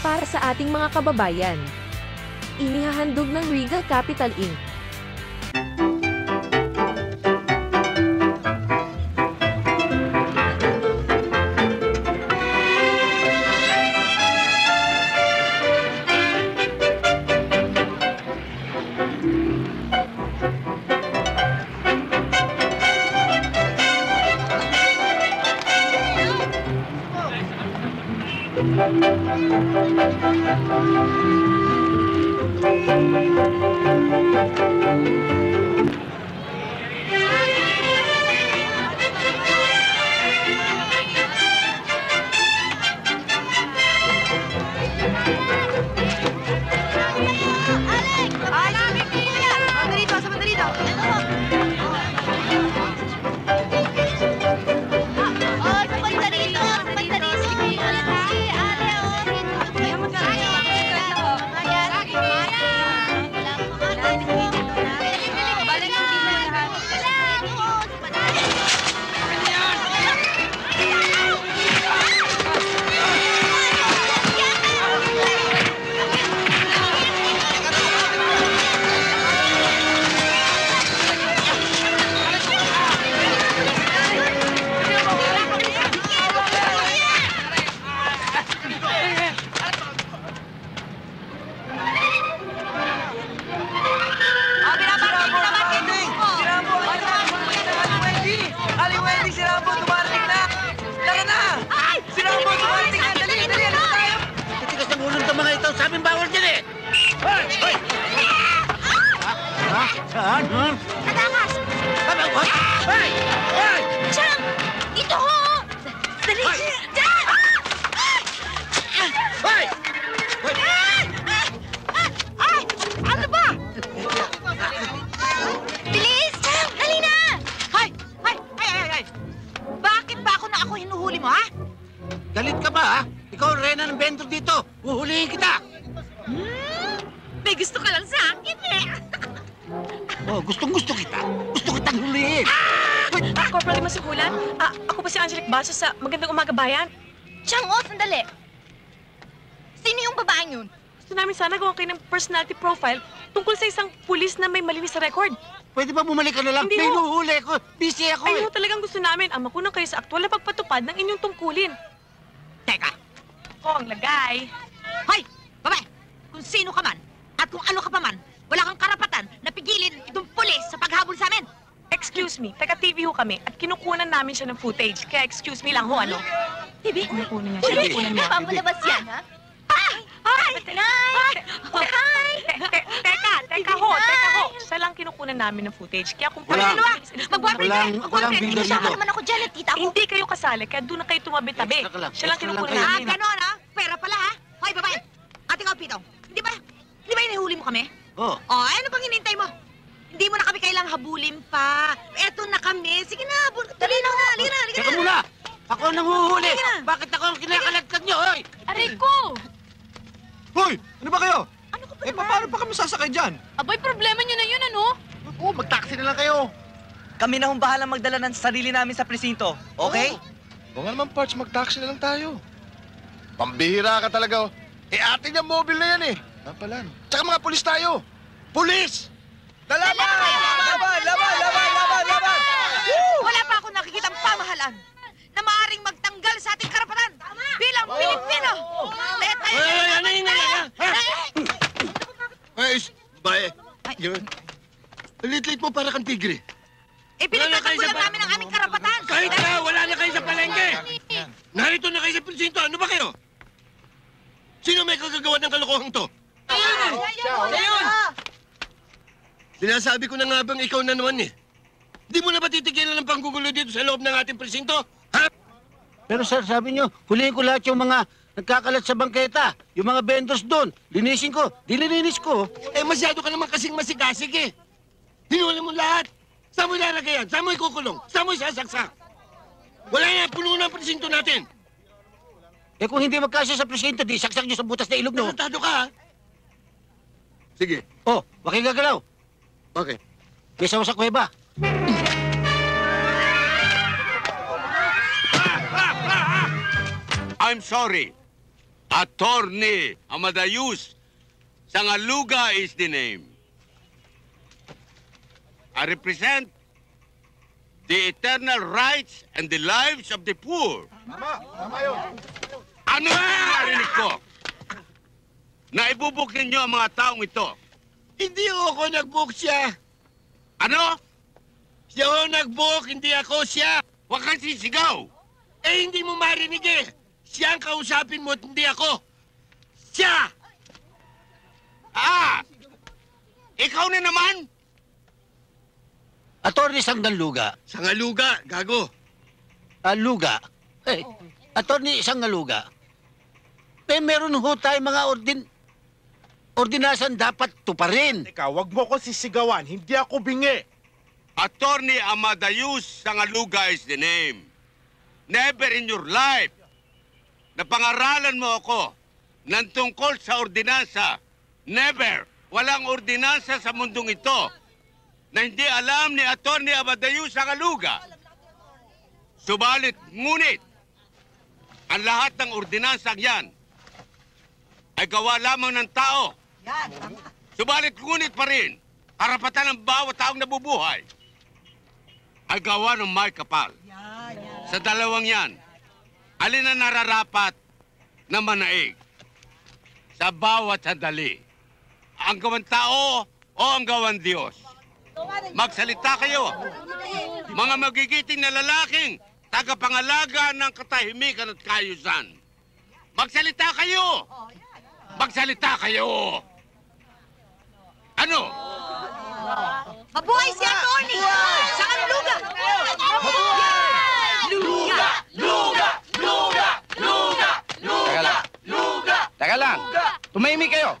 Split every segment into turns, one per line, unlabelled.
para sa ating mga kababayan. Inihahandog ng Regal Capital Inc.
pagpatupad ng inyong tungkulin.
Teka!
Ako ang lagay.
Hoy! Babae! Kung sino ka man, at kung ano ka pa man, wala kang karapatan na pigilin itong pulis sa paghabol sa amin!
Excuse me, taga-TV ho kami at kinukunan namin siya ng footage. Kaya excuse me lang ho, ano?
Bibi?
Kinukunan niya siya, kinukunan niya.
Napapalabas yan, ha? Ay! Ay!
Te- te- Teka, teka ho, teka ho. Siya lang kinukunan namin ng footage. Kaya kung
Wala.
Mag-boyfriend
Walang-
ka!
walang
Mag-boyfriend!
video dito.
naman ako.
Kasali, kaya doon na kayo tumabi-tabi.
Extra ka lang,
Siya lang
extra lang
kinukunan
kayo.
Ah,
namin.
ganon ha? Pera pala ha? Hoy, babae! Ate ka, Pito. Hindi ba? Hindi ba inihuli mo kami?
Oh,
Oh, ano bang hinintay mo? Hindi mo na kami kailangang habulin pa. Eto na kami. Sige na, habul. Dali na, halika na, halika
teka
na.
muna. Ako ang nanguhuli.
Sige na.
Bakit ako ang kinakalagkad niyo, hoy?
Aray ko!
Hoy! Ano ba kayo?
Ano ka ba
Eh,
naman?
paano pa kami sasakay dyan?
Aboy, problema nyo na yun, ano?
Oo, mag-taxi na lang kayo.
Kami na hong magdala ng sarili namin sa presinto. Okay?
Oo nga naman, Parts, mag-taxi na lang tayo. Pambihira ka talaga, oh. Eh, atin yung mobile na yan, eh. Napalan. Tsaka mga pulis tayo. Pulis! Dalaman!
Laban! Laban! Laban! Laban! Laban!
Wala pa ako nakikitang pamahalaan na maaaring magtanggal sa ating karapatan bilang Pilipino. Kaya tayo...
Ano yun, ano yun? Ha?
Ay, shh, bae. Yun. Lit-lit mo para kang tigre.
Eh, pinagtatanggol lang namin ang aming karapatan.
Kahit na wala na kayo sa palengke. Narito na kayo sa presinto. Ano ba kayo? Sino may kagagawa ng kalokohang to?
Ayun!
Sinasabi ko na nga bang ikaw na naman, eh.
Di mo na ba titigilan ng panggugulo dito sa loob ng ating presinto? Ha? Pero sir, sabi nyo, huliin ko lahat yung mga nagkakalat sa bangketa. Yung mga vendors doon. Linisin ko. Dililinis ko. Eh, masyado ka naman kasing masigasig eh. Hinuli mo lahat. Saan mo ilalagay yan? Saan mo ikukulong? Saan mo isasaksak? Wala na, puno na ang presinto natin. Eh kung hindi magkasya sa presinto, di saksak nyo sa butas na ilog, no? Tarantado ka, ha?
Sige.
Oh, makigagalaw.
Okay.
May sawa sa kuweba.
I'm sorry. Attorney Amadayus Sangaluga is the name. I represent the eternal rights and the lives of the poor. Ano ang narinig ko? Na ibubuk ninyo ang mga taong ito.
Hindi ako nag-book siya.
Ano?
Siya ho nag-book, hindi ako siya.
Huwag kang sisigaw.
Eh, hindi mo marinig eh. Siya ang kausapin mo at hindi ako. Siya!
Ah! Ikaw na naman?
Attorney Sanggaluga.
Sangaluga, gago.
Aluga. Eh, Attorney Sanggaluga. Eh, meron ho tayo mga ordin... Ordinasan dapat tuparin.
Teka, wag mo ko sisigawan. Hindi ako bingi.
Attorney Amadayus Sangaluga is the name. Never in your life na pangaralan mo ako ng tungkol sa ordinansa. Never. Walang ordinansa sa mundong ito na hindi alam ni Attorney Amadayus Sangaluga. Subalit, ngunit, ang lahat ng ordinansang yan ay gawa lamang ng tao. Subalit, ngunit pa rin, karapatan ng bawat taong nabubuhay ay gawa ng may kapal. Sa dalawang yan, alin ang nararapat na manaig? Sa bawat sandali. Ang gawan tao o ang gawan Diyos? Magsalita kayo. Mga magigiting na lalaking tagapangalaga ng katahimikan at kayusan. Magsalita kayo! Magsalita kayo! Ano?
Mabuhay si Atty. Sa Luga! Luga!
Teka lang. Teka lang. Tumahimik kayo.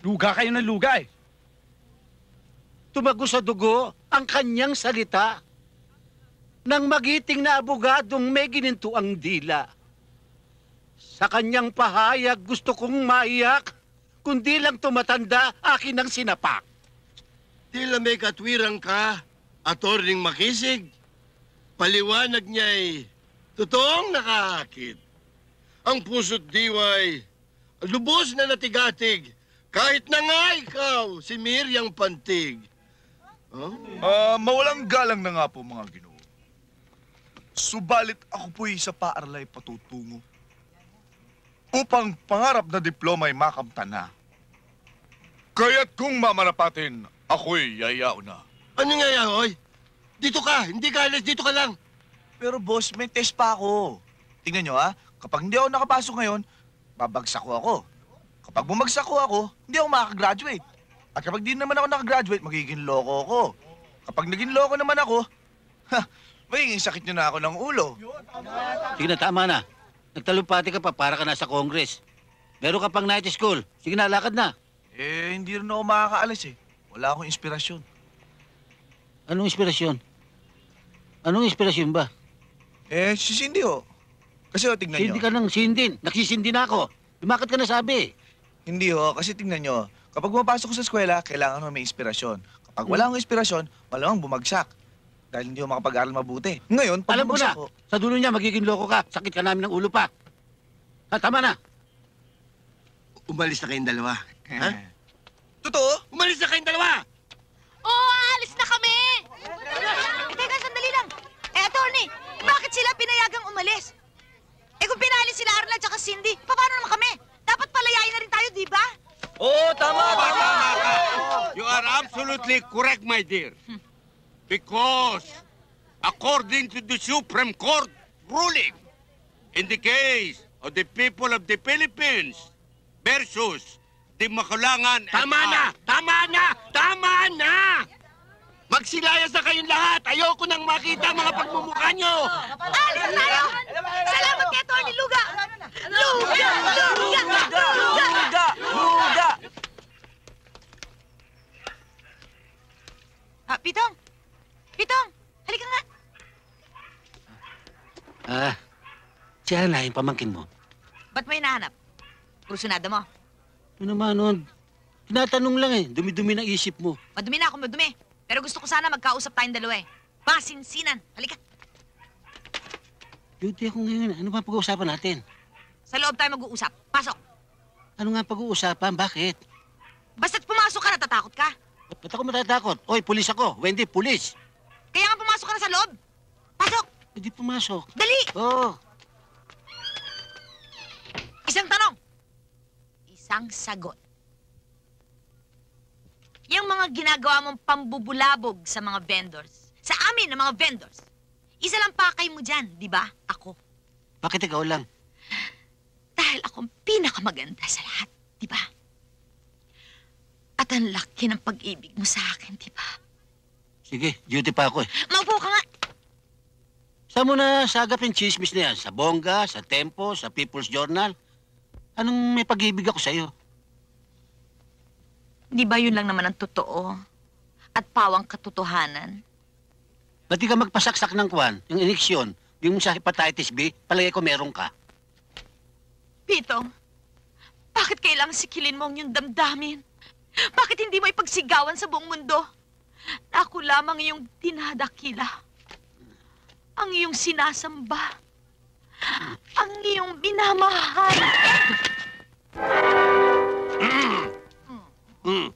Luga kayo ng luga eh.
Tumago sa dugo ang kanyang salita ng magiting na abogadong may gininto ang dila. Sa kanyang pahayag gusto kong maiyak, kundi lang tumatanda akin ang sinapak.
Tila may katwirang ka, atorning makisig. Paliwanag niya'y totoong nakakakit. Ang puso't diwa'y lubos na natigatig. Kahit na nga ikaw, si Miriam Pantig. Huh?
Ah, mawalang galang na nga po mga ginoo. Subalit ako po'y sa paaralay patutungo. Upang pangarap na diploma ay makamta na. Kaya't kung mamarapatin, ako'y yayao na.
Ano nga yan, hoy? Dito ka, hindi ka alis, dito ka lang.
Pero boss, may test pa ako. Tingnan nyo ha, kapag hindi ako nakapasok ngayon, babagsak ko ako. Kapag bumagsak ko ako, hindi ako makakagraduate. At kapag di naman ako nakagraduate, magiging loko ako. Kapag naging loko naman ako, ha, magiging sakit nyo na ako ng ulo.
Sige na, tama na. Nagtalumpati ka pa para ka nasa Congress. Meron ka pang night school. Sige na, lakad na.
Eh, hindi rin ako makakaalis eh. Wala akong inspirasyon.
Anong inspirasyon? Anong inspirasyon ba?
Eh, si Cindy ho. Kasi ho, tingnan
Sindi
nyo.
ka ng sindin. Nagsisindi na ako. Lumakad ka na sabi.
Hindi ho, kasi tingnan nyo. Kapag pumapasok ko sa eskwela, kailangan mo may inspirasyon. Kapag wala akong inspirasyon, malamang bumagsak. Dahil hindi ako makapag-aral mabuti. Ngayon, pag
Alam ko na,
bumagsak ko,
sa dulo niya magiging loko ka. Sakit ka namin ng ulo pa. Ha, tama na.
Umalis na kayong dalawa. Ha?
Totoo?
Umalis na kayong dalawa!
Oo, aalis na kami!
Eh, teka, sandali lang. Eh, Atty. bakit sila pinayagang umalis? Eh, kung pinalis sila Arla at Cindy, paano naman kami? Dapat palayain na rin tayo, di ba?
Oo, tama,
Tama ka. You are absolutely correct, my dear. Because according to the Supreme Court ruling, in the case of the people of the Philippines versus the Makulangan...
Tama na! Tama na! Tama na! Magsilayas na kayong lahat! Ayoko nang makita ang mga pagmumukha nyo!
Alis na tayo! Salamat kay Atty. Luga! Luga! Luga! Luga!
Luga! Luga!
Ah, Pitong! Pitong! Halika nga!
Ah, siya na yung pamangkin mo.
Ba't mo hinahanap? Kursunada mo.
Ano naman nun? Tinatanong lang eh. Dumi-dumi ng isip mo.
Madumi na ako, madumi. Pero gusto ko sana magkausap tayong dalawa eh. Pasinsinan. Halika.
Duty ako ngayon. Ano ba pag-uusapan natin?
Sa loob tayo mag-uusap. Pasok.
Ano nga pag-uusapan? Bakit?
Basta't pumasok ka, natatakot ka.
Ba't ako matatakot? Oy, pulis ako. Wendy, pulis.
Kaya nga pumasok ka na sa loob. Pasok!
Hindi pumasok.
Dali!
Oo.
Isang tanong. Isang sagot. Yung mga ginagawa mong pambubulabog sa mga vendors, sa amin na mga vendors, isa lang pakay mo dyan, di ba? Ako.
Bakit ikaw lang?
Dahil akong pinakamaganda sa lahat, di ba? At ang laki ng pag-ibig mo sa akin, di ba?
Sige, duty pa ako eh.
Maupo ka nga.
Saan mo na sagap yung chismis na yan? Sa Bongga, sa Tempo, sa People's Journal? Anong may pag-ibig ako sa'yo?
Di ba yun lang naman ang totoo? At pawang katotohanan?
Ba't di ka magpasaksak ng kwan, yung iniksyon, yung sa hepatitis B, palagay ko meron ka.
Pito, bakit kailangan sikilin mo ang iyong damdamin? Bakit hindi mo ipagsigawan sa buong mundo? Na ako lamang iyong dinadakila. Ang iyong sinasamba. Ang iyong minamahal.
Hmm.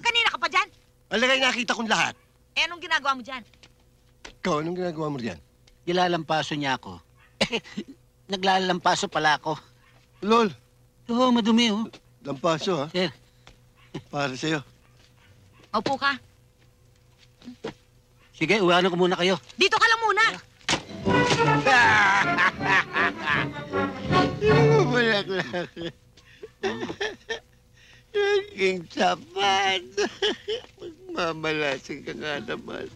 Kanina ka pa dyan?
Alagay nakita kong lahat.
Eh, anong ginagawa mo dyan?
Ikaw, anong ginagawa mo riyan?
Nilalampaso niya ako. Naglalampaso pala ako.
Lol,
Oo, madumi oh.
lampaso ha.
Sir,
Para sa'yo.
Opo ka.
sige, uwanan ko muna kayo.
Dito ka lang muna.
Bulaklak. Naging sapat. Magmamalasin ka nga naman.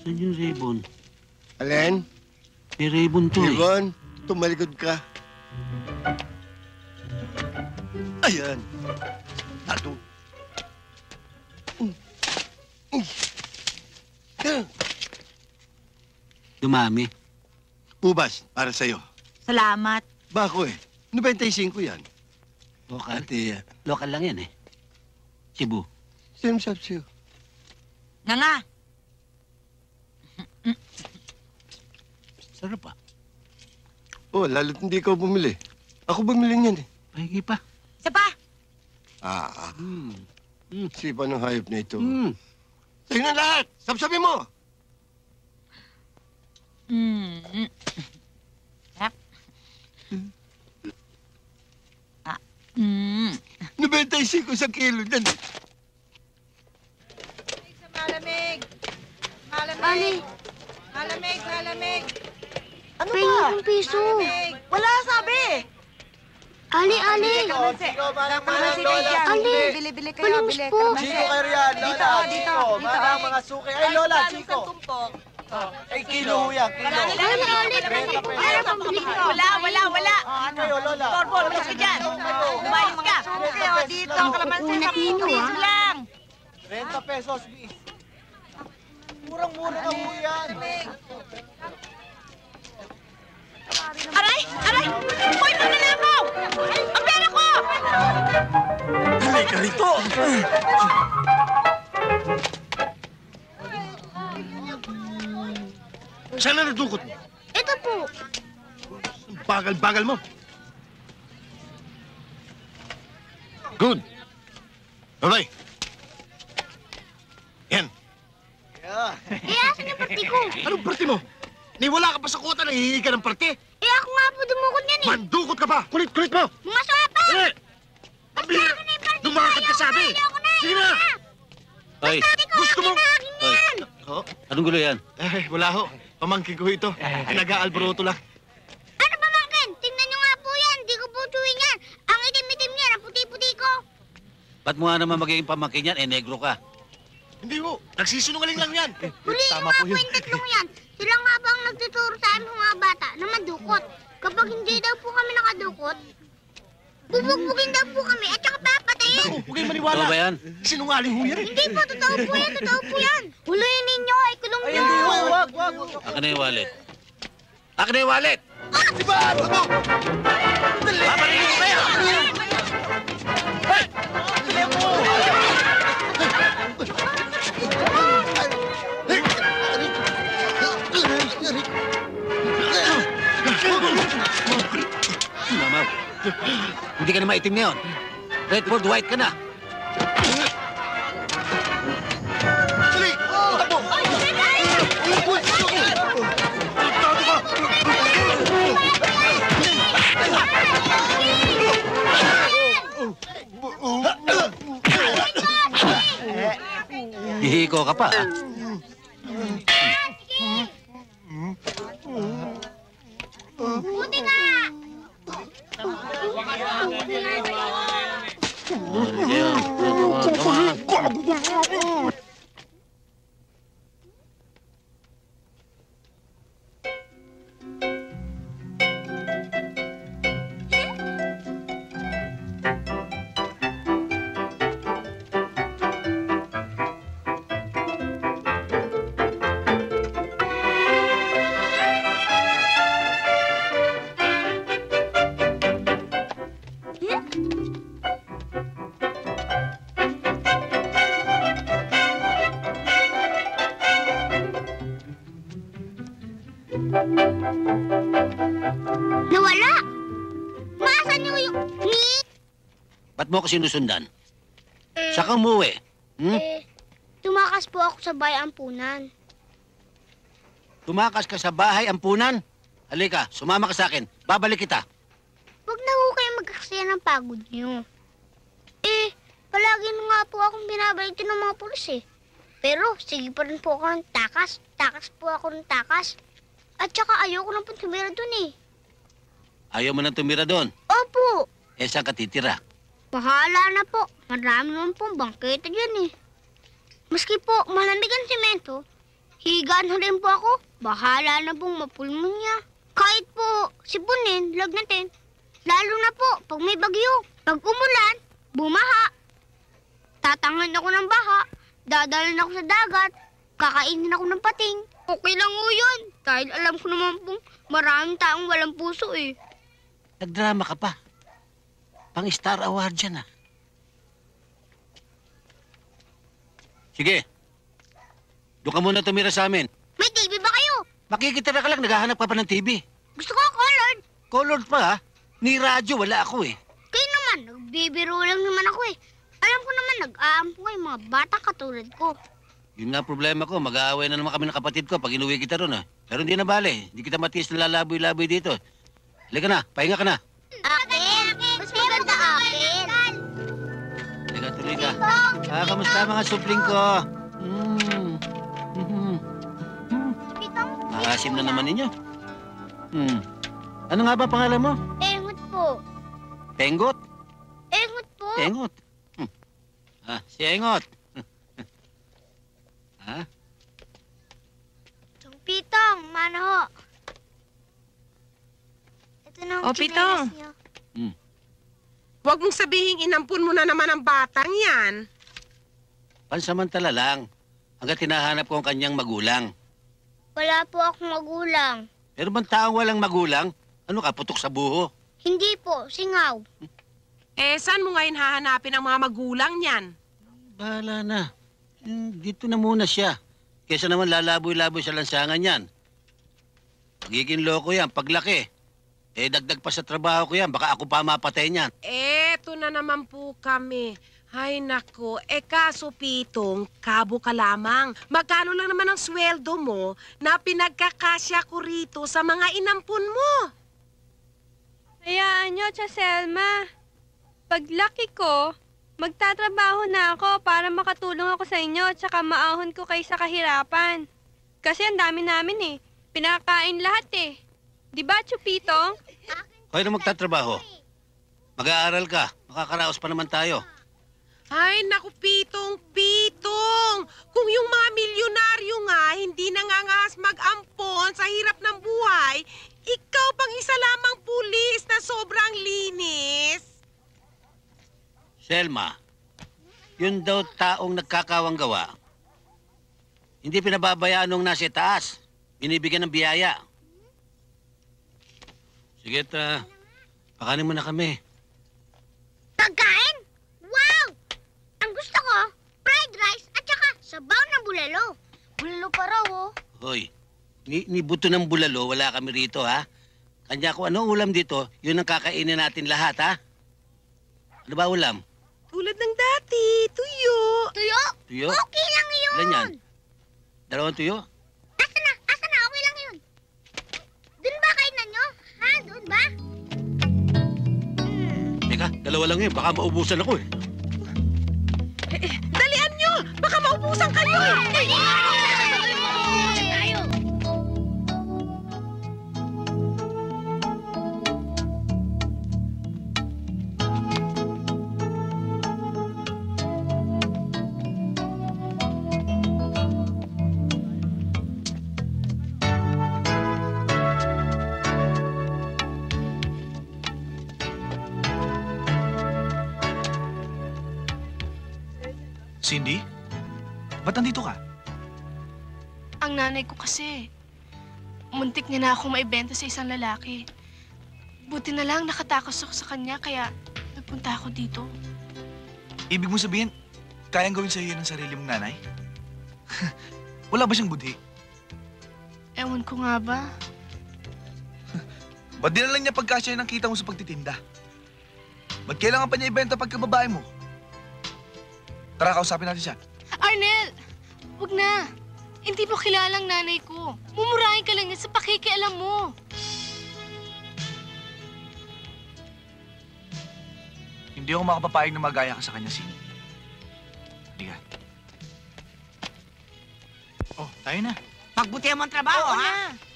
Saan yung ribbon?
Alen,
May ribbon to eh.
Yvonne, tumalikod ka. Ayan. Tato.
Dumami.
Ubas, para sa'yo.
Salamat.
Bako eh. 95 yan.
Local.
Ate, uh,
Local lang yan eh. Cebu.
same shop sa'yo.
Nga nga.
Sarap ah.
Oh, lalo't hindi ikaw bumili. Ako bumili niyan eh.
Pahigi pa.
Isa pa.
Ah, ah.
Hmm.
Sipa ng hayop na ito.
Hmm.
Sa'yo na lahat! Sabsabi mo!
Mm. Yep. Mm.
95 sa kilo yan.
Malamig! Malamig!
Ali,
Malamig! Malamig! Ano ba?
kong piso.
Malamig! Wala sabi!
Ali, Ali.
Kayo dyan.
Ali,
Bili-bili kayo,
balings
bili.
po.
Kalamansi.
Chico kayo riyan, Lola.
Dito, oh, dito,
Chico,
dito.
mga
oh.
mga suki. Ay, Lola, Chico.
tumpok.
Ay, kilo ho yan, kilo.
Ali, Ali, para.
Wala, wala, wala.
Ano kayo, Lola?
Torbo, lumas ka dyan. Umayos ka.
Oh, dito. Kalamansi,
ninyo,
piso
ah.
lang.
30 pesos, bis. Murang-mura na ho yan.
Aray! Aray! Hoy, magnanakaw! Ang pera ko!
Halika rito!
Saan na nadukot mo?
Ito po.
Ang Bagal-bagal mo. Good. Bye-bye. Yan.
Eh, asan yung party ko?
Anong party mo? Ni wala ka pa sa kota, nanghihingi ka ng party.
Eh, ako nga po dumukot yan eh.
Mandukot ka pa. Kulit-kulit mo.
Mga sopa!
Eh! Pambira! Dumakat ka sabi! Sige na!
Oy,
Gusto mo?
oy.
Oh,
Anong gulo yan?
eh, wala ho. Pamangkin ko ito. Nag-aalboroto lang.
Ano ba, Mangkin? Tingnan nyo nga po yan. Di ko po chewin yan. Ang itim-itim niyan, ang puti-puti ko.
Ba't mo nga naman magiging pamangkin yan? Eh, negro ka.
Hindi ho. Nagsisinungaling lang yan.
Huliin nyo nga po yung tatlong yan. Sila nga ba ang nagtuturo sa amin mga bata na mandukot? Kapag hindi daw po kami nakadukot, bubugbugin daw po kami at saka papatayin.
Ako, huwag kayong maniwala.
Totoo ba yan?
Sinungaling ho yan.
Hindi po, totoo po yan, totoo po yan. Huliin ninyo, ay kulong
Ay,
nyo.
ho, wag, wag. wag.
Akin na yung wallet. Akin na yung wallet!
Diba? Ano?
Babalikin ko kayo! Mamaw. Hindi ka na maitim ngayon. Redford White ka na.
Dali! Takbo! Tago ka!
Hihiko ka pa. ah.
Buti nga! Nawala!
Ako sinusundan? Saka umuwi. Hmm?
Eh, tumakas po ako sa bayan ampunan.
Tumakas ka sa bahay ampunan? Halika, sumama ka sa akin. Babalik kita.
Huwag na ho kayo magkaksaya ng pagod niyo. Eh, palagi na nga po akong binabalitin ng mga pulis eh. Pero sige pa rin po ako ng takas. Takas po ako ng takas. At saka ayoko na po tumira dun eh.
Ayaw mo nang tumira doon.
Opo,
Eh, saan ka titira?
Bahala na po. Marami naman pong bangketa dyan eh. Maski po malamig ang simento, higaan na rin po ako. Bahala na pong mapulmonya. Kahit po sipunin, lagnatin. Lalo na po pag may bagyo. Pag umulan, bumaha. Tatangan ako ng baha. Dadalan ako sa dagat. Kakainin ako ng pating. Okay lang ho yun. Dahil alam ko naman pong maraming taong walang puso eh.
Nagdrama ka pa. Pang Star Award yan ah. Sige. Doon ka muna tumira sa amin.
May TV ba kayo?
Makikitira ka lang, naghahanap ka pa ng TV.
Gusto ko colored.
Colored pa ha? Ni radyo, wala ako eh.
Kayo naman, nagbibiro lang naman ako eh. Alam ko naman, nag-aampo kayo mga bata katulad ko.
Yun nga problema ko, mag-aaway na naman kami ng kapatid ko pag inuwi kita ron ah. Pero hindi na bale, hindi kita matiis na lalaboy-laboy dito. Halika na, pahinga ka na.
Akin? Mas
Halika, tuloy ka. Ah, kamusta mga supling ko? Hmm. Hmm.
Pitong
Maasim na naman ninyo. Hmm. Ano nga ba pangalan mo?
engot po.
Pengot?
Engot po.
Engot. Hmm. Ah, si Engot. ha?
Pitong, mano ho. Ito na
Oh, Pitong.
niyo.
Huwag mong sabihin inampun mo na naman ang batang yan.
Pansamantala lang. Hanggat tinahanap ko ang kanyang magulang.
Wala po akong magulang.
Pero bang taong walang magulang? Ano ka, putok sa buho?
Hindi po, singaw.
Eh, saan mo ngayon hahanapin ang mga magulang niyan?
Bahala na. Hmm, Dito na muna siya. Kesa naman lalaboy-laboy sa lansangan yan. Magiging loko yan, paglaki. Eh, dagdag pa sa trabaho ko yan. Baka ako pa mapatay niyan.
Eto na naman po kami. Ay nako, eh kaso pitong, kabo ka lamang. Magkano lang naman ang sweldo mo na pinagkakasya ko rito sa mga inampun mo?
Hayaan nyo, Tia Selma. Paglaki ko, magtatrabaho na ako para makatulong ako sa inyo tsaka maahon ko kayo sa kahirapan. Kasi ang dami namin eh. Pinakain lahat eh. Di ba, Chupitong?
Kayo na magtatrabaho. Mag-aaral ka. Makakaraos pa naman tayo.
Ay naku, pitong, pitong! Kung yung mga milyonaryo nga hindi nangangahas mag-ampon sa hirap ng buhay, ikaw pang isa lamang pulis na sobrang linis.
Selma, yun daw taong nagkakawang gawa. Hindi pinababayaan nung nasa taas. Binibigyan ng biyaya. Sige, ta. Pakanin mo na kami.
Pagkain? Wow! Ang gusto ko, fried rice at saka sabaw ng bulalo. Bulalo pa raw, oh.
Hoy, ni, ni buto ng bulalo, wala kami rito, ha? Kanya kung ano ulam dito, yun ang kakainin natin lahat, ha? Ano ba ulam?
Tulad ng dati, tuyo.
Tuyo?
Tuyo?
Okay lang yun.
Ilan yan? Dalawang tuyo?
Asa na? Asa na? Okay lang yun. Doon ba kain na ba?
Teka, dalawa lang yun. Baka maubusan ako eh.
Dalian nyo! Baka maubusan kayo eh!
Cindy? Ba't nandito ka?
Ang nanay ko kasi, muntik niya na ako maibenta sa isang lalaki. Buti na lang nakatakas ako sa kanya, kaya nagpunta ako dito.
Ibig mo sabihin, kayang gawin sa'yo yun ng sarili mong nanay? Wala ba siyang budhi?
Ewan ko nga ba?
Ba't di na lang niya pagkasya ng kita mo sa pagtitinda? Ba't kailangan pa niya ibenta pagka babae mo? Tara, kausapin natin siya.
Arnel! Huwag na! Hindi mo kilalang nanay ko. Mumurahin ka lang niya sa pakikialam mo.
Hindi ako makapapayag na magaya ka sa kanya, Cindy. Halika.
Oh, tayo na.
Pagbutihan mo ang trabaho,
Oo
ha?
na.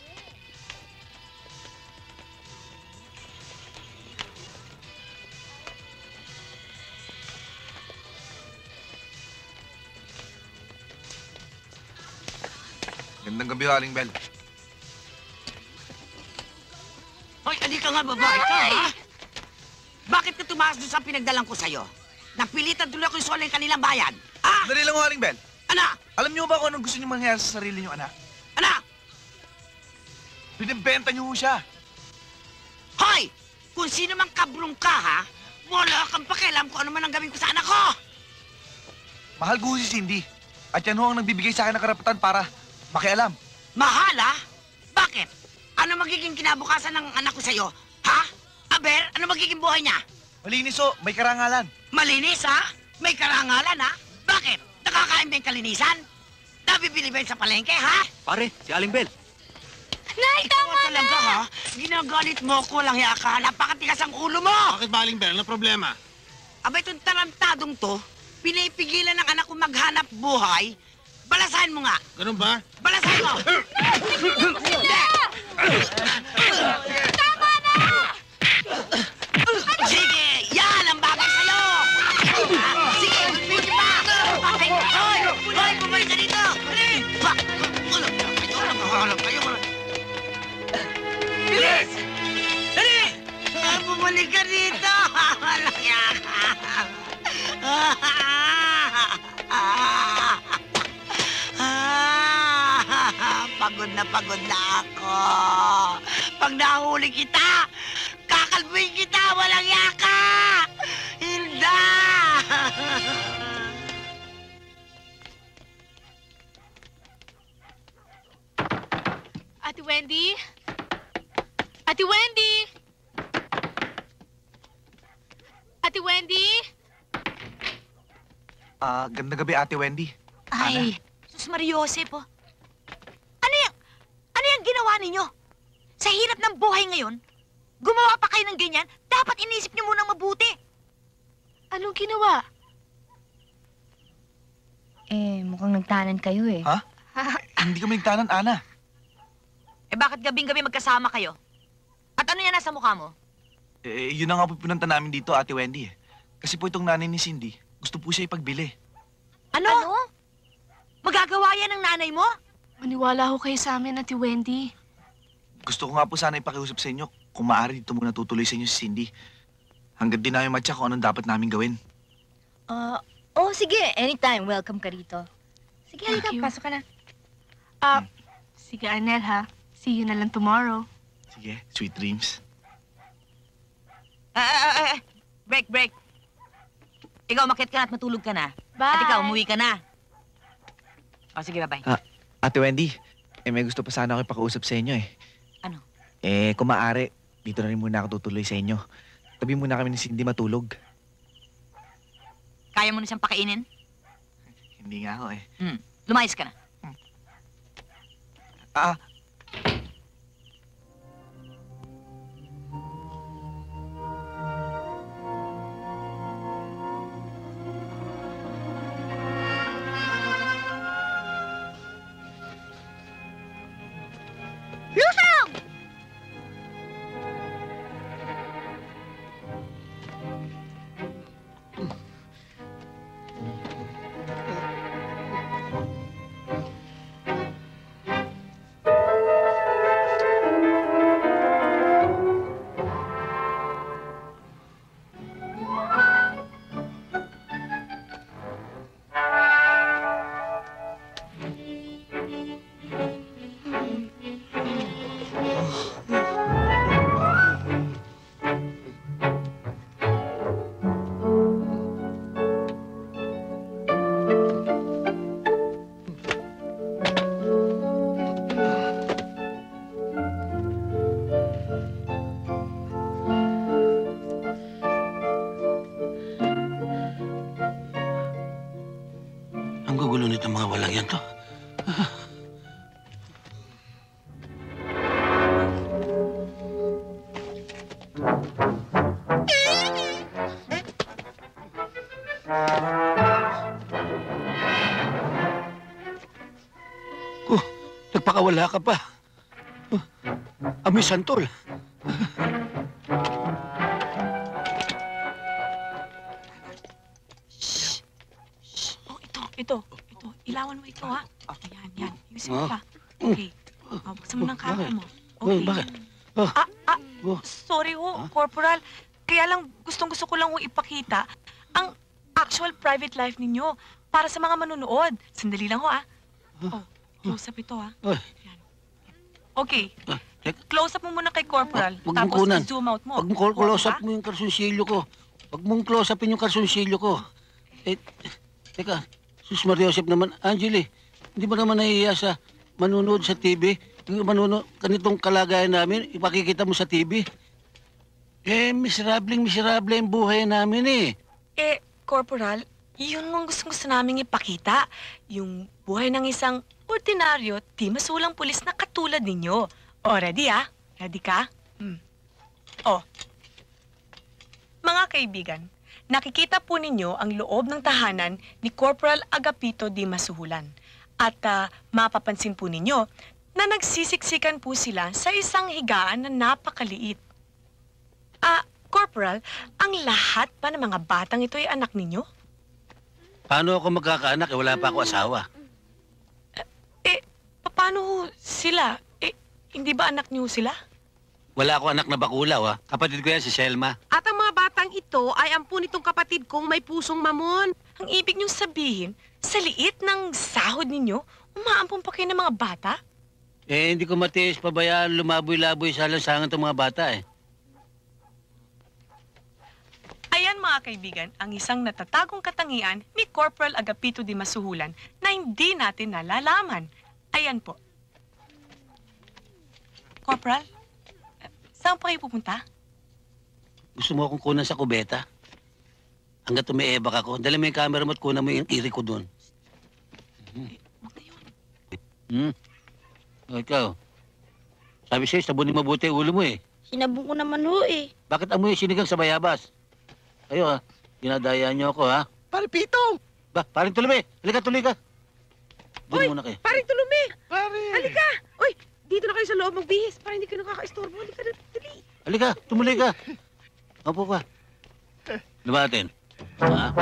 Gandang gabi, Aling Bell.
Hoy, alika nga, babae ka, ha? Bakit ka tumakas doon sa pinagdalang ko sa'yo? Napilitan tuloy ako yung solo yung kanilang bayan. Ah!
Dali lang, Aling Bell.
Ana!
Alam niyo ba kung anong gusto niyo mangyari sa sarili niyo, anak?
Ana!
Binibenta niyo ho siya.
Hoy! Kung sino mang kabrong ka, ha? Wala kang pakialam kung ano man ang gawin ko sa anak ko!
Mahal ko si Cindy. At yan ho ang nagbibigay sa akin ng karapatan para makialam.
Mahal, ha? Bakit? Ano magiging kinabukasan ng anak ko sa'yo? Ha? Aber, ano magiging buhay niya?
Malinis ho, may karangalan.
Malinis, ha? May karangalan, ha? Bakit? Nakakain ba yung kalinisan? Nabibili ba yun sa palengke, ha?
Pare, si Aling Bell.
Nay, tama talaga, ha? Ginagalit mo ko lang, yaka. Napakatigas ang ulo mo!
Bakit ba, Aling Bell? Ano problema?
Abay, itong tarantadong to, pinipigilan ng anak ko maghanap buhay. Balasahin mo nga!
Ganun ba?
Balasahin mo!
Tama na!
Sige! Yan ang bagay sa'yo! Sige, sige pa! Patay mo! Hoy! Hoy, bumalik ka dito! Ulo! Kayo lang, mahalap kayo! Bilis! Dali! Ah, Bumalik ka dito! Walang yaka! Pagod na pagod na ako. Pag nahuli kita, kakalbuin kita, walang yaka! Hilda!
Ate Wendy? Ate Wendy? Ate Wendy?
Ah, ganda gabi, Ate Wendy.
Ay, sus Mariosep, oh. Ano yung, ano yung ginawa ninyo? Sa hirap ng buhay ngayon, gumawa pa kayo ng ganyan, dapat inisip niyo munang mabuti.
Anong ginawa?
Eh, mukhang nagtanan kayo eh.
Ha? Hindi kami nagtanan, Ana.
Eh bakit gabing-gabi magkasama kayo? At ano yan nasa mukha mo?
Eh, yun na nga po pinunta namin dito, Ate Wendy. eh. Kasi po itong nanay ni Cindy, gusto po siya ipagbili.
Ano? Magagawa yan ng nanay mo?
Maniwala ho kayo sa amin, Ate Wendy.
Gusto ko nga po sana ipakiusap sa inyo kung maaari dito muna tutuloy sa inyo si Cindy. Hanggang di namin matya kung anong dapat namin gawin.
Ah, oh, sige. Anytime. Welcome ka rito. Sige,
Thank
halika.
you.
Pasok ka na.
Ah, sige, Arnel, ha? See you na lang tomorrow.
Sige, sweet dreams.
Ah, ah, ah, ah. break, break. Ikaw, makit ka na at matulog ka na.
Bye!
At ikaw, umuwi ka na. O, sige, bye-bye.
Ate Wendy, eh may gusto pa sana ako ipakausap sa inyo eh. Eh, kung maaari, dito na rin muna ako tutuloy sa inyo. Tabi muna kami ni Cindy matulog.
Kaya mo na siyang pakainin?
Hindi nga ako eh.
Hmm. Lumayas ka na.
Ah,
nagpakawala ka pa. Oh, amoy santol.
Oh, ito, ito, ito. Ilawan mo ito, ha? Yan, yan. Ayusin mo
Ah.
pa. Okay. Oh, buksan mo ng kama mo.
Oh,
Okay.
bakit?
Ah, ah,
Oh.
sorry ho, Corporal. Kaya lang, gustong gusto ko lang ho ipakita ang actual private life ninyo para sa mga manonood. Sandali lang ho, ah. Oh, close up ito, ah.
Ay.
Okay.
Ah,
Close up mo muna kay Corporal.
Huwag mong
tapos
kunan.
zoom out mo.
Huwag mong close up
Ha?
mo yung kalsunsilyo ko. Huwag mong close upin yung kalsunsilyo ko. Eh, teka, sus Maria Joseph naman, Angeli, hindi mo naman nahihiya sa manunood sa TV? Yung manunood, ganitong kalagayan namin, ipakikita mo sa TV? Eh, miserableng miserable ang buhay namin eh.
Eh, Corporal, yun ang gusto-gusto naming ipakita. Yung buhay ng isang ordinaryo, di masulang pulis na katulad ninyo. O, ready ah? Ready ka? Hmm. O. Mga kaibigan, nakikita po ninyo ang loob ng tahanan ni Corporal Agapito Di Masuhulan. At ah, mapapansin po ninyo na nagsisiksikan po sila sa isang higaan na napakaliit. Ah, Corporal, ang lahat pa ng mga batang ito ay anak ninyo?
Paano ako magkakaanak eh, wala pa ako asawa?
Eh, paano ho sila? Eh, hindi ba anak niyo sila?
Wala ako anak na bakulaw ha. Kapatid ko yan si Selma.
At ang mga batang ito ay ampun nitong kapatid kong may pusong mamon.
Ang ibig niyong sabihin, sa liit ng sahod ninyo, umaampun pa kayo ng mga bata?
Eh, hindi ko matiis pabayaan lumaboy-laboy sa lansangan ng mga bata eh.
Ayan mga kaibigan, ang isang natatagong katangian ni Corporal Agapito Di Masuhulan na hindi natin nalalaman. Ayan po. Corporal, saan pa kayo pupunta?
Gusto mo akong kunan sa kubeta? Hanggat umiebak ako, dala mo yung camera mo at kunan mo yung iri ko doon. Hmm? O, ikaw. Sabi sa'yo, sabunin mabuti ulo mo eh.
Sinabong ko naman ho eh.
Bakit amoy sinigang sa bayabas? Kayo ha, ginadaya niyo ako ha.
Pare Pitong!
Ba, paring tuloy Halika, tuloy ka. Doon muna kayo.
Paring tulumi!
Pare!
Halika! Uy, dito na kayo sa loob magbihis para hindi kayo nakaka-istorbo. Halika na, dali.
Halika, tumuloy ka. Opo ka. Lumatin. Ha?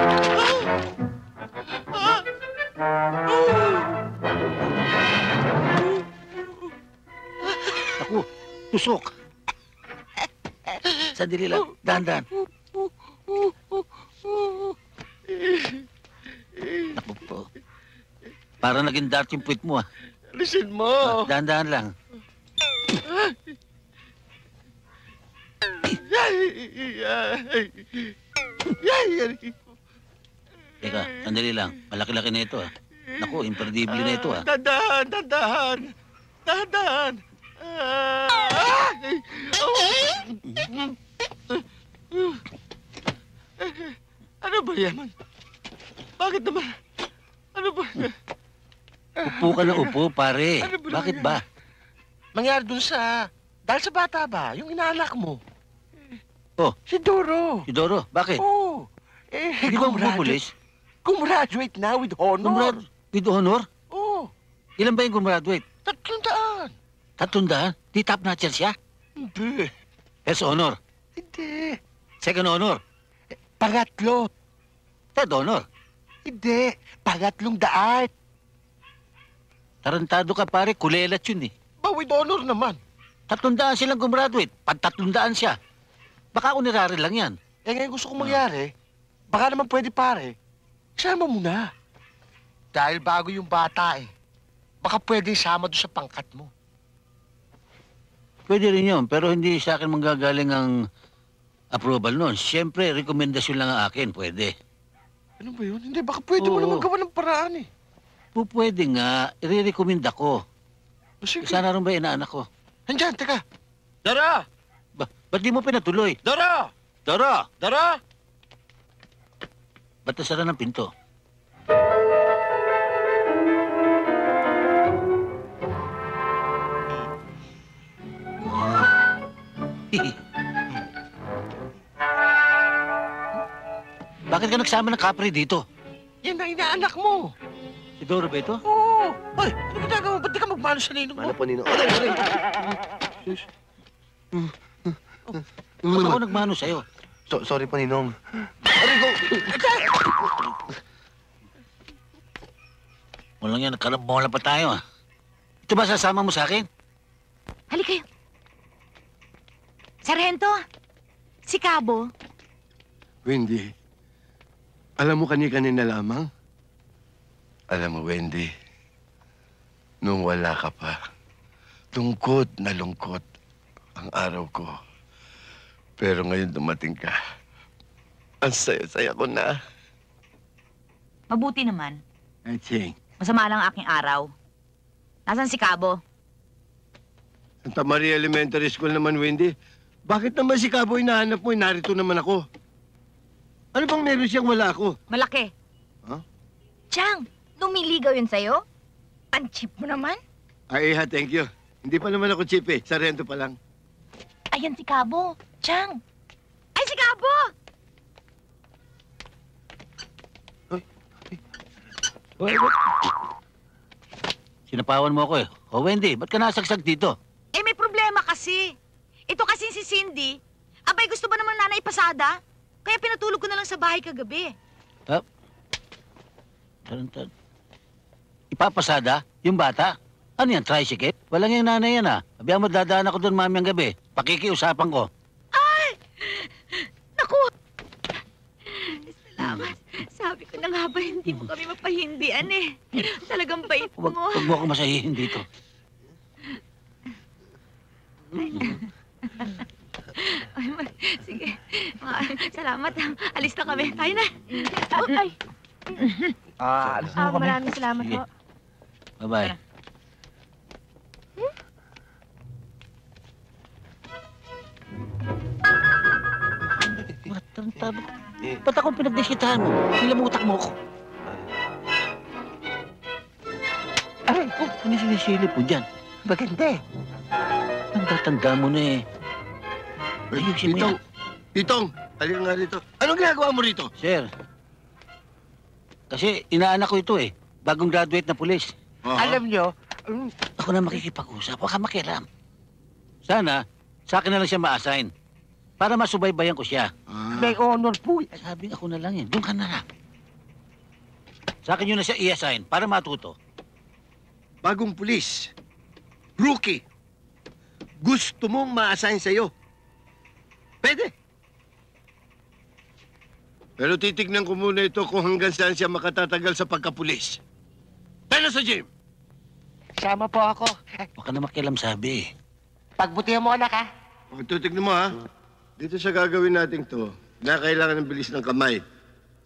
Ako, tusok. Sandali lang, dahan-dahan. Naku po. Parang naging dart yung puwit mo ah.
Alisin mo!
Dahan-dahan lang. Teka, sandali lang. Malaki-laki na ito ah. Naku, imperdible na ito ah.
Dandahan, dandahan! Ano ba yan? Bakit naman? Ano ba?
Upo ka na upo, pare. Bakit ba?
Mangyari dun sa... Dahil sa bata ba? Yung inaanak mo.
Oh.
Si Doro.
Si Doro, bakit?
Oo. Eh,
Hindi ba
gumradu-
pupulis?
Gumraduate na with honor.
Gumrad with honor?
Oo.
Ilan ba yung gumraduate?
Tatlong daan.
Tatlong daan? Di top notcher siya?
Hindi.
First honor?
Hindi.
Second honor?
Pangatlo.
Third honor?
Hindi. Pangatlong daan.
Tarantado ka pare, kulelat yun eh.
Ba with honor naman?
Tatlong daan silang gumraduate. Pag tatlong daan siya. Baka honorary lang yan.
Eh ngayon gusto kong mangyari, baka naman pwede pare, sama mo na. Dahil bago yung bata eh. Baka pwede sama doon sa pangkat mo.
Pwede rin yun, pero hindi sa akin manggagaling ang approval nun. Siyempre, rekomendasyon lang ang akin, pwede.
Ano ba yun? Hindi, baka pwede mo
Oo.
naman gawa ng paraan eh.
Po, pwede nga, i-recommend ako.
Sige.
Sana rin ba inaanak ko?
Nandyan, teka.
Dara! Ba, ba't di mo pinatuloy?
Dara!
Dara!
Dara!
Ba't nasara ng pinto? Bakit ka nagsama ng kapre dito?
Yan ang inaanak mo.
Si Doro ba ito?
Oo. Ay, ano ginagawa mo? Ba't di ka magmano sa ninong mo?
Ano po, Nino? Aray, aray.
Ba't ako nagmano sa'yo?
So, sorry po, Ninong.
Walang yan, nagkarambola pa tayo ah. Ito ba sasama mo sa akin?
Halika kayo. Sargento, si Cabo.
Wendy, alam mo kani-kanina lamang? Alam mo, Wendy, nung wala ka pa, lungkot na lungkot ang araw ko. Pero ngayon dumating ka, ang saya-saya ko na.
Mabuti naman.
I think.
Masama lang ang aking araw. Nasaan si Cabo?
Santa Maria Elementary School naman, Wendy. Bakit naman si Cabo hinahanap mo? Narito naman ako. Ano bang meron siyang wala ako?
Malaki.
Huh?
Chang, lumiligaw yun sa'yo? Ang cheap mo naman.
Ay, ha, thank you. Hindi pa naman ako cheap eh. Sarento pa lang.
Ayan si Cabo. Chang.
Ay, si Cabo!
Uy, what? Sinapawan mo ako eh. O Wendy, ba't ka nasagsag dito?
Eh, may problema kasi. Ito kasi si Cindy. Abay, gusto ba naman nanay pasada? Kaya pinatulog ko na lang sa bahay kagabi.
Ha? Tarantad. Ipapasada? Yung bata? Ano yan, tricycle? Walang yung nanay yan ah. Sabi mo, dadaan ako doon mamayang gabi. Pakikiusapan ko.
Naku! Salamat. Sabi ko na nga ba, hindi mo kami mapahindian eh. Talagang bait mo.
Huwag, huwag mo ako masahihin dito.
Ay, ma- Sige. Ma- Salamat. Alis na kami. Tayo na. Oh, ay.
Ah, alis
Ah, maraming salamat
Sige.
po.
Bye-bye. Matantado. Ba't akong pinagdesitahan mo? Nilamutak mo ako. Aray ko, ano sinisilip mo dyan?
Maganda eh.
Ang tatanda mo na eh. Ayusin mo yan.
Pitong, halika nga rito. Anong ginagawa mo rito?
Sir, kasi inaanak ko ito eh. Bagong graduate na pulis.
Alam nyo,
Ako na makikipag-usap. Huwag ka makialam. Sana, sa akin na lang siya ma-assign. Para masubaybayan ko siya.
may honor po.
Sabi ako na lang eh. Doon ka na lang. Sa akin yun na siya i-assign para matuto.
Bagong pulis. Rookie. Gusto mong ma-assign sa'yo. Pwede. Pero titignan ko muna ito kung hanggang saan siya makatatagal sa pagkapulis. Tayo na sa gym!
Sama po ako.
Huwag ka na makialam sabi eh.
Pagbutihan mo, anak, ha?
O, titignan mo, ha? Dito sa gagawin natin to, na kailangan ng bilis ng kamay.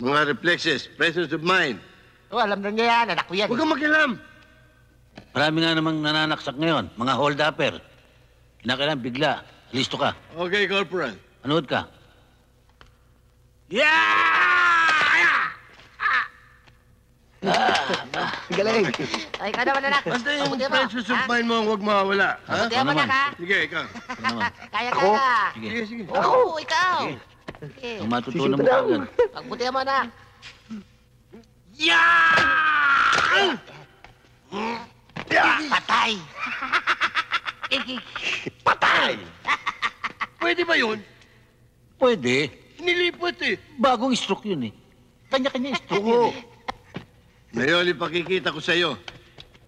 Mga reflexes, presence of mind.
Oh, alam na niya yan. Anak ko yan.
Huwag kang makialam!
Marami nga namang nananaksak ngayon. Mga hold-upper. Kinakailangan bigla. Listo ka.
Okay, Corporal.
Anood ka.
Galing.
Ay, ikaw naman, anak.
Basta yung
Mabuti mo,
presence of
ha?
mind mo ang huwag mawawala. Ha?
Mabuti mo, anak, ha?
Sige, ikaw.
Kaya,
Ako?
kaya.
Sige, sige.
Oo, ikaw.
Sige.
Sige.
Ang matutunan mo agad.
Mabuti mo, anak.
Patay!
Patay! Pwede ba yun?
Pwede.
Nilipat eh.
Bagong stroke yun eh. Kanya-kanya stroke yun
Oo.
eh.
Ngayon, ipakikita ko sa'yo.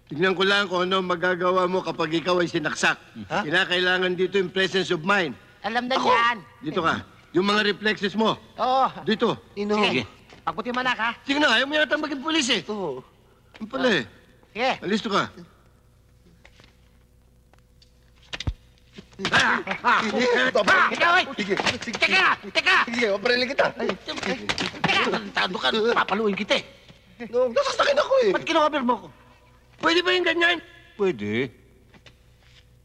Tignan ko lang kung ano ang magagawa mo kapag ikaw ay sinaksak. Kinakailangan dito yung presence of mind.
Alam na yan.
Dito ka. Yung mga reflexes mo.
Oo.
Dito.
Ino. Sige. Pagbuti mo, anak, ha?
Sige na, ayaw mo yata maging pulis eh. Oo. Yung pala eh.
Sige.
Alisto ka.
Ikaw, oy. Teka, teka.
Sige, maparilin kita.
Teka.
Tando ka, papaluin kita eh.
No, nasasakit ako eh.
Ba't kinocover mo ako?
Pwede ba yung ganyan?
Pwede.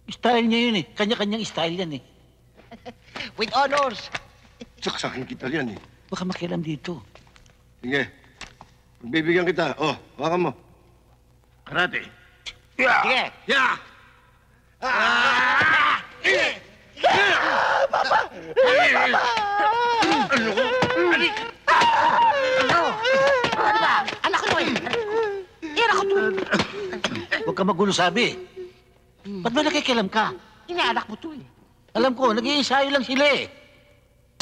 Style niya yun eh. Kanya-kanyang style yan eh.
With honors.
Saksakin kita yan eh.
Baka makialam dito.
Sige. Pagbibigyan kita. Oh, hawakan mo. Karate.
Sige.
Yeah! Ano ko?
Ano? Ano ba? Anak ko to eh. Anak ko to.
Huwag ka magulo sabi. Ba't ba nakikialam ka?
Inaanak mo to eh.
Alam ko, nag-iensayo lang sila eh.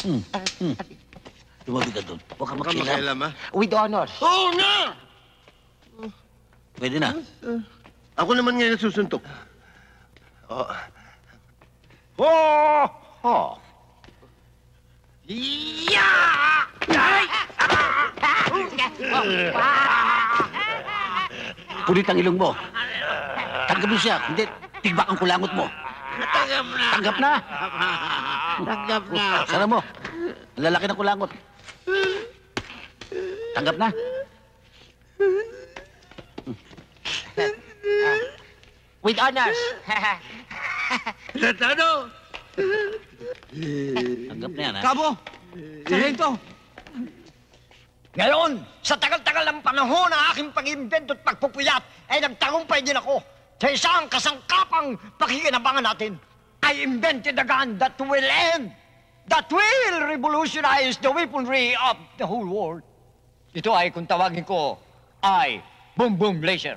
Hmm. Hmm. Lumabi ka doon. Huwag ka
Huwag ka
makialam.
makialam ha.
With honors.
Oo na!
Pwede na.
Ako naman ngayon susuntok.
Oh.
Oh! Oh! Pulit ang ilong mo. Tanggap mo siya. Hindi, tigbak ang kulangot mo.
Tanggap na!
Tanggap na.
Tanggap na!
Sana mo. Ang lalaki ng kulangot. Tanggap na.
With honors.
Tratado!
Tanggap na yan, ha?
Kabo! Sargento! Ngayon, sa tagal-tagal ng panahon ng aking pag-imbento at pagpupuyat, ay nagtagumpay din ako sa isang kasangkapang pakikinabangan natin. I invented a gun that will end, that will revolutionize the weaponry of the whole world. Ito ay kung tawagin ko ay Boom Boom Laser.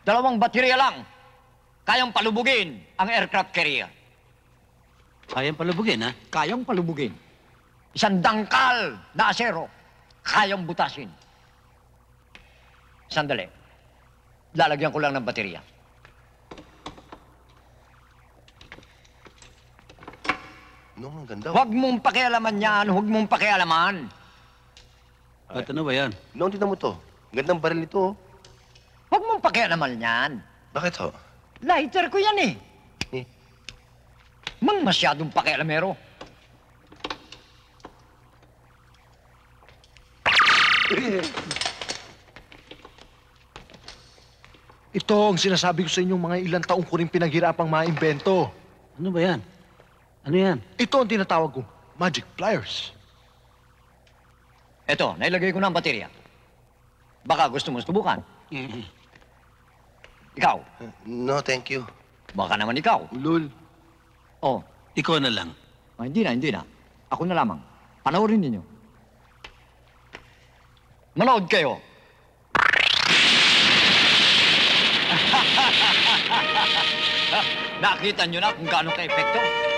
Dalawang baterya lang, kayang palubugin ang aircraft carrier.
Kayang palubugin, ha?
Kayang palubugin. Isang dangkal na asero, kayang butasin. Sandali. Lalagyan ko lang ng baterya.
No, ang ganda.
Huwag mong pakialaman yan, huwag mong pakialaman.
Ba't ano ba yan?
Noon, tignan mo to. Ang gandang baril nito. oh.
Huwag mong pakialaman yan.
Bakit ho?
Lighter ko yan eh.
Eh.
Mang masyadong pakialamero.
Ito ang sinasabi ko sa inyong mga ilang taong ko rin pinaghirapang maimbento.
Ano ba yan? Ano yan?
Ito ang tinatawag ko, magic pliers.
Eto, nailagay ko na ang baterya. Baka gusto mo subukan. Ikaw,
No, thank you.
baka naman ikaw.
Lul.
Oh,
Ikaw na lang.
ah, hindi na, hindi na. Ako na lamang. Panoorin ninyo. Manood kayo. Nakita nyo na kung gaano ka-epekto.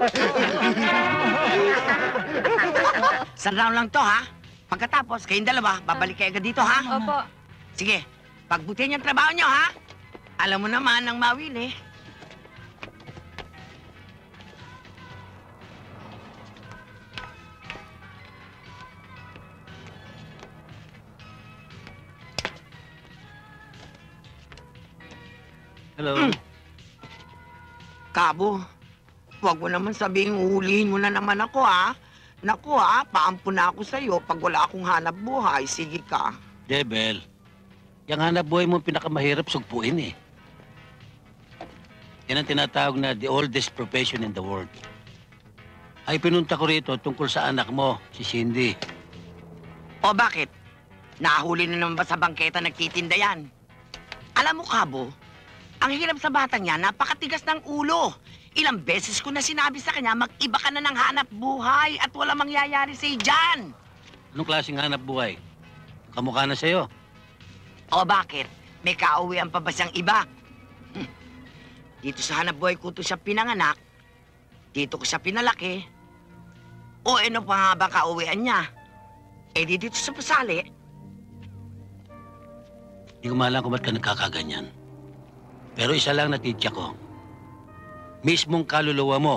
Isang round lang to, ha? Pagkatapos, kayong dalawa, babalik kayo agad dito, ha?
Opo.
Sige, pagbutihan yung trabaho nyo, ha? Alam mo naman ang mawili.
Hello?
Kabo,
Huwag mo naman sabihin, uhulihin mo na naman ako, ha? Naku, ha? Paampo na ako sa'yo pag wala akong hanap buhay. Sige ka.
Jebel, yung hanap buhay mo pinakamahirap sugpuin eh. Yan ang tinatawag na the oldest profession in the world. Ay pinunta ko rito tungkol sa anak mo, si Cindy.
O bakit? Nahuli na naman ba sa bangketa nagtitinda yan? Alam mo, Kabo, ang hirap sa batang yan, napakatigas ng ulo. Ilang beses ko na sinabi sa kanya, mag-iba ka na ng hanap buhay at wala mangyayari sa'yo dyan.
Anong klaseng hanap buhay? Kamukha na sa'yo.
O bakit? May kauwian pa ba siyang iba? Hmm. Dito sa hanap buhay ko to siya pinanganak. Dito ko siya pinalaki. O ano pa nga ba kauwian niya? Eh di dito sa pasali,
Hindi ko malam kung ba't ka nagkakaganyan. Pero isa lang natitya ko. Mismong kaluluwa mo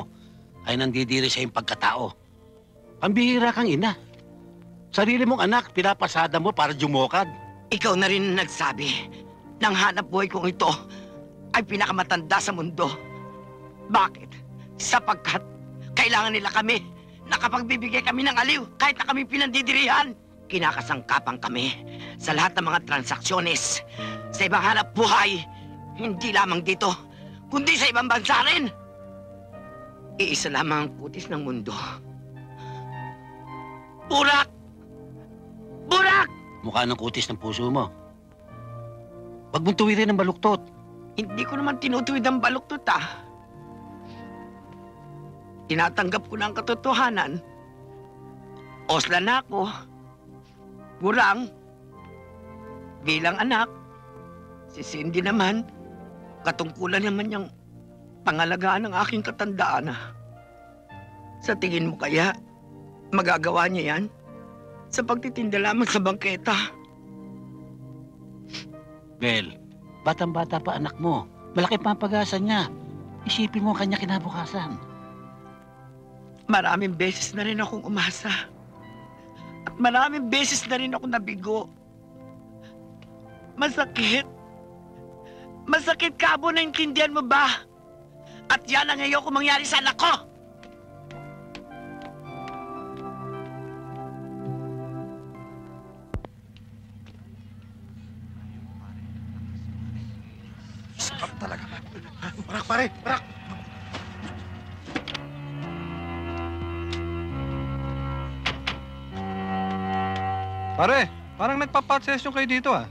ay nandidiri sa iyong pagkatao. Pambihira kang ina. Sarili mong anak, pinapasada mo para jumokad.
ikaw na rin nagsabi ng hanap buhay kong ito ay pinakamatanda sa mundo. Bakit? Sapagkat kailangan nila kami. Nakapagbibigay kami ng aliw kahit na kami pinandidirihan. Kinakasangkapan kami sa lahat ng mga transaksyones sa ibang hanap buhay. Hindi lamang dito, kundi sa ibang bansa rin. Iisa lamang ang kutis ng mundo. Burak! Burak!
Mukha ng kutis ng puso mo. Huwag mong tuwirin ang baluktot.
Hindi ko naman tinutuwid ang baluktot ah. Tinatanggap ko na ang katotohanan. Osla na ako. Gurang. Bilang anak. Si Cindy naman. Katungkulan naman niyang pangalagaan ng aking katandaan ah. Sa tingin mo kaya, magagawa niya yan? Sa pagtitinda lamang sa bangketa.
Bel, batang-bata pa anak mo. Malaki pa ang pag-asa niya. Isipin mo ang kanya kinabukasan.
Maraming beses na rin akong umasa. At maraming beses na rin ako nabigo. Masakit. Masakit, Kabo, naintindihan mo ba? At yan ang ayoko mangyari sa anak ko!
Sakap talaga. Parak, pare, parak.
Pare, parang nagpa-pot session kayo dito ah.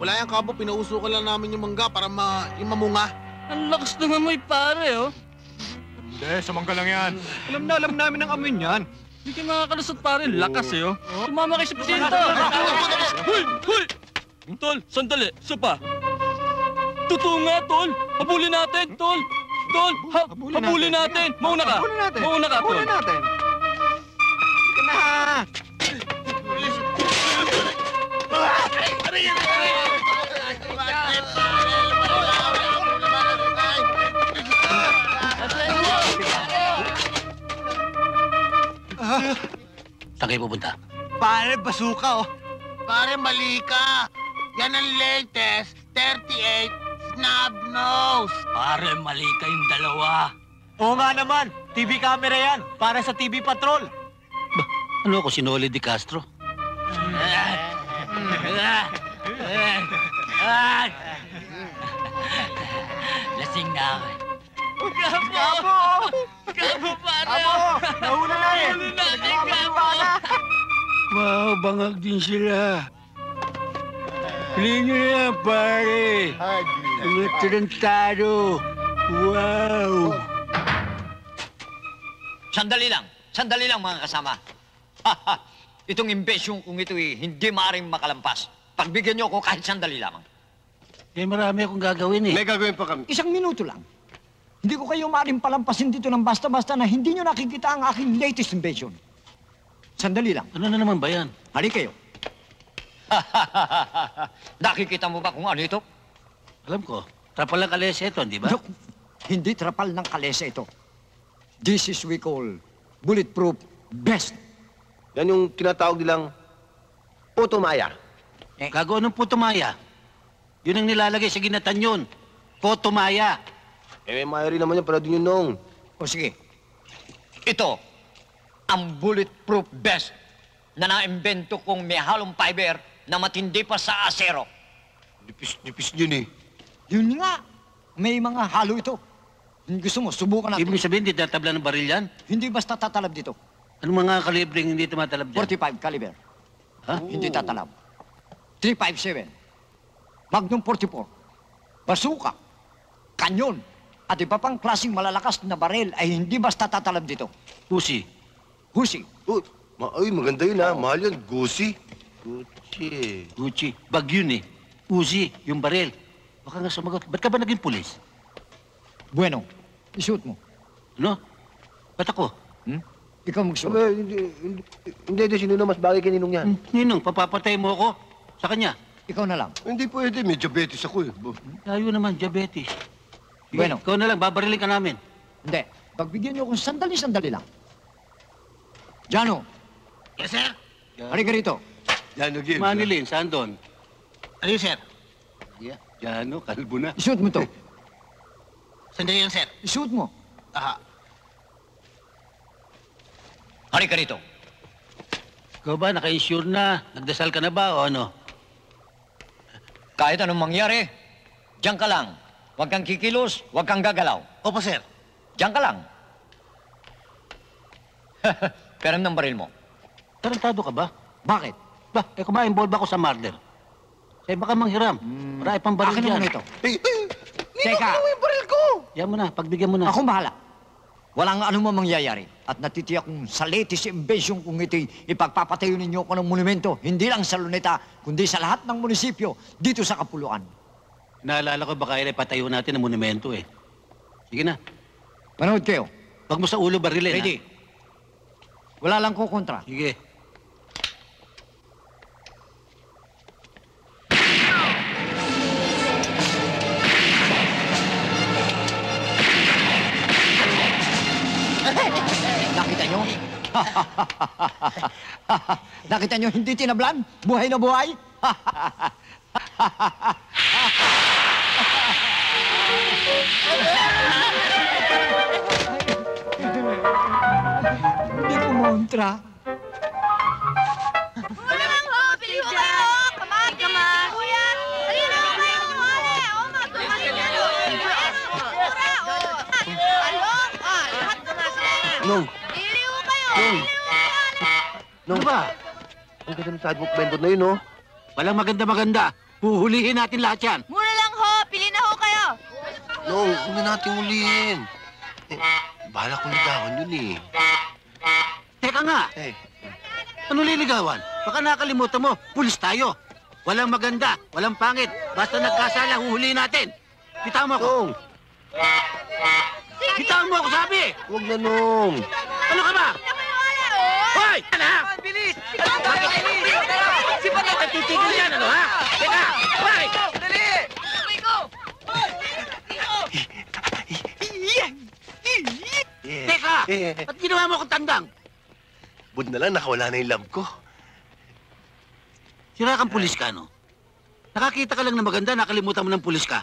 Wala yan, Kabo. Pinauso ko lang namin yung mangga para ma yung mamunga.
Ang lakas naman mo pare, oh.
Hindi, sumangga lang yan. Alam na alam namin ang amoy niyan.
Hindi kayo makakalusot pare, lakas eh, oh. Sumama kayo sa presinto. Hoy! Hoy! Tol, sandali, isa pa. Totoo nga, Tol. Habulin natin, Tol. Tol, ha habulin, natin. Mauna ka.
Habulin natin.
Mauna ka, Tol.
Habulin natin. Sige na.
Saan kayo pupunta?
Pare, basuka, oh.
Pare, mali ka. Yan ang latest 38 snub nose.
Pare, mali kayong dalawa.
Oo nga naman. TV camera yan. Para sa TV Patrol.
Ano ako, si Noli Di Castro?
Lasing na ako.
Gabo!
Gabo, pare.
Gabo! Nahula na eh.
Nahuli natin, Gabo.
Wow, bangag din sila. Hilihin nyo na yan, pare. Mga tarantado. Wow.
Sandali lang. Sandali lang mga kasama. Itong imbesyon kung ito'y hindi maaaring makalampas. Pagbigyan niyo ako kahit sandali lamang.
Eh, marami akong gagawin eh.
May gagawin pa kami.
Isang minuto lang. Hindi ko kayo maaaring palampasin dito ng basta-basta na hindi nyo nakikita ang aking latest invention. Sandali lang.
Ano na naman ba yan?
Hali kayo.
Nakikita mo ba kung ano ito?
Alam ko. Trapal lang kalesa ito, di ba?
No, hindi trapal ng kalesa ito. This is we call bulletproof vest.
Yan yung tinatawag nilang putumaya.
Eh, Gago, anong putumaya? Yun ang nilalagay sa ginatan yun. Potomaya.
Eh, may maya rin naman yan para din yun nung.
O sige, ito ang bulletproof vest na naimbento kong may halong fiber na matindi pa sa asero.
Nipis-nipis yun eh.
Yun nga, may mga halo ito. Kung Gusto mo, subukan natin.
Ibig sabihin, di tatabla ng baril yan?
Hindi basta tatalab dito.
Anong mga kalibreng hindi tumatalab dyan?
45 caliber.
Ha?
Hindi tatalab. 357. Magnum 44. Basuka. Kanyon. At iba pang klaseng malalakas na baril ay hindi basta tatalab dito.
Pusi.
Husi.
Oh, ma ay, maganda yun ha. Mahal yan. Gucci. Gucci.
Gucci. Bag yun eh. Uzi, yung baril. Baka nga sumagot. Ba't ka ba naging pulis?
Bueno, isuot mo.
Ano? Ba't ako?
Hmm? Ikaw magsuot.
Aba, hindi, hindi, hindi, hindi, sino na mas bagay kay Ninong yan?
Ninong, papapatay mo ako sa kanya.
Ikaw na lang.
Hindi pwede, may diabetes ako eh.
Layo naman, diabetes.
Bueno.
Ikaw na lang, babarilin ka namin.
Hindi. Pagbigyan niyo akong sandali-sandali lang. Jano,
Yes, sir.
halika rito.
Yan, again.
Manilin, saan doon?
Ano yun, sir?
Yeah. Jano, kalbo na.
Isuot mo to.
Sandali lang, sir.
Isuot mo.
Aha.
Halika rito.
Ikaw ba, naka-insure na? Nagdasal ka na ba o ano?
Kahit anong mangyari, diyan ka lang. Huwag kang kikilos, huwag kang gagalaw.
Opo, sir.
Diyan ka lang. Pero ng baril mo.
Tarantado ka ba?
Bakit?
Ba, eh kumainvolve ako sa murder. Eh baka manghiram. Marami pang baril
Akin
dyan.
naman ito.
Eh, eh,
Teka,
yung baril ko!
Yan mo na, pagbigyan mo na.
ako bahala. Walang anumang mangyayari. At natitiyak kong sa latest invasion kung ito'y ipagpapatayo ninyo ko ng monumento, hindi lang sa Luneta, kundi sa lahat ng munisipyo dito sa Kapuluan.
Naalala ko baka ilay patayo natin ang monumento eh. Sige na.
Manood kayo.
Wag mo sa ulo barilin.
Ready? Wala lang ko kontra.
Ha? Sige.
Nakita nyo? Nakita nyo, hindi tinablan? Buhay na buhay? Hindi kumontra.
Wala lang ho! Pili ho kayo! Kamati! Kuya! Dali na ho kayo! Sumali! O, mga tumali na ho! Mura! O! Ah, lahat na na
Nung,
Pili ho kayo!
Nung.
Ano ba?
ang ganda ng sidewalk vendor na yun, oh.
Walang maganda-maganda. Huhulihin natin lahat yan.
Mura lang ho! Pili na ho kayo!
Nung, huwag na natin ulihin. Eh, bahala kong ligawan yun eh.
Teka nga,
Eh,
ano liligawan? Baka nakalimutan mo, pulis tayo. Walang maganda, walang pangit. Basta nagkasala, huhulihin natin. Bitawan mo ako.
Nung,
Bitawan mo ako, sabi!
huwag na, Nung.
Ano ka ba? Hoy! Ano ha?
Bilis!
Si Pati nagtitigil yan, ano ha? Teka! Hoy!
Dali! Sabay ko!
Eh,
Teka! Ba't ginawa mo akong tandang?
Bud na lang, nakawala na yung love ko.
Sira kang pulis ka, no? Nakakita ka lang na maganda, nakalimutan mo ng pulis ka.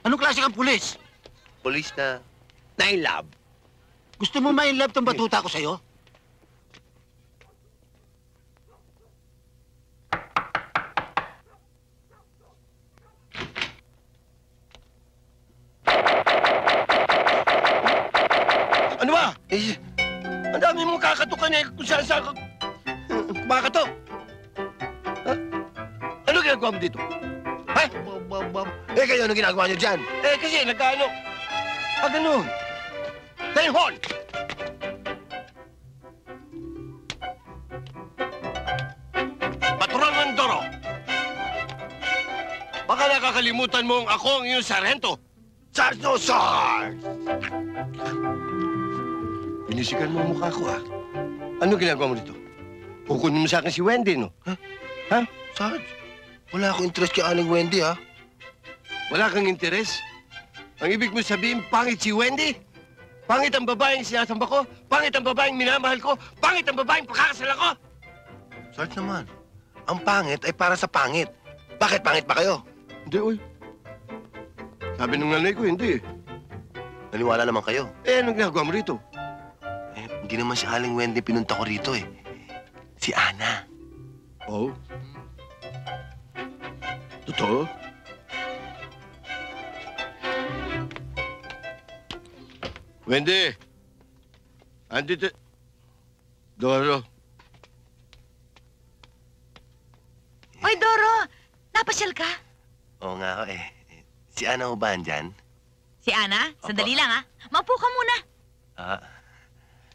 Anong klase kang pulis?
Police na, na in love.
Gusto mo ma-inlove tong batuta ko sa'yo?
Eh, ang dami mong kakatukan eh, kung saan saan ka... Kumakato. Ha? Ano ginagawa mo dito? Ha? Eh, kayo, ano ginagawa niyo dyan? Eh, kasi nagkaano... Ah, ganun. Dahil hon! Patrol Mandoro! Baka nakakalimutan mong ako ang iyong sarhento. Sardo Sarge! Pinisikan mo ang mukha ko, ah. Ano ginagawa mo dito? Kukunin mo sa akin si Wendy, no? Ha? Ha? Sarge, wala akong interest kay Aling Wendy, ha? Wala kang interes? Ang ibig mo sabihin, pangit si Wendy? Pangit ang babaeng sinasamba ko? Pangit ang babaeng minamahal ko? Pangit ang babaeng pakakasal ako? Sarge naman, ang pangit ay para sa pangit. Bakit pangit ba kayo? Hindi, oy. Sabi ng nanay ko, hindi eh. Naniwala naman kayo. Eh, anong ginagawa mo rito? Eh, hindi naman si Aling Wendy pinunta ko rito eh. Si Ana.
Oh? Totoo?
Wendy! Andito... Doro.
Oy, Doro! Napasyal ka?
Oo nga ho eh. Si Ana ho ba andyan?
Si Ana? Sandali lang, ha? Maupo ka muna.
Ah,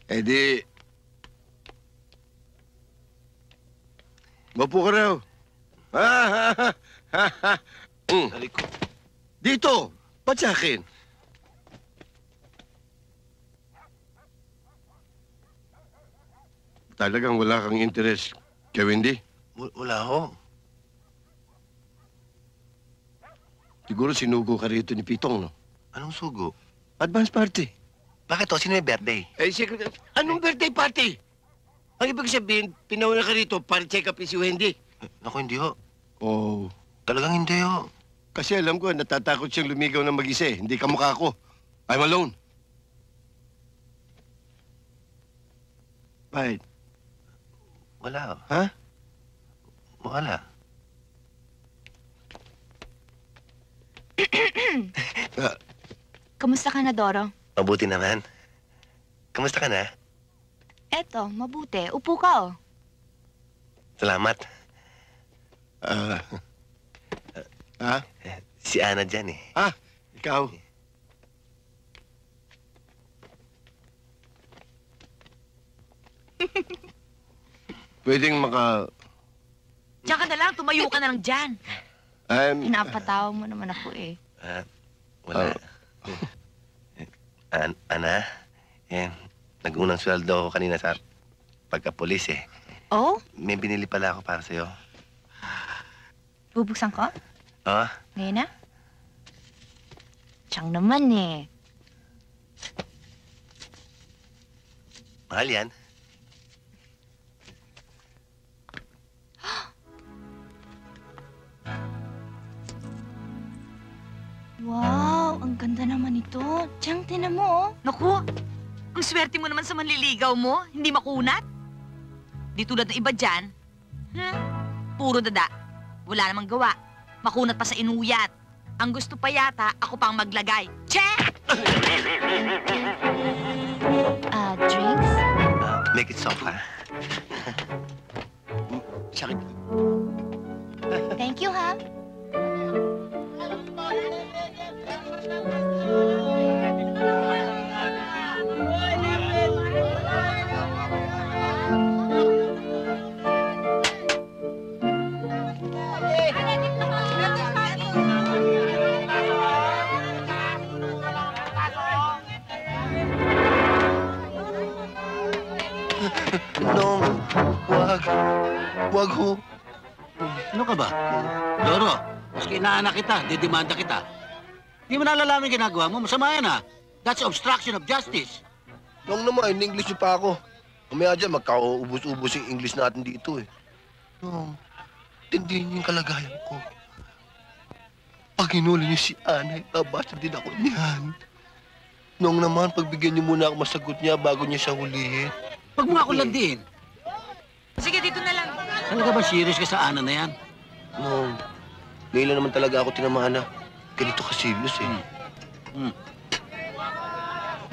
Eh di... Mapo ka raw. Ha, ha, ha, ha. Mm. Dito! Ba't sa akin? Talagang wala kang interes kay Wendy?
w- wala ho.
Siguro sinugo ka rito ni Pitong, no?
Anong sugo?
Advance party.
Bakit ho? Sino may birthday?
Eh, secret... Anong birthday party? Ang ibig sabihin, pinauna ka rito para check up si Wendy.
Naku, hindi ho.
Oh.
Talagang hindi ho.
Kasi alam ko, natatakot siyang lumigaw ng mag-isa eh. Hindi ka mukha ko. I'm alone. Bakit?
Wala ho.
Ha?
Wala.
Kamusta ka na, Doro?
Mabuti naman. Kamusta ka na?
Eto, mabuti. Upo ka, oh.
Salamat.
Ah. Ha?
Si Ana dyan eh.
Ah, ikaw. Pwedeng maka...
Diyan ka na lang, tumayo ka na lang dyan.
I'm...
Pinapatawa mo naman ako eh.
Ah, wala. An Ana, eh, nag-unang sweldo ako kanina sa pagkapulis eh.
Oh?
May binili pala ako para sa'yo.
Bubuksan ko?
Ah,
Ngayon na? Siyang naman eh.
mahal yan.
Wow, ang ganda naman ito. Tiyang, tinan mo, oh. Naku, ang swerte mo naman sa manliligaw mo. Hindi makunat. Di tulad ng iba dyan. Hmm? Puro dada. Wala namang gawa. Makunat pa sa inuyat. Ang gusto pa yata, ako pang maglagay. Che! Ah, drinks?
Ah, make it soft, ha?
Sakit.
Thank you, ha?
No, wag. Wag ho.
Ano ka ba? Doro, maski inaanak kita, didemanda kita. Di mo nalalaman yung ginagawa mo, masama yan ha. That's obstruction of justice.
Nung naman, in-English niyo pa ako. Mamaya dyan, magkauubos-ubos yung English natin dito eh. No, tindihin niyo yung kalagayan ko. Pag hinuli niyo si Ana, babasa din ako niyan. Noong naman, pagbigyan niyo muna ako masagot niya bago niya siya hulihin.
Huwag mo ako landiin.
Sige, dito na lang.
Talaga ba serious ka sa ana na yan?
No, ngayon lang naman talaga ako tinamaan na ganito ka-serious eh.
Hmm.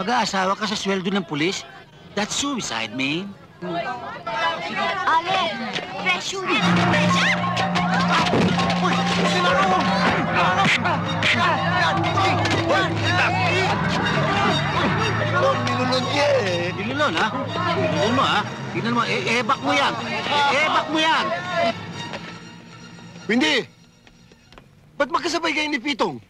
Mag-aasawa ka sa sweldo ng pulis? That's suicide, man.
Ale, fresh ulit.
Nilunod niya eh.
Nilulon, ha? Nilulon mo, ha? Tingnan mo, e ebak mo yan. E ebak mo yan.
Hindi! Ba't magkasabay kayo ni Pitong?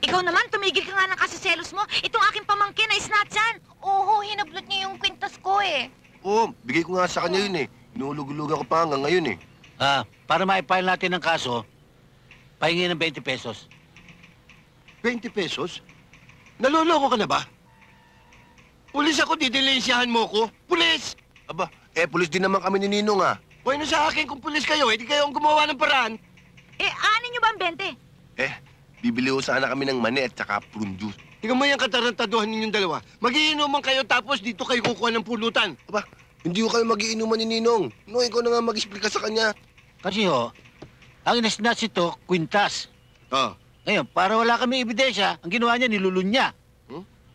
Ikaw naman, tumigil ka nga ng kasiselos mo. Itong aking pamangkin na snatchan. Oo, hinablot niya yung kwintas ko eh.
Oo, bigay ko nga sa kanya yun eh. Inuulog-ulugan ko pa hanggang ngayon eh.
Ah, para ma-file natin ng kaso, pahingi ng 20 pesos.
20 pesos? Naloloko ka na ba? Pulis ako, didilensyahan mo ko. Pulis!
Aba, eh, pulis din naman kami ni Ninong ah.
Bueno sa akin kung pulis kayo, edi kayo ang gumawa ng paraan.
Eh, anin niyo ba ang 20?
Eh, bibili ko sana kami ng mani at saka prune juice.
tingnan mo yung katarantaduhan ninyong dalawa. Magiinuman kayo tapos dito kayo kukuha ng pulutan.
Aba, hindi ko kayo magiinuman ni Ninong. No, ikaw na nga mag-explica sa kanya.
Kasi ho, ang inesnatch ito, kwintas.
Oh.
Ngayon, para wala kami ebidensya, ang ginawa niya, nilulun niya.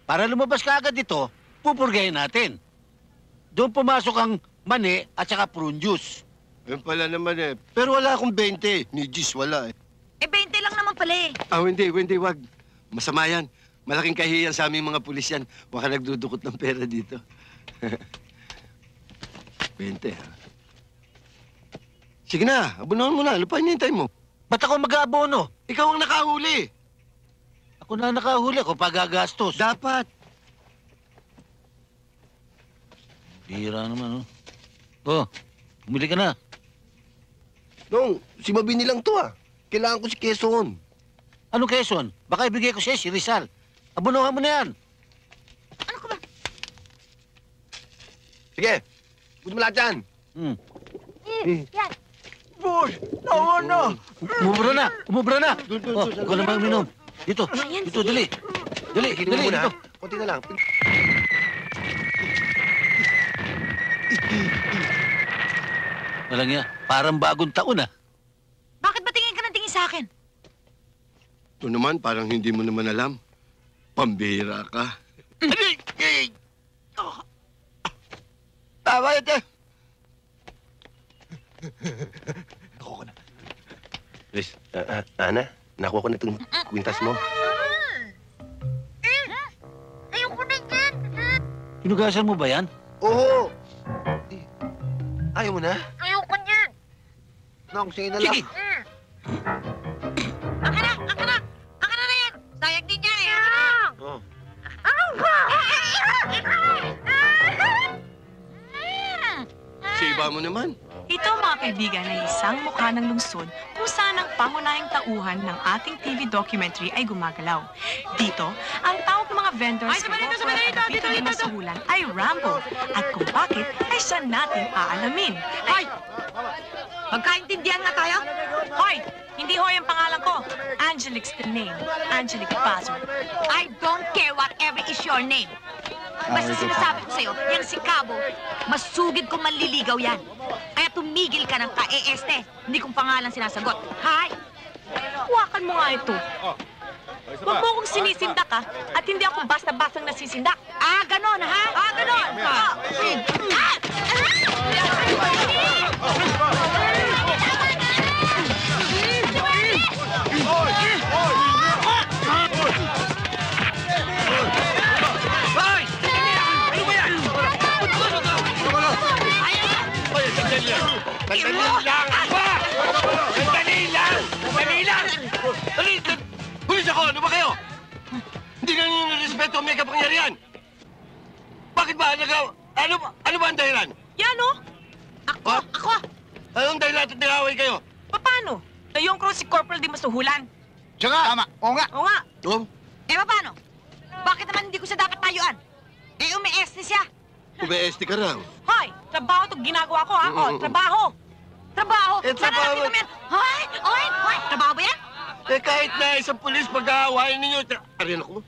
Para lumabas ka agad ito, pupurgayin natin. Doon pumasok ang mani at saka prune juice.
Yun pala naman eh. Pero wala akong 20. Ni Gis wala eh.
Eh, 20 lang naman pala eh.
Ah, hindi, hindi, wag. Masama yan. Malaking kahiyan sa aming mga pulis yan. Baka nagdudukot ng pera dito. 20, ha? Sige na, abunuhan mo na. Niya yung time mo.
Ba't ako mag-aabono?
Ikaw ang nakahuli.
Ako na nakahuli, ako pagagastos.
Dapat.
Bira naman, oh. Oh, bumili ka na.
Nong, si Mabini lang to ah. Kailangan ko si Quezon.
Anong Quezon? Baka ibigay ko siya si Rizal. Abunuhan mo na yan.
Sige, buti mo lahat yan.
Hmm.
Yan.
Boss, tawa na.
Umubra na, umubra na. Oh, ikaw na uminom. Dito, dito, dali. Dali,
Kinin
dali,
mo muna.
dito.
Kunti na lang.
Walang yan, parang bagong taon ah.
Bakit ba tingin ka ng tingin sa akin?
Ito naman, parang hindi mo naman alam. Pambihira ka. Oh. Tama ito.
Chris, ah, ah, Ana, nakuha ko na itong kwintas mo.
Ayoko na yan.
Pinugasan mo ba yan?
Oo. Eh, Ayaw mo na?
Niyan.
Nong, sige na lang.
Sige.
Ang anak! Ang anak! Ang anak na yan! Sayang din yan eh!
Oh.
Ano ba?
Sa iba mo naman.
Ito mga kaibigan ay isang mukha ng lungsod kung saan ang pangunahing tauhan ng ating TV documentary ay gumagalaw. Dito, ang tawag ng mga vendors
Ay,
sa
sabay dito, dito.
Masuhulan ay Rambo. At kung bakit, ay siya natin aalamin.
Hoy! Magkaintindihan nga tayo?
Hoy! Hindi hoy ang pangalan ko. Angelic's the name. Angelic Pazo.
I don't care whatever is your name. Basta sinasabi ko sa'yo, yan si Cabo, masugid kong manliligaw yan. Kaya tumigil ka ng ka-EST. Hindi kong pangalan sinasagot. Hi!
Huwakan mo nga ito. Huwag mo akong sinisindak ha, at hindi ako basta-bastang nasisindak.
Ah, ganon ha? Ah, ganon! Ah! Ah!
Hoy! Sandali lang. Ba! Sandali lang! Sandali lang! Dali! dali. Pulis ako! Ano ba kayo? Hindi na ninyo respeto ang may kapangyarihan. Bakit ba? Nagaw... Ano, ba- ano ba ang dahilan?
Yan oh!
Ako! Ako!
Anong dahilan at nag-away kayo?
Paano? Layong ko si Corporal Di Masuhulan.
Siya nga. Tama. Oo nga.
Oo nga.
Oh?
Eh, paano? Bakit naman hindi ko siya dapat tayuan? Eh, umi-EST siya.
Ube-este ka raw.
Hoy! Trabaho to ginagawa ko ha.
Mm,
Oh,
mm, mm.
trabaho.
Trabaho!
Eh, trabaho-
yan? Hoy! Hoy! Hoy! Trabaho ba yan?
Eh, kahit na isang pulis pag-aawain ninyo, tra- arin ako.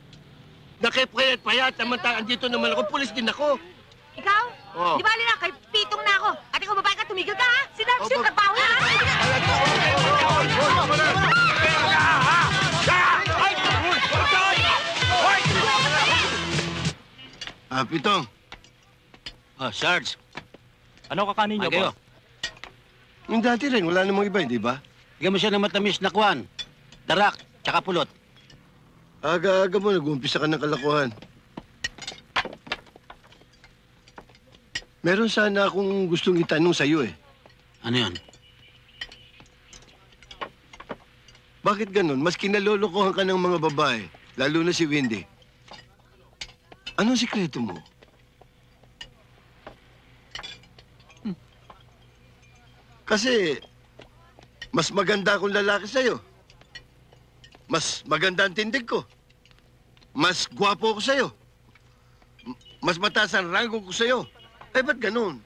Nakipayat payat, samantang andito naman ako, pulis din ako.
Ikaw?
Oo.
Di ba na, kay pitong na ako. At ikaw babae ka, tumigil ka ha? Sinabi
Opo.
siya trabaho yan ha?
Ah, Pitong.
Ah, Sarge.
Ano kakanin niyo,
Ay,
boss?
Yung dati rin, wala namang iba, hindi ba?
Bigyan mo siya ng matamis na kwan. Darak, tsaka pulot.
Aga-aga mo, nag-uumpisa ka ng kalakuhan. Meron sana akong gustong itanong sa'yo eh.
Ano yun?
Bakit ganun? Mas kinalolokohan ka ng mga babae, lalo na si Wendy. Anong sikreto mo? Kasi, mas maganda akong lalaki sa'yo. Mas maganda ang tindig ko. Mas gwapo ko sa'yo. Mas mataas ang rango ko sa'yo. Eh, ba't ganun?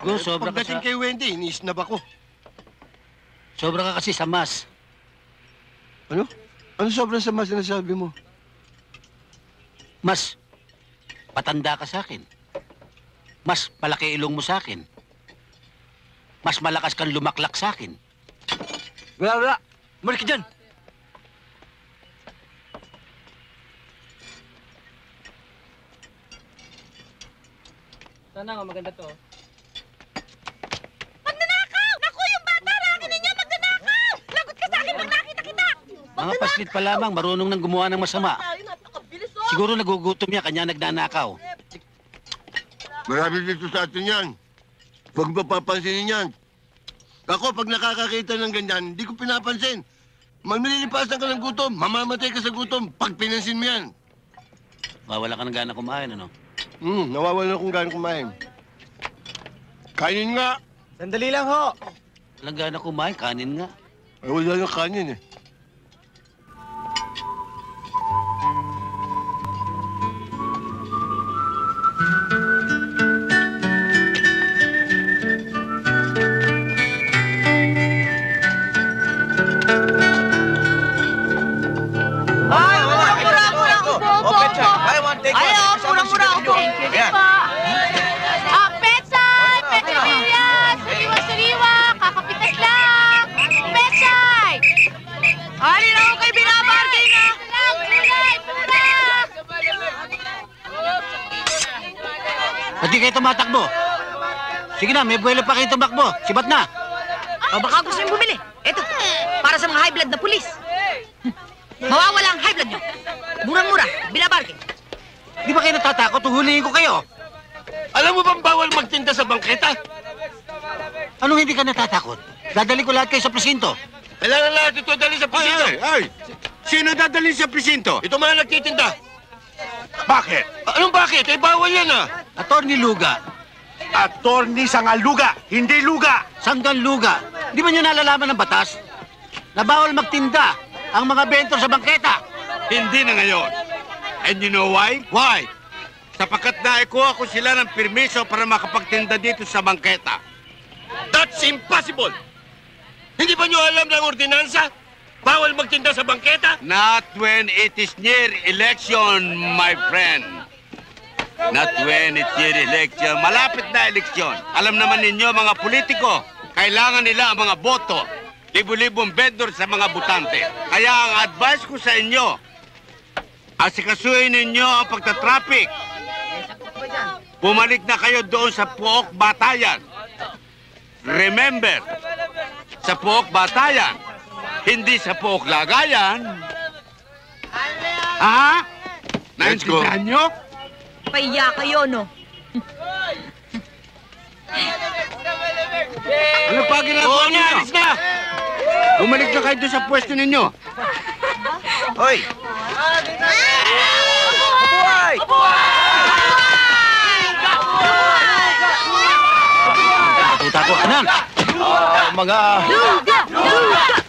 Go,
Eh,
sobra ka
Pagdating
sa...
kay Wendy, inisnab ako.
Sobra ka kasi sa mas.
Ano? Ano sobrang sama sinasabi mo?
Mas patanda ka sa akin. Mas malaki ilong mo sa akin. Mas malakas kang lumaklak sa akin.
Wala, wala. Umalis ka dyan.
Sana nga maganda to.
Magnanakaw! Naku, yung bata! Rangin ninyo! Magnanakaw! Lagot ka sa akin pag nakita kita!
Mga paslit pa lamang, marunong nang gumawa ng masama. Siguro nagugutom niya, kanya nagnanakaw.
Marami dito sa atin yan. Huwag mapapansinin yan. Ako, pag nakakakita ng ganyan, hindi ko pinapansin. Maglilipasan ka ng gutom, mamamatay ka sa gutom pag pinansin mo yan.
Mawala ka ng gana kumain, ano?
Hmm, nawawalan akong gano'n kumain. Kainin nga.
Sandali lang ho.
Walang gana kumain, kanin nga.
Ay, wala nang kanin eh.
Ba't di kayo tumatakbo? Sige na, may buwelo pa kayo tumakbo. Sibat na.
O baka gusto niyong bumili. Eto, para sa mga high blood na pulis. Mawawala ang high blood niyo. Murang-mura, binabargain.
Di ba kayo natatakot? Huhulihin ko kayo.
Alam mo bang bawal magtinda sa bangketa?
Anong hindi ka natatakot? Dadali ko lahat kayo sa presinto.
Kailangan lahat ito dali sa presinto.
Ay, ay, Sino dadalhin sa presinto?
Ito mga nagtitinda.
Bakit?
Anong bakit? Eh, bawal yan ah.
Attorney Luga.
Attorney Sangaluga, hindi Luga.
Sanggang Luga. Di ba nyo nalalaman ng batas? Na bawal magtinda ang mga bento sa bangketa.
Hindi na ngayon. And you know why? Why? Sapagkat naikuha ko sila ng permiso para makapagtinda dito sa bangketa.
That's impossible! Hindi ba nyo alam ng ordinansa? Bawal magtinda sa bangketa?
Not when it is near election, my friend. Not when it's near election. Malapit na eleksyon. Alam naman ninyo, mga politiko, kailangan nila ang mga boto. Libo-libong vendor sa mga butante. Kaya ang advice ko sa inyo, asikasuhin ninyo ang pagtatraffic. Bumalik na kayo doon sa Puok Batayan. Remember, sa Puok Batayan, hindi sa Puok Lagayan. Ha?
Let's go.
Naintindihan nyo?
Paiya kayo, no?
Ano pa ginagawa
Oo,
ninyo?
naalis na!
Bumalik na kayo doon sa pwesto ninyo.
Hoy! Mabuhay!
Tuta ko, anan!
Ah, mga...
Luga! Luga!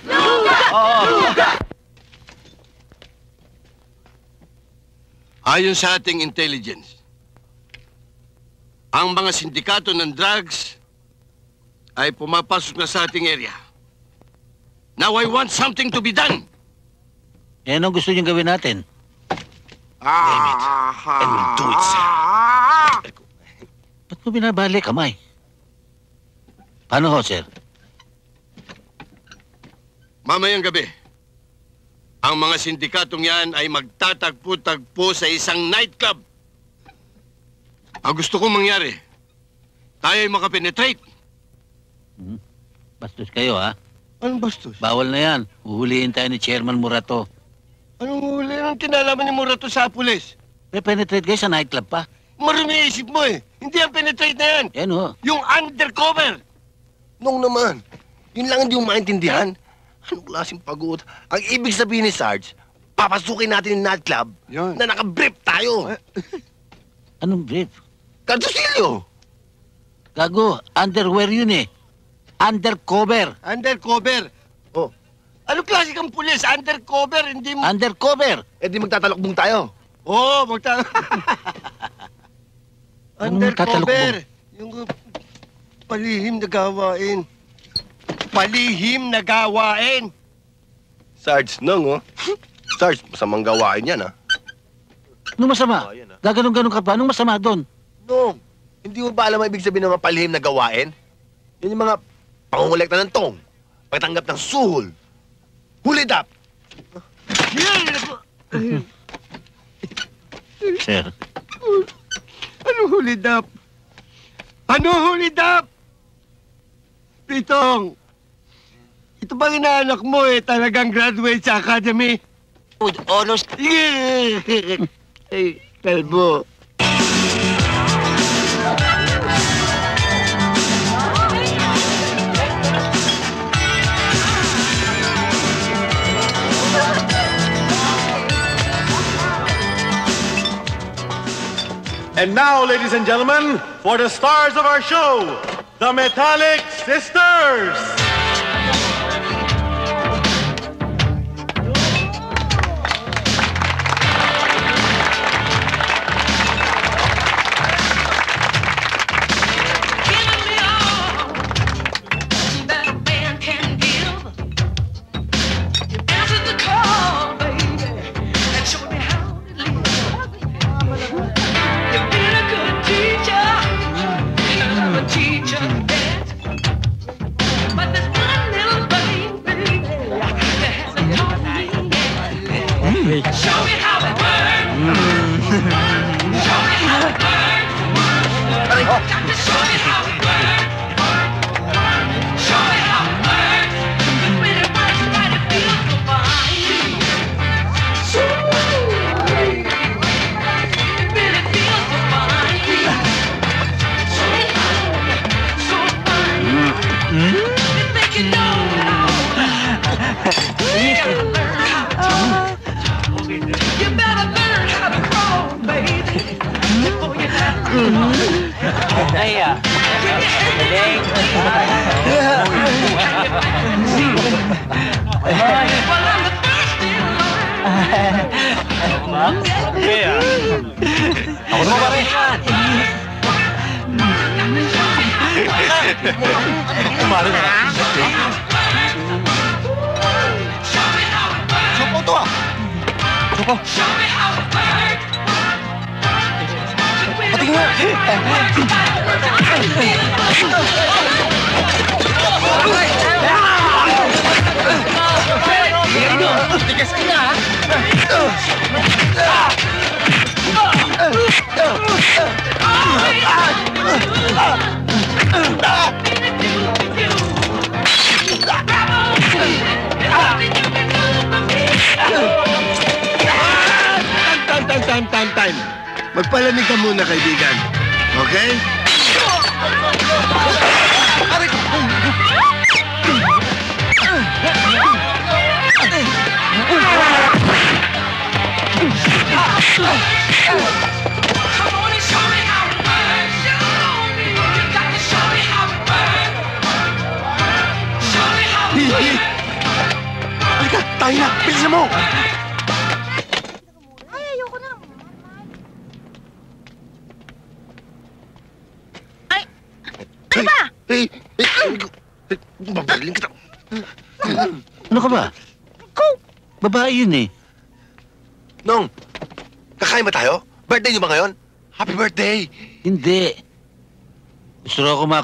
Ayon sa ating intelligence, ang mga sindikato ng drugs ay pumapasok na sa ating area. Now I want something to be done.
Eh, anong gusto niyong gawin natin?
I will do it, sir.
Ba't mo binabali kamay? Paano ho, sir?
Mamayang gabi, ang mga sindikatong yan ay magtatagpo-tagpo sa isang nightclub. Ang gusto kong mangyari, tayo ay makapenetrate.
Bastos kayo, ha?
Anong bastos?
Bawal na yan. Huhulihin tayo ni Chairman Murato.
Anong huli? Anong kinalaman ni Murato sa pulis?
May penetrate kayo sa nightclub pa.
Marumi isip mo eh. Hindi ang penetrate na yan.
Yan, ho.
Yung undercover. Nung naman, yun lang hindi mo maintindihan. Anong klaseng pagod? Ang ibig sabihin ni Sarge, papasukin natin yung nightclub na nakabrief tayo.
Anong brief?
Kartusilyo.
Gago, underwear yun eh. Undercover.
Undercover. Oh. Anong klase kang pulis? Undercover, hindi mo...
Undercover.
Eh di magtatalokbong tayo. Oo, oh, magtatalokbong.
Anong tatalokbong?
Yung uh, palihim na gawain. Palihim na gawain. Sarge, nung, oh. Sarge, masamang gawain yan, ah.
Anong masama? Gaganong-ganon ka pa? Anong masama doon?
Nong, hindi mo ba alam ang ibig sabihin ng mga palihim na gawain? Yan yung mga pangungulekta ng tong, pagtanggap ng suhol, hulidap.
Sir.
Ano hulidap? Ano hulidap? Pitong, ito bang inaanak mo eh, talagang graduate sa academy? Honors? Ay, kalbo.
And now, ladies and gentlemen, for the stars of our show, the Metallic Sisters.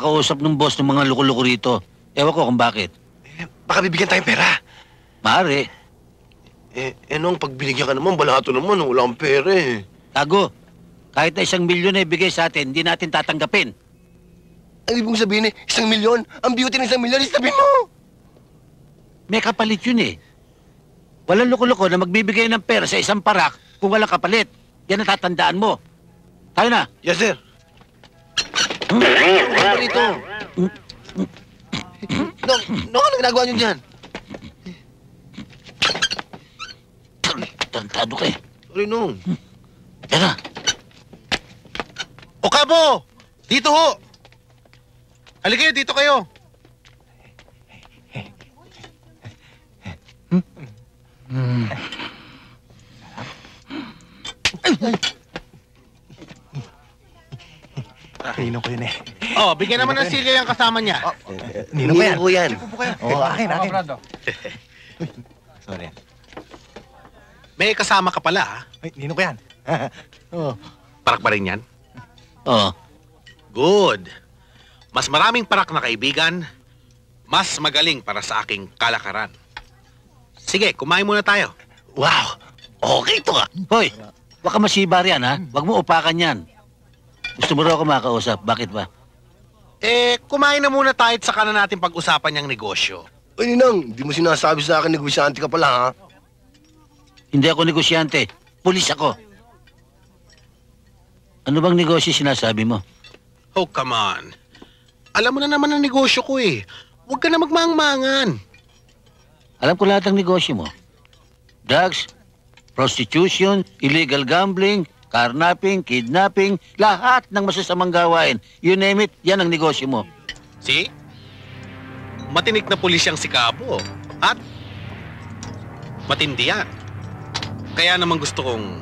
Makausap ng boss ng mga loko-loko rito. Ewan ko kung bakit.
Baka bibigyan tayong pera.
Maaari.
Eh, eh nung pag binigyan ka naman, balato naman, wala kang pera eh.
Tago. Kahit na isang milyon na ibigay sa atin, hindi natin tatanggapin.
Ang ibig sabihin eh, isang milyon? Ang beauty ng isang milyon, isabin mo!
May kapalit yun eh. Walang loko-loko na magbibigay ng pera sa isang parak kung walang kapalit. Yan ang tatandaan mo. Tayo na.
Yes, sir. Ano ba rito? Nong, Nong, ano ginagawa niyo dyan?
Tantado ka eh.
Sorry, Nong.
Na.
O Kabo! Dito ho! Halika kayo, dito kayo.
Ninong ko yun eh.
Oh, bigyan naman ng sili ang kasama niya.
Ninong ko yan.
ko yan.
Oo, akin, akin. Sorry.
May kasama ka pala, ah.
Ay, ninong ko yan.
oh.
Parak pa rin yan?
Oo.
Good. Mas maraming parak na kaibigan, mas magaling para sa aking kalakaran. Sige, kumain muna tayo.
Wow! Okay to ah. Hoy, baka masibar yan ha. Huwag mo upakan yan. Gusto mo raw ako makausap. Bakit ba?
Eh, kumain na muna tayo at saka na natin pag-usapan yung negosyo.
Ay, Ninang, di mo sinasabi sa akin negosyante ka pala, ha?
Hindi ako negosyante. Pulis ako. Ano bang negosyo sinasabi mo?
Oh, come on. Alam mo na naman ang negosyo ko eh. Huwag ka na magmangmangan.
Alam ko lahat ng negosyo mo. Drugs, prostitution, illegal gambling, carnapping, kidnapping, lahat ng masasamang gawain. You name it, yan ang negosyo mo.
See? Matinik na pulis siyang si Cabo. At matindi yan. Kaya naman gusto kong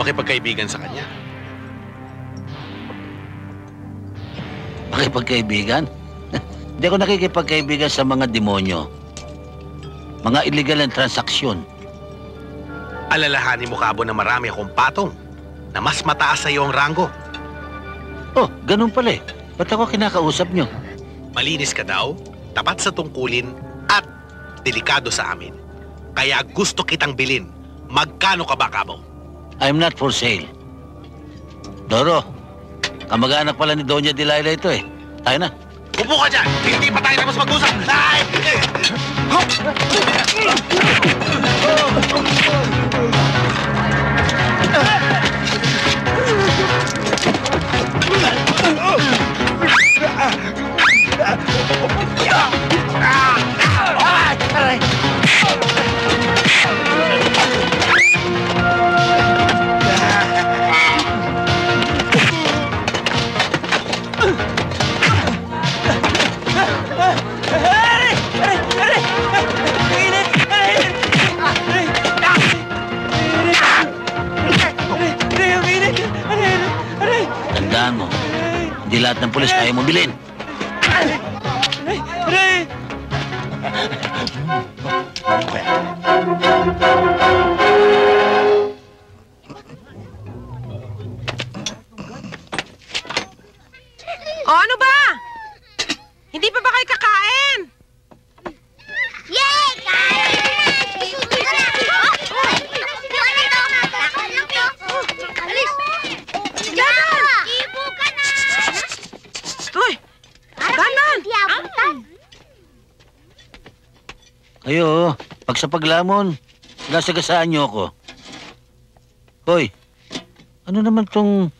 makipagkaibigan sa kanya.
Makipagkaibigan? Hindi ako nakikipagkaibigan sa mga demonyo. Mga illegal na transaksyon.
Alalahanin mo, Cabo, na marami akong patong na mas mataas sa iyo ang ranggo.
Oh, ganun pala eh. Ba't ako kinakausap nyo?
Malinis ka daw, tapat sa tungkulin, at delikado sa amin. Kaya gusto kitang bilin. Magkano ka ba, Cabo?
I'm not for sale. Doro, kamag-anak pala ni Doña Delilah ito eh. Tayo na.
Upo ka dyan! Hindi pa tayo tapos mag-usap! Ay!
Tandaan mo, hindi lahat ng pulis kaya mo bilhin.
O ano ba? Hindi pa ba kayo kakain?
Yay! Danan! Ibo ka na!
Uy! Danan!
Kayo, pag sa paglamon, nasagasaan niyo ako. Hoy, ano naman tong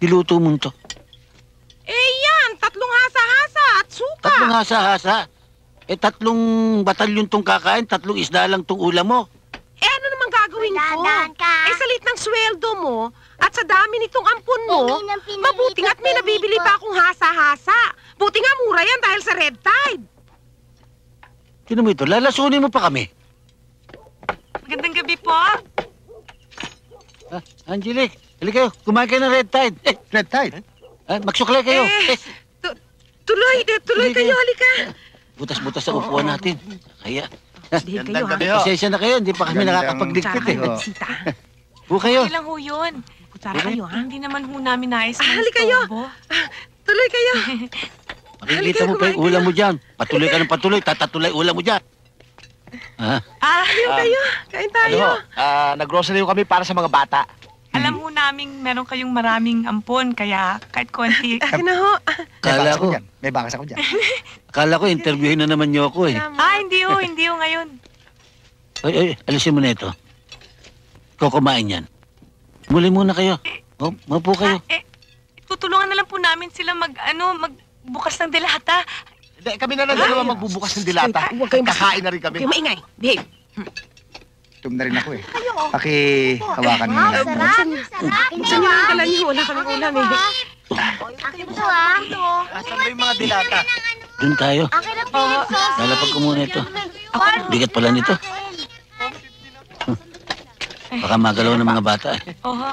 niluto mo to?
Eh yan! Tatlong hasa-hasa at suka!
Tatlong hasa-hasa. Eh, tatlong batalyon tong kakain, tatlong isda lang tong ulam mo.
Eh ano naman gagawin ko? Eh sa lit ng sweldo mo at sa dami nitong ampon mo, mabuti nga't may nabibili pa akong hasa-hasa. Buti nga mura yan dahil sa red tide.
Sino mo ito? Lalasunin mo pa kami.
Magandang gabi po.
Ah, Angelique, halika kayo. Kumain kayo ng red tide. Eh, red tide? Ah, magsuklay kayo. Eh,
Tuloy, eh, tuloy kayo, halika.
butas-butas sa upuan natin. Kaya.
Hindi kayo, ha?
Pasensya na kayo, hindi pa kami nakakapagligpit eh.
Tsaka.
Bu kayo.
Okay lang ho yun.
Kutsara kayo, ha?
Hindi naman ho namin nais
Ah, halika kayo. Tuloy kayo.
Makikita mo pa yung ulam mo dyan. Patuloy ka ng patuloy, tatatulay ulam mo dyan. Ha?
Ah, kayo, kayo. Kain tayo.
Ano, ah, nag-grocery ho kami para sa mga bata.
Alam ho namin meron kayong maraming ampon, kaya kahit konti.
Akin na ho.
Kala ko,
May bakas ako dyan.
kala ko interviewin na naman niyo ako eh.
ah, hindi ho, hindi ho ngayon.
Ay, ay, alisin mo na ito. Ikaw kumain yan. Muli muna kayo. Oh, maupo kayo.
Tutulungan na lang po namin sila mag, ano, magbukas ng delata.
Hindi, kami na lang dalawa magbubukas ng dilata.
Huwag kayong
Kakain na rin kami.
Kayo maingay. Behave.
Tum na rin ako eh. Paki-hawakan mo na.
Buksan niyo ang dala niyo. Wala kaming ulam eh.
Akin po ah.
Asan ba yung mga dilata?
Doon tayo.
Akin na po yung sauce.
Lalapag ko muna ito. Bigat pala nito. Baka magalaw ng mga bata eh.
Oho.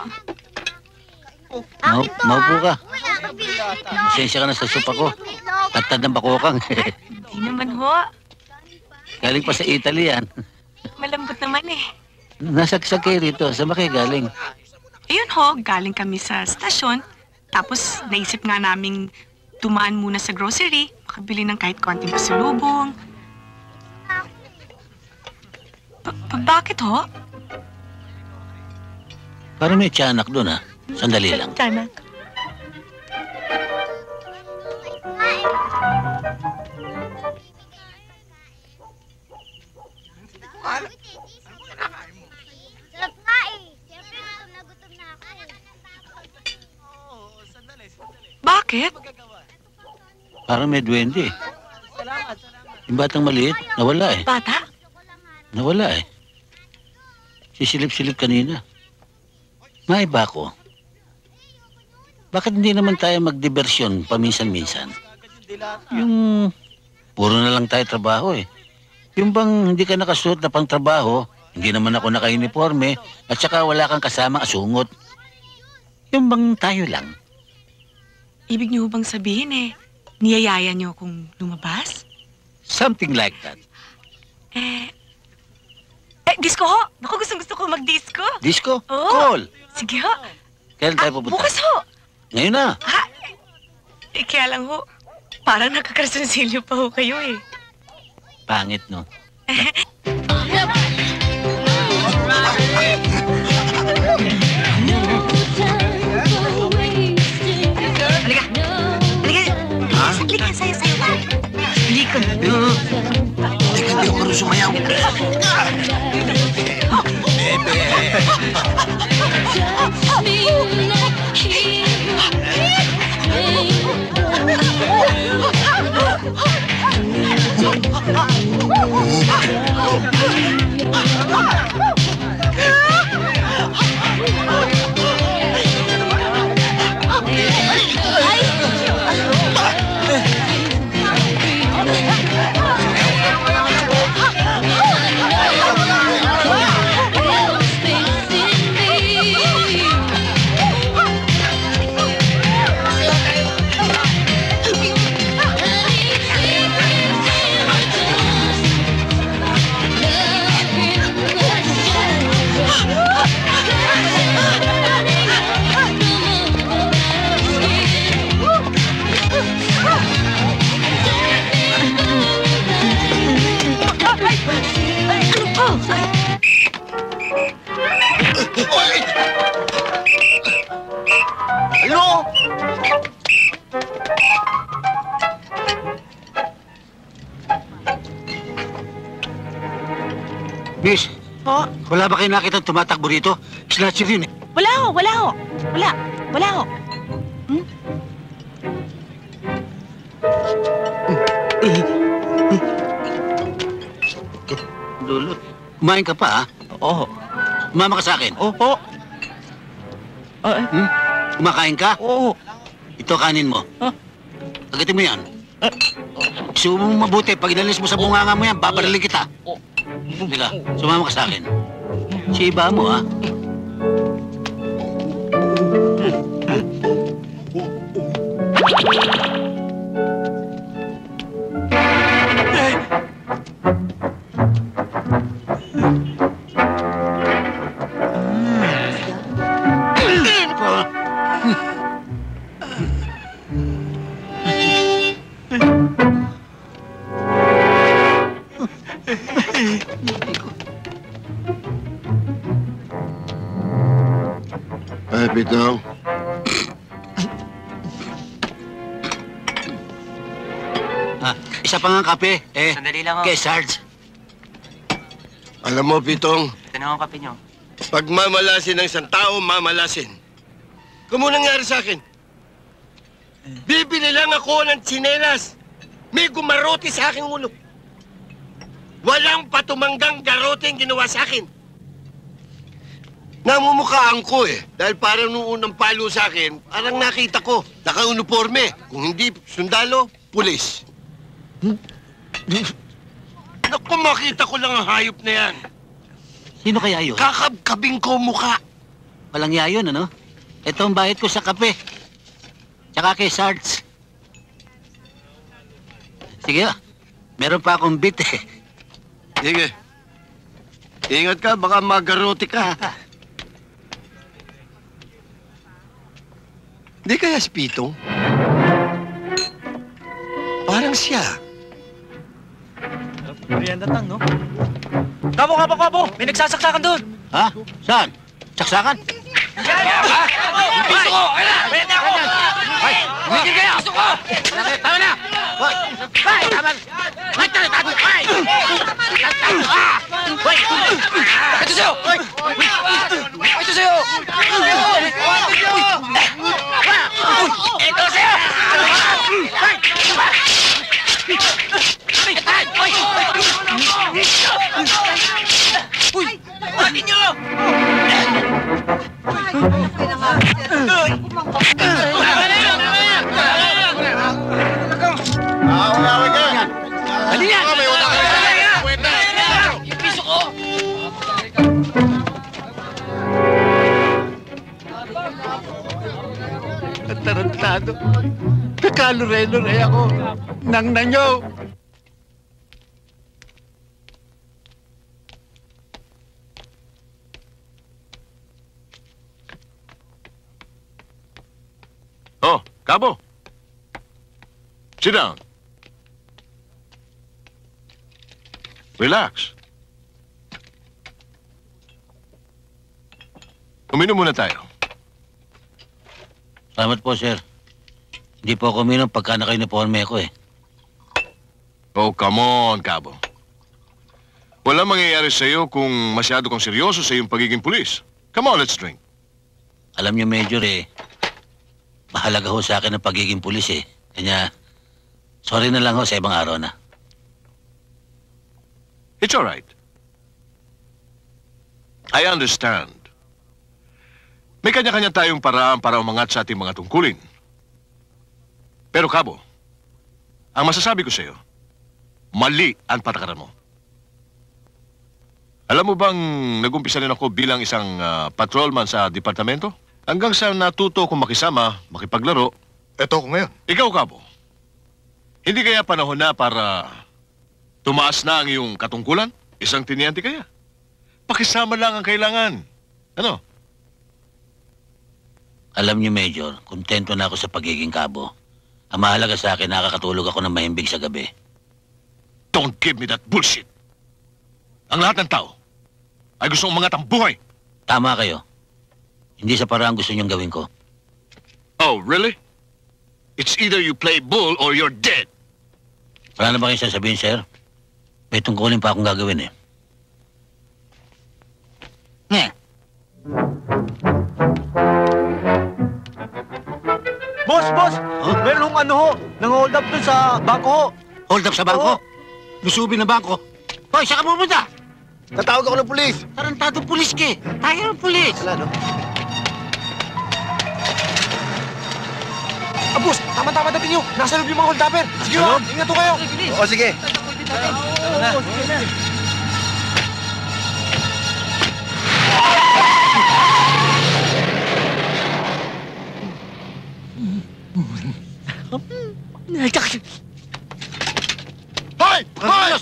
Mau, maupo ka. Pasensya ka na sa supa ko. Tatad ng bakokang.
Hindi naman ho.
galing pa sa Italy yan.
Malambot naman eh.
Nasagsak kayo rito. Saan ba kayo galing?
ayun ho, galing kami sa stasyon. Tapos naisip nga naming tumaan muna sa grocery, makabili ng kahit konting pasulubong. Ba- ba- bakit ho?
Parang may tiyanak doon, ha? Sandali lang.
Tiyanak.
Sarap nga eh. Siyempre, gutom na gutom na ako.
Bakit?
Parang may duwende, eh. Yung batang maliit, nawala, eh.
Bata?
Nawala, eh. Sisilip-silip kanina. May ba ako? Bakit hindi naman tayo magdibersyon paminsan-minsan? Yung puro na lang tayo trabaho eh. Yung bang hindi ka nakasuot na pang trabaho, hindi naman ako naka-uniforme, at saka wala kang kasama asungot. Yung bang tayo lang.
Ibig niyo bang sabihin eh, niyayaya niyo akong lumabas?
Something like that.
Eh, eh, disco ho! Naku, gustong gusto ko mag-disco.
Disco?
Oo.
Call!
Sige ho.
Kailan tayo pupunta?
Bukas ho.
Ngayon na.
Eh, kaya lang ho, parang nakakarasansilyo pa ho kayo eh.
Pangit, no?
Halika!
Ha?
Sayo, sayo ka. Halika.
Teka, hindi ako marunong sumayaw.
Oh, Hello?
Miss, wala ba kayo nakita tumatakbo rito? Snatcher yun eh.
Wala ho, wala ho. Wala, wala ho.
Lulot. Kumain ka pa, ha? Oo. Umama ka sa akin. Oo. Hmm? Kumakain ka? Oo. Ito kanin mo. Agatin mo yan. Sumo mo mabuti. Pag inalis mo sa bunganga mo yan, babarilin kita. Teka, sumama ka sa akin. Si iba mo, ha?
Pitong.
Ah, isa pa nga kape. Eh,
Sandali lang, oh.
Kay Sarge.
Alam mo, Pitong,
Ito na ang kape nyo.
pag mamalasin ng isang tao, mamalasin. Kung nangyari sa akin, bibili lang ako ng tsinelas. May gumarote sa aking ulo. Walang patumanggang garote ang ginawa sa akin. Namumukhaan ko eh. Dahil parang nung unang palo sa akin, parang nakita ko, naka-uniforme. Kung hindi sundalo, pulis. Naku, makita ko lang ang hayop na yan.
Sino kaya yun?
Kakabkabing ko mukha.
Walang yayon, ano? Ito ang bayad ko sa kape. Tsaka kay Sarge. Sige, meron pa akong bit eh.
Sige. Ingat ka, baka magarote ka.
Di kaya si Pitong? Parang siya.
Merienda tang, no? Kabo, kabo, kabo! May nagsasaksakan doon!
Ha? Saan? Saksakan?
Gusto ko! Ay na! Pwede ako! Ay! Tumigil kayo! Gusto ko! Tama na! Ay! Tama na! Ay! Tama na! Ay! Ah! Hoy! Ito sa'yo! Hoy! Ito sa'yo! Ito sa'yo! Ay! Ay! Uy! Pati nyo!
Away-away
Tarantado. Nakalure-lure ako. Nang nanyo.
Oh, Cabo. Sit down. Relax. Uminom muna tayo.
Salamat po, sir. Hindi po ako uminom pagka naka-uniforme ako eh.
Oh, come on, Cabo. Walang mangyayari sa'yo kung masyado kang seryoso sa iyong pagiging pulis. Come on, let's drink.
Alam niyo, Major eh, mahalaga ho sa akin ang pagiging pulis eh. Kanya, sorry na lang ho sa ibang araw na.
It's all right. I understand. May kanya-kanya tayong paraan para umangat sa ating mga tungkulin. Pero, Cabo, ang masasabi ko sa'yo, mali ang patakaran mo. Alam mo bang nagumpisa rin ako bilang isang ah, patrolman sa departamento? Hanggang sa natuto kong makisama, makipaglaro.
Eto ko ngayon.
Ikaw, Cabo. Hindi kaya panahon na para tumaas na ang iyong katungkulan? Isang tiniente kaya? Pakisama lang ang kailangan. Ano?
Alam niyo, Major, kontento na ako sa pagiging kabo. Ang mahalaga sa akin, nakakatulog ako ng mahimbing sa gabi.
Don't give me that bullshit. Ang lahat ng tao ay gusto umangat ang buhay.
Tama kayo. Hindi sa parang gusto niyong gawin ko.
Oh, really? It's either you play bull or you're dead.
Wala na ba kayong sasabihin, sir? May tungkulin pa akong gagawin eh. Nga.
Boss, boss! Meron hong ano ho, nang-hold up dun sa bangko ho.
Hold up sa bangko? Lusubi na bangko? Hoy, saan ka pupunta?
Tatawag ako ng pulis.
Tarantadong pulis ka eh. Tayo ng pulis.
Wala, no?
Ah, boss, tama-tama dating nyo. Nasa loob yung mga hold upper. Sige ho, ingat ho kayo.
Oo, sige.
Oo, sige na.
Hoy! Hoy!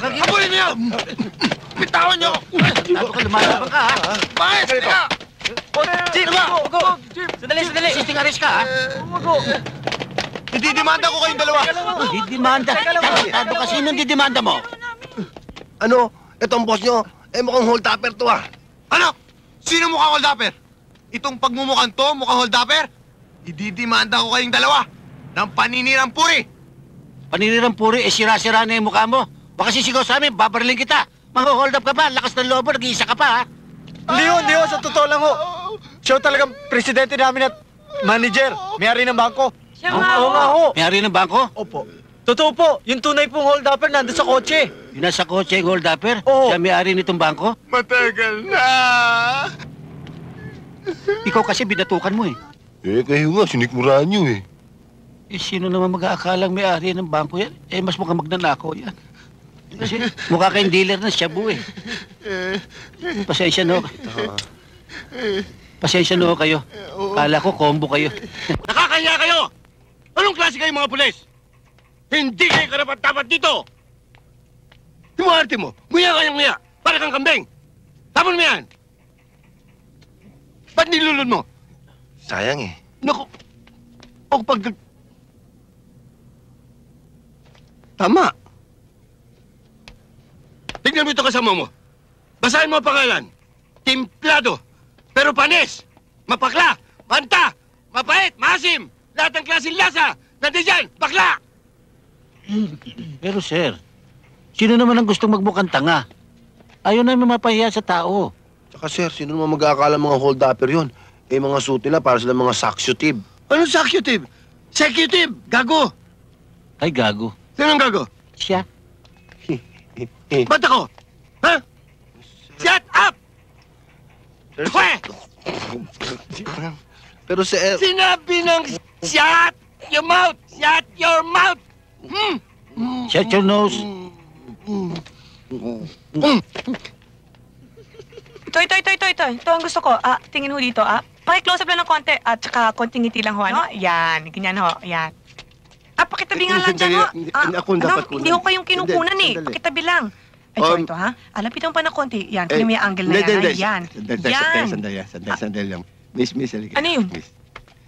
Habulin niyo! Bitawan niyo!
Tato ka, lumalabang ka ha.
Bakit? Teka!
Jeep,
Ano
go, go. Jeep, sandali, sandali.
Sisting aris ka ha.
Go.
Ididimanda ko kayong dalawa.
Didimanda. Tarantado ka. Sinong didimanda mo?
Ano? Itong boss nyo, eh mukhang hold upper to ah.
Ano? Sino mukhang holdupper? Itong pagmumukhang to, mukhang holdupper? Ididimanda ko kayong dalawa ng paninirang puri.
Paninirang puri, eh sira-sira na yung mukha mo. Baka sisigaw sa amin, babariling kita. Mag-hold up ka pa, lakas ng lobo, nag-iisa ka pa ha.
Hindi ho, hindi ho. Sa totoo lang ho. Siya ho talagang presidente namin at manager. May-ari ng bangko.
Siya nga
oo nga ho.
May-ari ng bangko?
Opo. Totoo po. Yung tunay pong hold upper nandun sa kotse.
Yung nasa kotse yung hold upper?
Oo.
Siya may-ari nitong bangko?
Matagal na.
Ikaw kasi binatukan mo eh.
Eh, kayo nga, sinikmuraan nyo eh.
Eh, sino naman mag-aakalang may-ari ng bangko yan? Eh, mas mukhang magnanakaw yan. Kasi mukha kayong dealer ng shabu eh. Pasensya no. Pasensya no kayo. Kala ko combo kayo.
Nakakaya kayo! Anong klase kayo mga pulis? Hindi kayo karapat dapat dito! Yung mga arte mo, nguya ka yung nguya, para kang kambing! Tapon mo yan! Ba't nilulun mo?
Sayang eh.
Naku,
O pag... Tama.
Tignan mo ito kasama mo. Basahin mo ang pangalan. Timplado. Pero panis. Mapakla. Manta. Mapait. Maasim. Lahat ng klaseng lasa. Nandiyan. Bakla.
Pero sir, sino naman ang gustong magmukhang tanga? Ayaw namin mapahiya sa tao.
Tsaka sir, sino naman mag-aakala mga hold-upper yun? Eh, mga suit nila para sila mga saksyotive.
Anong sakyutive? Executive. Gago.
Ay, gago.
Sinong gago?
Siya.
Ba't ako? Ha? Shut up! Pwe!
Pero sir...
Sinabi ng shut your mouth! Shut your mouth! Hmm?
Shut your nose.
Ito, ito, ito, ito, ito. Ito ang gusto ko. Ah, tingin ho dito, ah. Paki-close up lang ng konti at saka konting ngiti lang ho, ano? Yan, ganyan ho, yan. Ah, pakitabi nga lang dyan ho.
Hindi,
Ah,
hindi, ako ang dapat kunan.
hindi ho kayong kinukunan
Hindi,
eh.
sandali.
Pakitabi lang. Ito,
Um,
ito ha. Alapitan pa konti. Yan,
Eh,
kunin mo yung angle na
hindi,
yan.
hindi,
Ay, yan.
Sandali, sandali,
Yan.
sandali, sandali, sandali lang. Miss, miss, halika.
Ano yun?
Miss.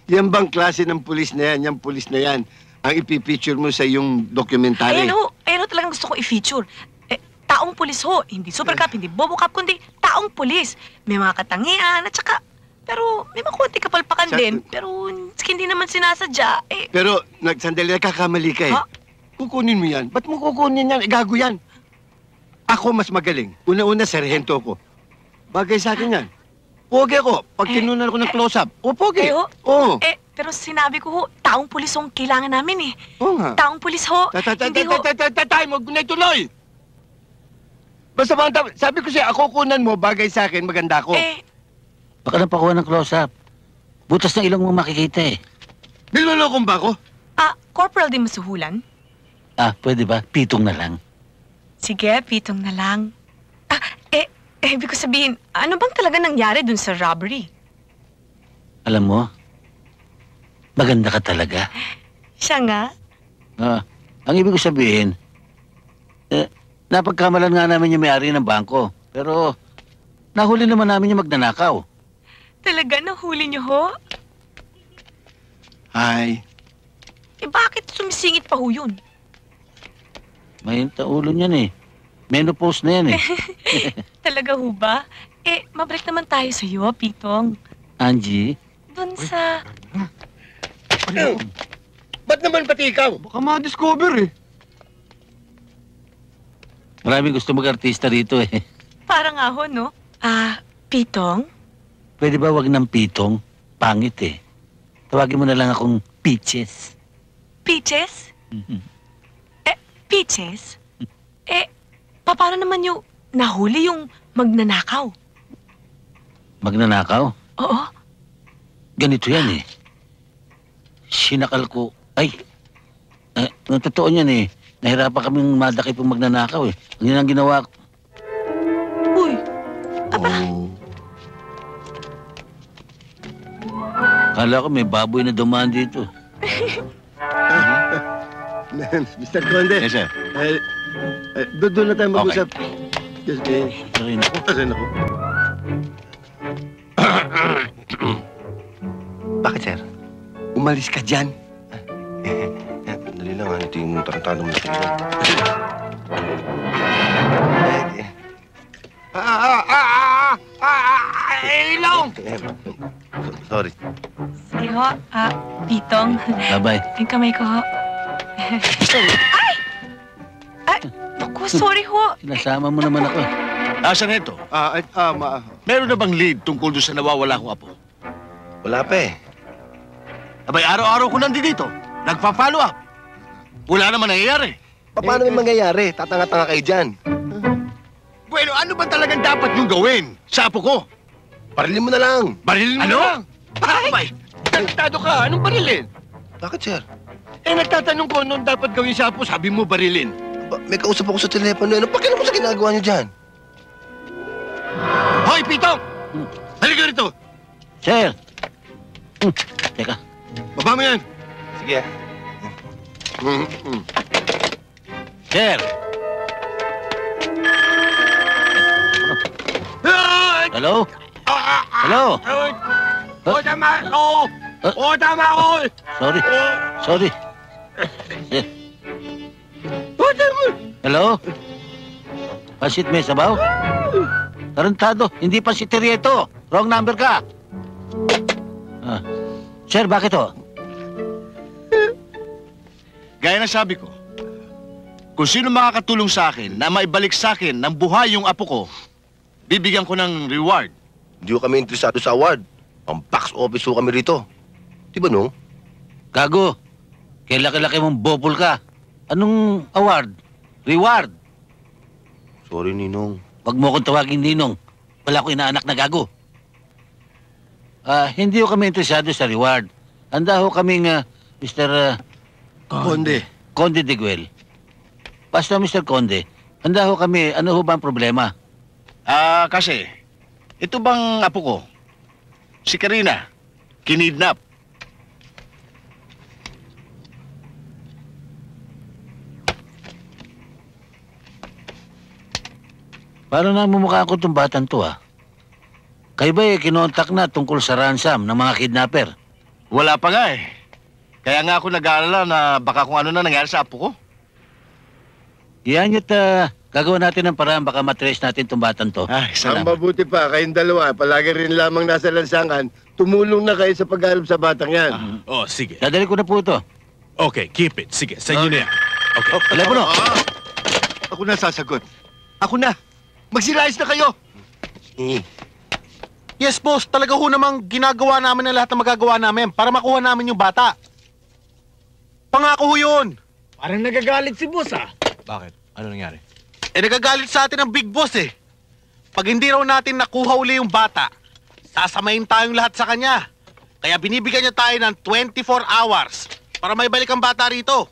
Yan bang klase ng pulis na yan, yung pulis na yan, ang ipipicture mo sa yung dokumentary?
Ayan ho, ayan ho talagang gusto ko i-feature. Eh, taong pulis ho, hindi super cup, hindi bobo cup, kundi taong pulis. May mga katangian at saka, pero may mga konti kapalpakan
Sa-
din. Pero hindi naman sinasadya. Eh,
Pero, nagsandali, nagkakamali ka eh.
Ha?
Kukunin mo yan. Ba't mo kukunin yan? Eh, gago yan. Ako mas magaling. Una-una, serhento ko. Bagay sa akin yan. Pogi ako. Pag kinunan ako ng close-up, o pogi.
Eh, ho?
Oo.
eh, pero sinabi ko ho, taong pulis ho ang kailangan namin eh.
Oo nga.
Taong pulis ho, hindi ho.
Tatay, mo na ituloy! Basta tama, sabi ko siya, ako kunan mo, bagay sa akin, maganda ako.
Eh,
Baka napakuha ng close-up. Butas ng ilong mo makikita eh.
Nilolokong ba ako?
ah, Corporal di masuhulan?
Ah, pwede ba? Pitong na lang.
Sige, pitong na lang. Ah, eh, eh, ibig ko sabihin, ano bang talaga nangyari dun sa robbery?
Alam mo, maganda ka talaga.
Siya nga.
Ah, ang ibig ko sabihin, eh, napagkamalan nga namin yung may-ari ng bangko. Pero, nahuli naman namin yung magnanakaw.
Talaga, nahuli niyo ho?
Hi.
Eh, bakit sumisingit pa ho yun?
Mahinta ulo niyan eh. Menopause na yan eh.
Talaga ho ba? Eh, mabalik naman tayo sa iyo, Pitong.
Angie,
Dun sa...
Ba't naman pati ikaw?
Baka ma-discover eh.
maraming gusto mag-artista rito eh.
Parang nga ho, no? Ah, Pitong?
Pwede ba wag ng pitong? Pangit eh. Tawagin mo na lang akong Peaches.
Peaches? Eh, Peaches? Eh, paano naman yung nahuli yung magnanakaw?
Magnanakaw?
Oo.
Ganito yan eh. Sinakal ko, ay, eh, ang totoo niyan eh. Nahirapan kaming madakip yung magnanakaw eh. Ang yun ang ginawa ko. Kala ko may baboy na dumaan dito.
Mr. Conde.
Yes, sir.
Eh, eh, doon doon na tayo mag-usap. Yes, eh.
Aray nako.
Aray nako. Bakit, sir? Umalis ka dyan. Dali lang, ano ito yung tarantado mo sa
Ah, ah, ah, ah, ah, ah, ah, ilong!
Sorry.
sige ho. Ah, Pitong.
Bye-bye.
Yung kamay ko ho. Ay! Ay, naku, sorry ho.
Sinasama mo naman ako.
Ah, Sargento,
Ah, ah, ma...
meron na bang lead tungkol doon sa nawawala kong apo?
Wala pa eh.
Abay, araw-araw ko nandito dito. Nagpa-follow up. Wala naman nangyayari.
Paano may mangyayari? Tatanga-tanga kayo dyan.
Bueno, ano ba talagang dapat niyong gawin sa apo ko?
Parilin mo na lang.
Barilin mo
Ano?
na lang. Abay,
Tarantado ka, anong barilin?
Bakit, sir?
Eh, nagtatanong ko anong dapat gawin sa apo, sabi mo barilin.
Ba, may kausap ako sa telepono. Ano pa mo sa ginagawa niyo dyan?
Hoy, Pitong! Halika rito!
Sir! Hmm, Teka,
Baba mo yan!
Sige.
Mm, mm.
sir!
Ay!
Hello? Hello?
Ay! O, tama! Oo! O, tama ako!
Sorry. Sorry. Hello? Pasit may sabaw? Tarantado, hindi pa si Terieto. Wrong number ka. Ah. Sir, bakit ho?
Gaya ng sabi ko, kung sino makakatulong sa akin na maibalik sa akin ng buhay yung apo ko, bibigyan ko ng reward.
Hindi ko kami interesado sa award. Ang box office ko kami rito. Di ba, Nung?
Gago. Kaya laki-laki mong bopol ka. Anong award? Reward?
Sorry, Ninong.
Huwag mo akong tawagin ninong. Wala ko inaanak na gago. Ah, hindi ko kami interesado sa reward. Handa ho kaming ah, Mr. ah,
Conde.
Conde de Guel. Basta Mr. Conde, handa ho kami. Ano ho ba ang problema?
Ah, kasi, ito bang apo ko? Si Karina, kinidnap.
Paano na mumukha ko itong batang to ah? Kayo ba eh, kinontak na tungkol sa ransom ng mga kidnapper?
Wala pa nga eh. Kaya nga ako nag-aalala na baka kung ano na nangyari sa apo ko.
Yan yun, gagawin natin ng paraan baka matrace natin itong batang to.
Ay,
Ang mabuti pa, kayong dalawa, palagi rin lamang nasa lansangan, tumulong na kayo sa paghanap sa batang yan.
Oh, sige.
Dadali ko na po ito.
Okay, keep it. Sige, sa inyo na yan. Okay.
Telepono.
Ako na sasagot. Ako na. Magsilayas na kayo.
Yes, boss. Talaga ho namang ginagawa namin ang lahat ng magagawa namin para makuha namin yung bata. Pangako ho yun.
Parang nagagalit si boss ah.
Bakit? Ano nangyari?
Eh, nagagalit sa atin ang big boss eh. Pag hindi raw natin nakuha uli yung bata, sasamayin tayong lahat sa kanya. Kaya binibigyan niya tayo ng 24 hours para may balik ang bata rito.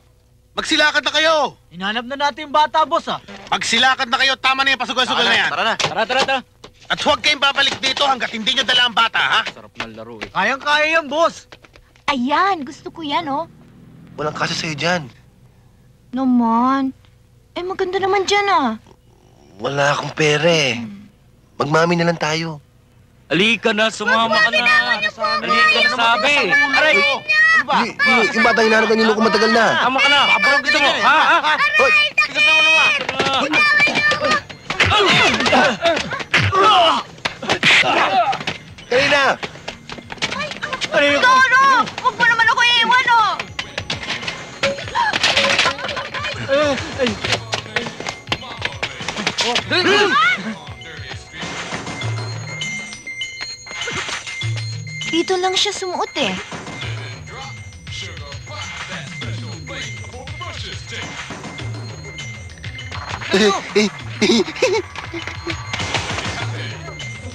Magsilakan na kayo!
Hinanap na natin yung bata, boss ah.
Magsilakan na kayo, tama na yung pasugal-sugal na yan.
Tara na. Tara, tara, tara.
At huwag kayong babalik dito hanggat hindi niyo dala ang bata, ha?
Sarap ng laro eh.
Kayang-kaya yan, boss.
Ayan, gusto ko yan, oh.
Walang kasa sa'yo dyan.
Naman. Eh, maganda naman dyan, ah.
Wala akong pera eh. Magmami na lang tayo.
Halika na, sumama ka na. Halika na sabi. Aray!
Ano ba?
Yung, yung bata ng niloko matagal na.
Tama ka na. Pabarang kita mo. Ha? Ha?
Hoy!
Tigas na ulo nga!
Karina!
Doro! Huwag mo naman ako Dito lang siya sumuot eh.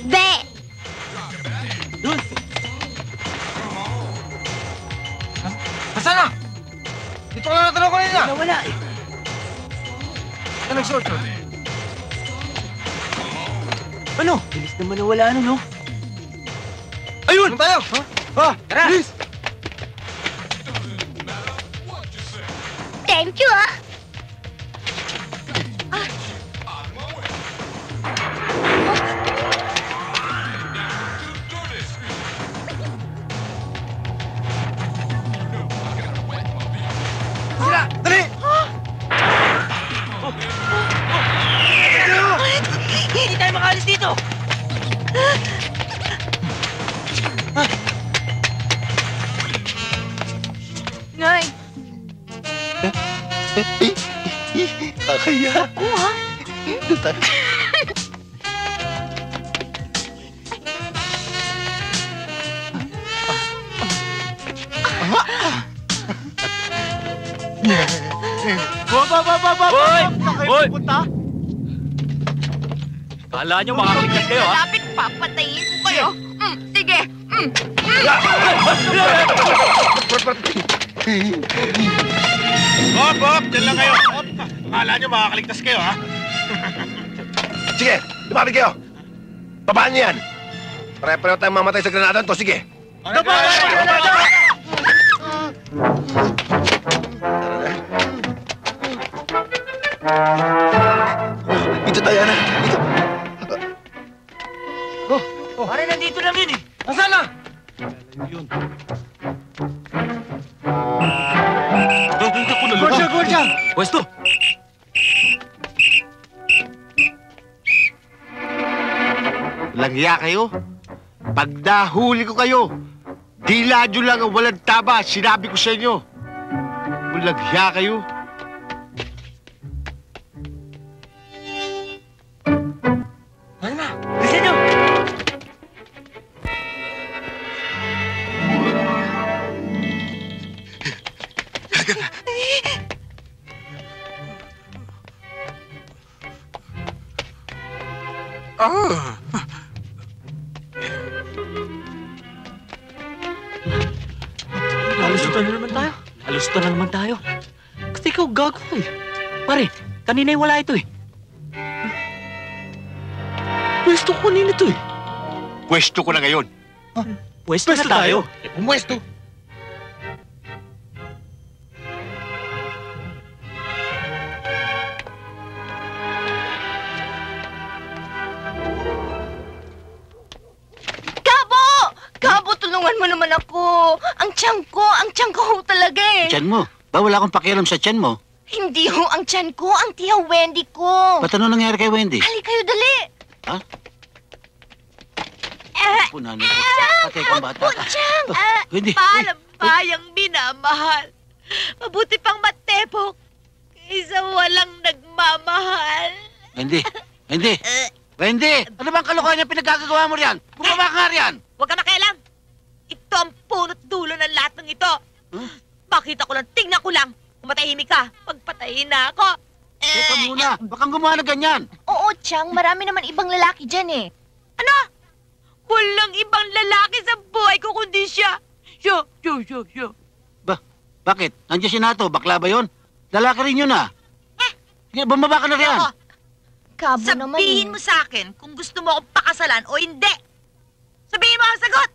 Be!
Nasaan na? Dito ka na natanong ko kanina.
Wala eh.
Nagsuot yun?
Ano? Bilis naman na wala ano, no?
Ayun! Ano tayo? Ha? Tara! Bilis!
Thank you, ah!
Kala nyo makakaligtas kayo, ha?
Malapit papatayin ko kayo. Mm, sige. Mm.
Hop, hop! Diyan lang kayo. Hop! Akala nyo makakaligtas kayo, ha?
Sige, lumapit kayo. Babaan niyo yan. Pare-pareho tayong mamatay sa granada to. Sige. Dito
nahuli ko kayo, diladyo lang ang walang taba, sinabi ko sa inyo. Bulagya kayo.
Wala ito eh. Pwesto ko kanina ito eh.
Pwesto ko na ngayon.
Pwesto, na tayo.
Pwesto.
Kabo! Kabo, tulungan mo naman ako. Ang tiyan ko, ang tiyan ko talaga eh.
Tiyan mo. Ba wala akong pakialam sa tiyan mo?
Ang tiyan ko, ang tiya Wendy ko.
Ba't ano nangyari kay Wendy?
Hali kayo, dali.
Ha?
Eh,
Punan mo. Patay kang bata ka.
Chang!
Oh, Wendy.
Palang bayang minamahal. Mabuti pang matepok. Isa walang nagmamahal.
Wendy. Wendy. Wendy! Ano bang kalokohan yung pinagkagagawa mo riyan? Bumaba ka riyan!
Huwag ka makialam. Ito ang punot dulo ng lahat ng ito. Pakita ko lang, tingnan ko lang. Kumatahimik ka, pagpatayin na ako.
Teka muna, baka gumawa na ganyan.
Oo, Chang, marami naman ibang lalaki dyan eh.
Ano? Walang ibang lalaki sa buhay ko kundi siya. Siya, siya, siya, siya.
Ba, bakit? Nandiyan si Nato, bakla ba yun? Lalaki rin yun ah. Sige, bumaba ka na riyan.
Kabo
Sabihin mo sa akin kung gusto mo akong pakasalan o hindi. Sabihin mo ang sagot.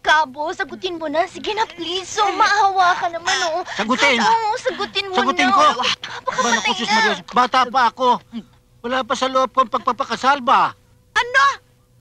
Kabo, sagutin mo na. Sige na, please. So, maawa ka naman, oh.
Sagutin.
Oo, sagutin mo
Sagutin
na.
ko.
Baka
Ba, naku,
patay
sus
na.
Maria, bata pa ako. Wala pa sa loob kong pagpapakasal ba?
Ano?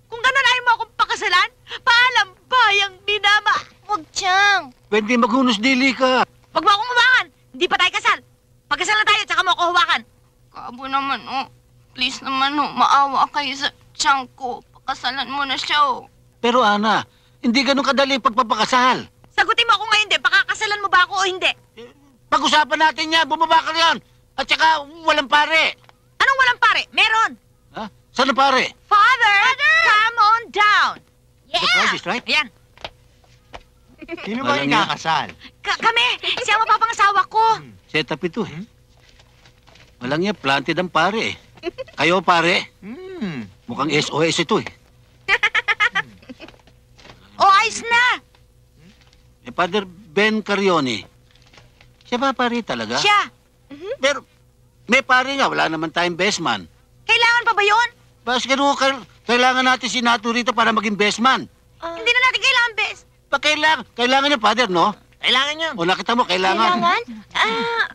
Kung gano'n ayaw mo akong pakasalan, paalam bayang binama.
Huwag, Chang.
Pwede maghunos dili ka.
Huwag mo akong hawakan. Hindi pa tayo kasal. Pagkasal na tayo, tsaka mo ako hawakan.
Kabo naman, oh. Please naman, oh. Maawa kayo sa Chang ko. Pakasalan mo na siya, oh.
Pero Ana, hindi ganun kadali ang pagpapakasal.
Sagutin mo ako ngayon, hindi. Pakakasalan mo ba ako o hindi?
Pag-usapan natin yan, bumaba ka riyan. At saka, walang pare.
Anong walang pare? Meron.
Ha? Saan ang pare?
Father, come on down.
The price is right.
Ayan.
Sino
ba yung
kakasal?
Ka- kami, siya ang mapapangasawa ko.
Set up ito eh. Walang yan, planted ang pare eh. Kayo pare,
Hmm.
mukhang SOS ito eh.
Ayos na.
Eh, Father Ben Carione. Siya ba pare talaga?
Siya.
Pero, may pare nga, wala naman tayong best man.
Kailangan pa ba yun?
Bas ganun, kail- kailangan natin si Nato rito para maging best man.
Hindi na natin kailangan, bes.
Pa kailangan, kailangan niya, Father, no?
Kailangan niya.
O nakita mo, kailangan.
Kailangan? Ah,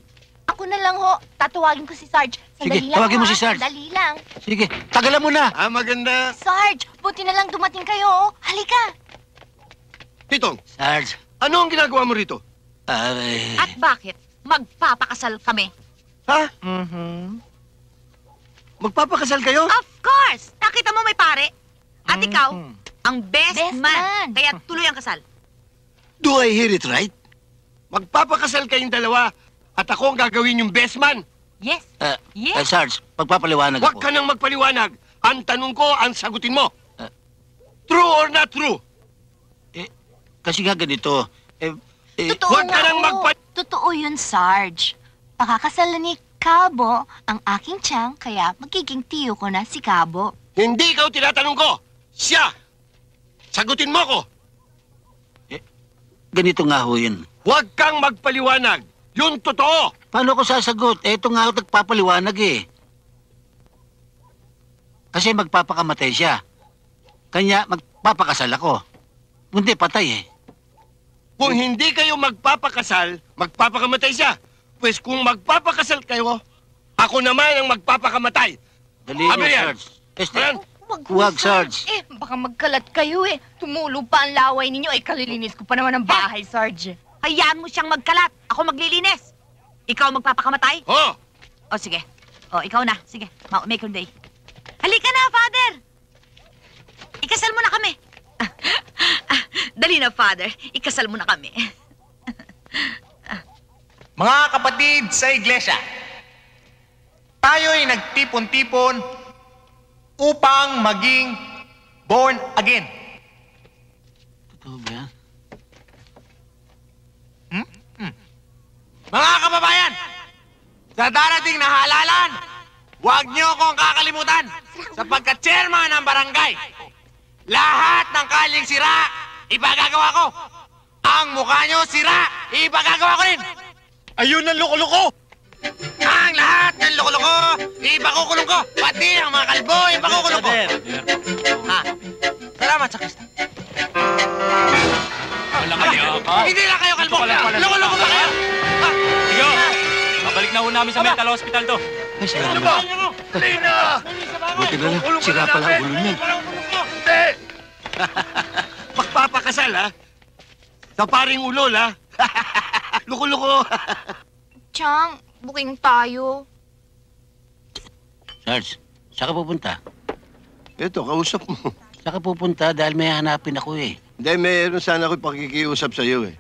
ako na lang, ho. Tatawagin ko si Sarge.
Sige,
Sandali lang,
tawagin mo
ha?
si Sarge.
Dali lang.
Sige, tagalan mo na.
Ah, maganda.
Sarge, buti na lang dumating kayo, oh. Halika.
Titong,
Sarge.
ano ang ginagawa mo rito?
Ay,
At bakit? Magpapakasal kami.
Ha?
Mm-hmm.
Magpapakasal kayo?
Of course! Nakita mo may pare? At ikaw, ang best,
Best
man.
man.
Kaya tuloy ang kasal.
Do I hear it right? Magpapakasal kayong dalawa at ako ang gagawin yung best man.
Yes.
uh,
Yes.
uh, Sarge, pagpapaliwanag
Huwag
ako.
ka nang magpaliwanag. Ang tanong ko, ang sagutin mo.
Ah.
True or not true?
Kasi nga ganito, eh, eh,
Totoo
Huwag ka
nga,
nang
ho.
magpa-
Totoo yun, Sarge. Pakakasalan ni Cabo ang aking tiyang, kaya magiging tiyo ko na si Cabo.
Hindi ikaw tinatanong ko. Siya. Sagutin mo ko.
ganito nga ho yun.
Huwag kang magpaliwanag. Yun totoo.
Paano ko sasagot? Eto nga ako nagpapaliwanag eh. Kasi magpapakamatay siya. Kanya magpapakasal ako. Hindi, patay eh.
Kung hindi kayo magpapakasal, magpapakamatay siya. Pues kung magpapakasal kayo, ako naman ang magpapakamatay.
Dali niyo. Sarge. Este, Huwag, Sarge.
Eh, baka magkalat kayo eh. Tumulo pa ang laway ninyo. Eh, kalilinis ko pa naman ang bahay, Sarge.
Hayaan mo siyang magkalat. Ako maglilinis. Ikaw magpapakamatay?
Oo!
O, sige. O, ikaw na. Sige, ma- make your day. Halika na, Father! Ikasal mo na kami. Ah, Dali na, Father. Ikasal mo na kami.
Mga kapatid sa iglesia, tayo'y nagtipon-tipon upang maging born again.
Totoo ba yan?
Mga kababayan, sa darating na halalan, huwag niyo akong kakalimutan sapagkat chairman ng barangay. Lahat ng kaling sira, ipagagawa ko. Ang mukha niyo sira, ipagagawa ko rin.
Ayun ang loko-loko!
Ang lahat ng loko-loko, ipakukulong ko. Pati ang mga kalbo, ipakukulong ko. Ha? Salamat sa Kristo.
Walang aliyaka.
Hindi lang kayo kalbo. Loko-loko ba kayo?
Sige, babalik na ho namin sa mental hospital to.
Ay, salamat. Buti na lang, sira pala ang ulo niyan.
Magpapakasal, ha? Sa paring ulol, ha? Luko-luko.
Chang, booking tayo.
Sarge, saan ka pupunta?
Ito, kausap mo.
Saan ka pupunta dahil may hanapin ako eh.
Hindi, meron sana ako pakikiusap sa iyo eh.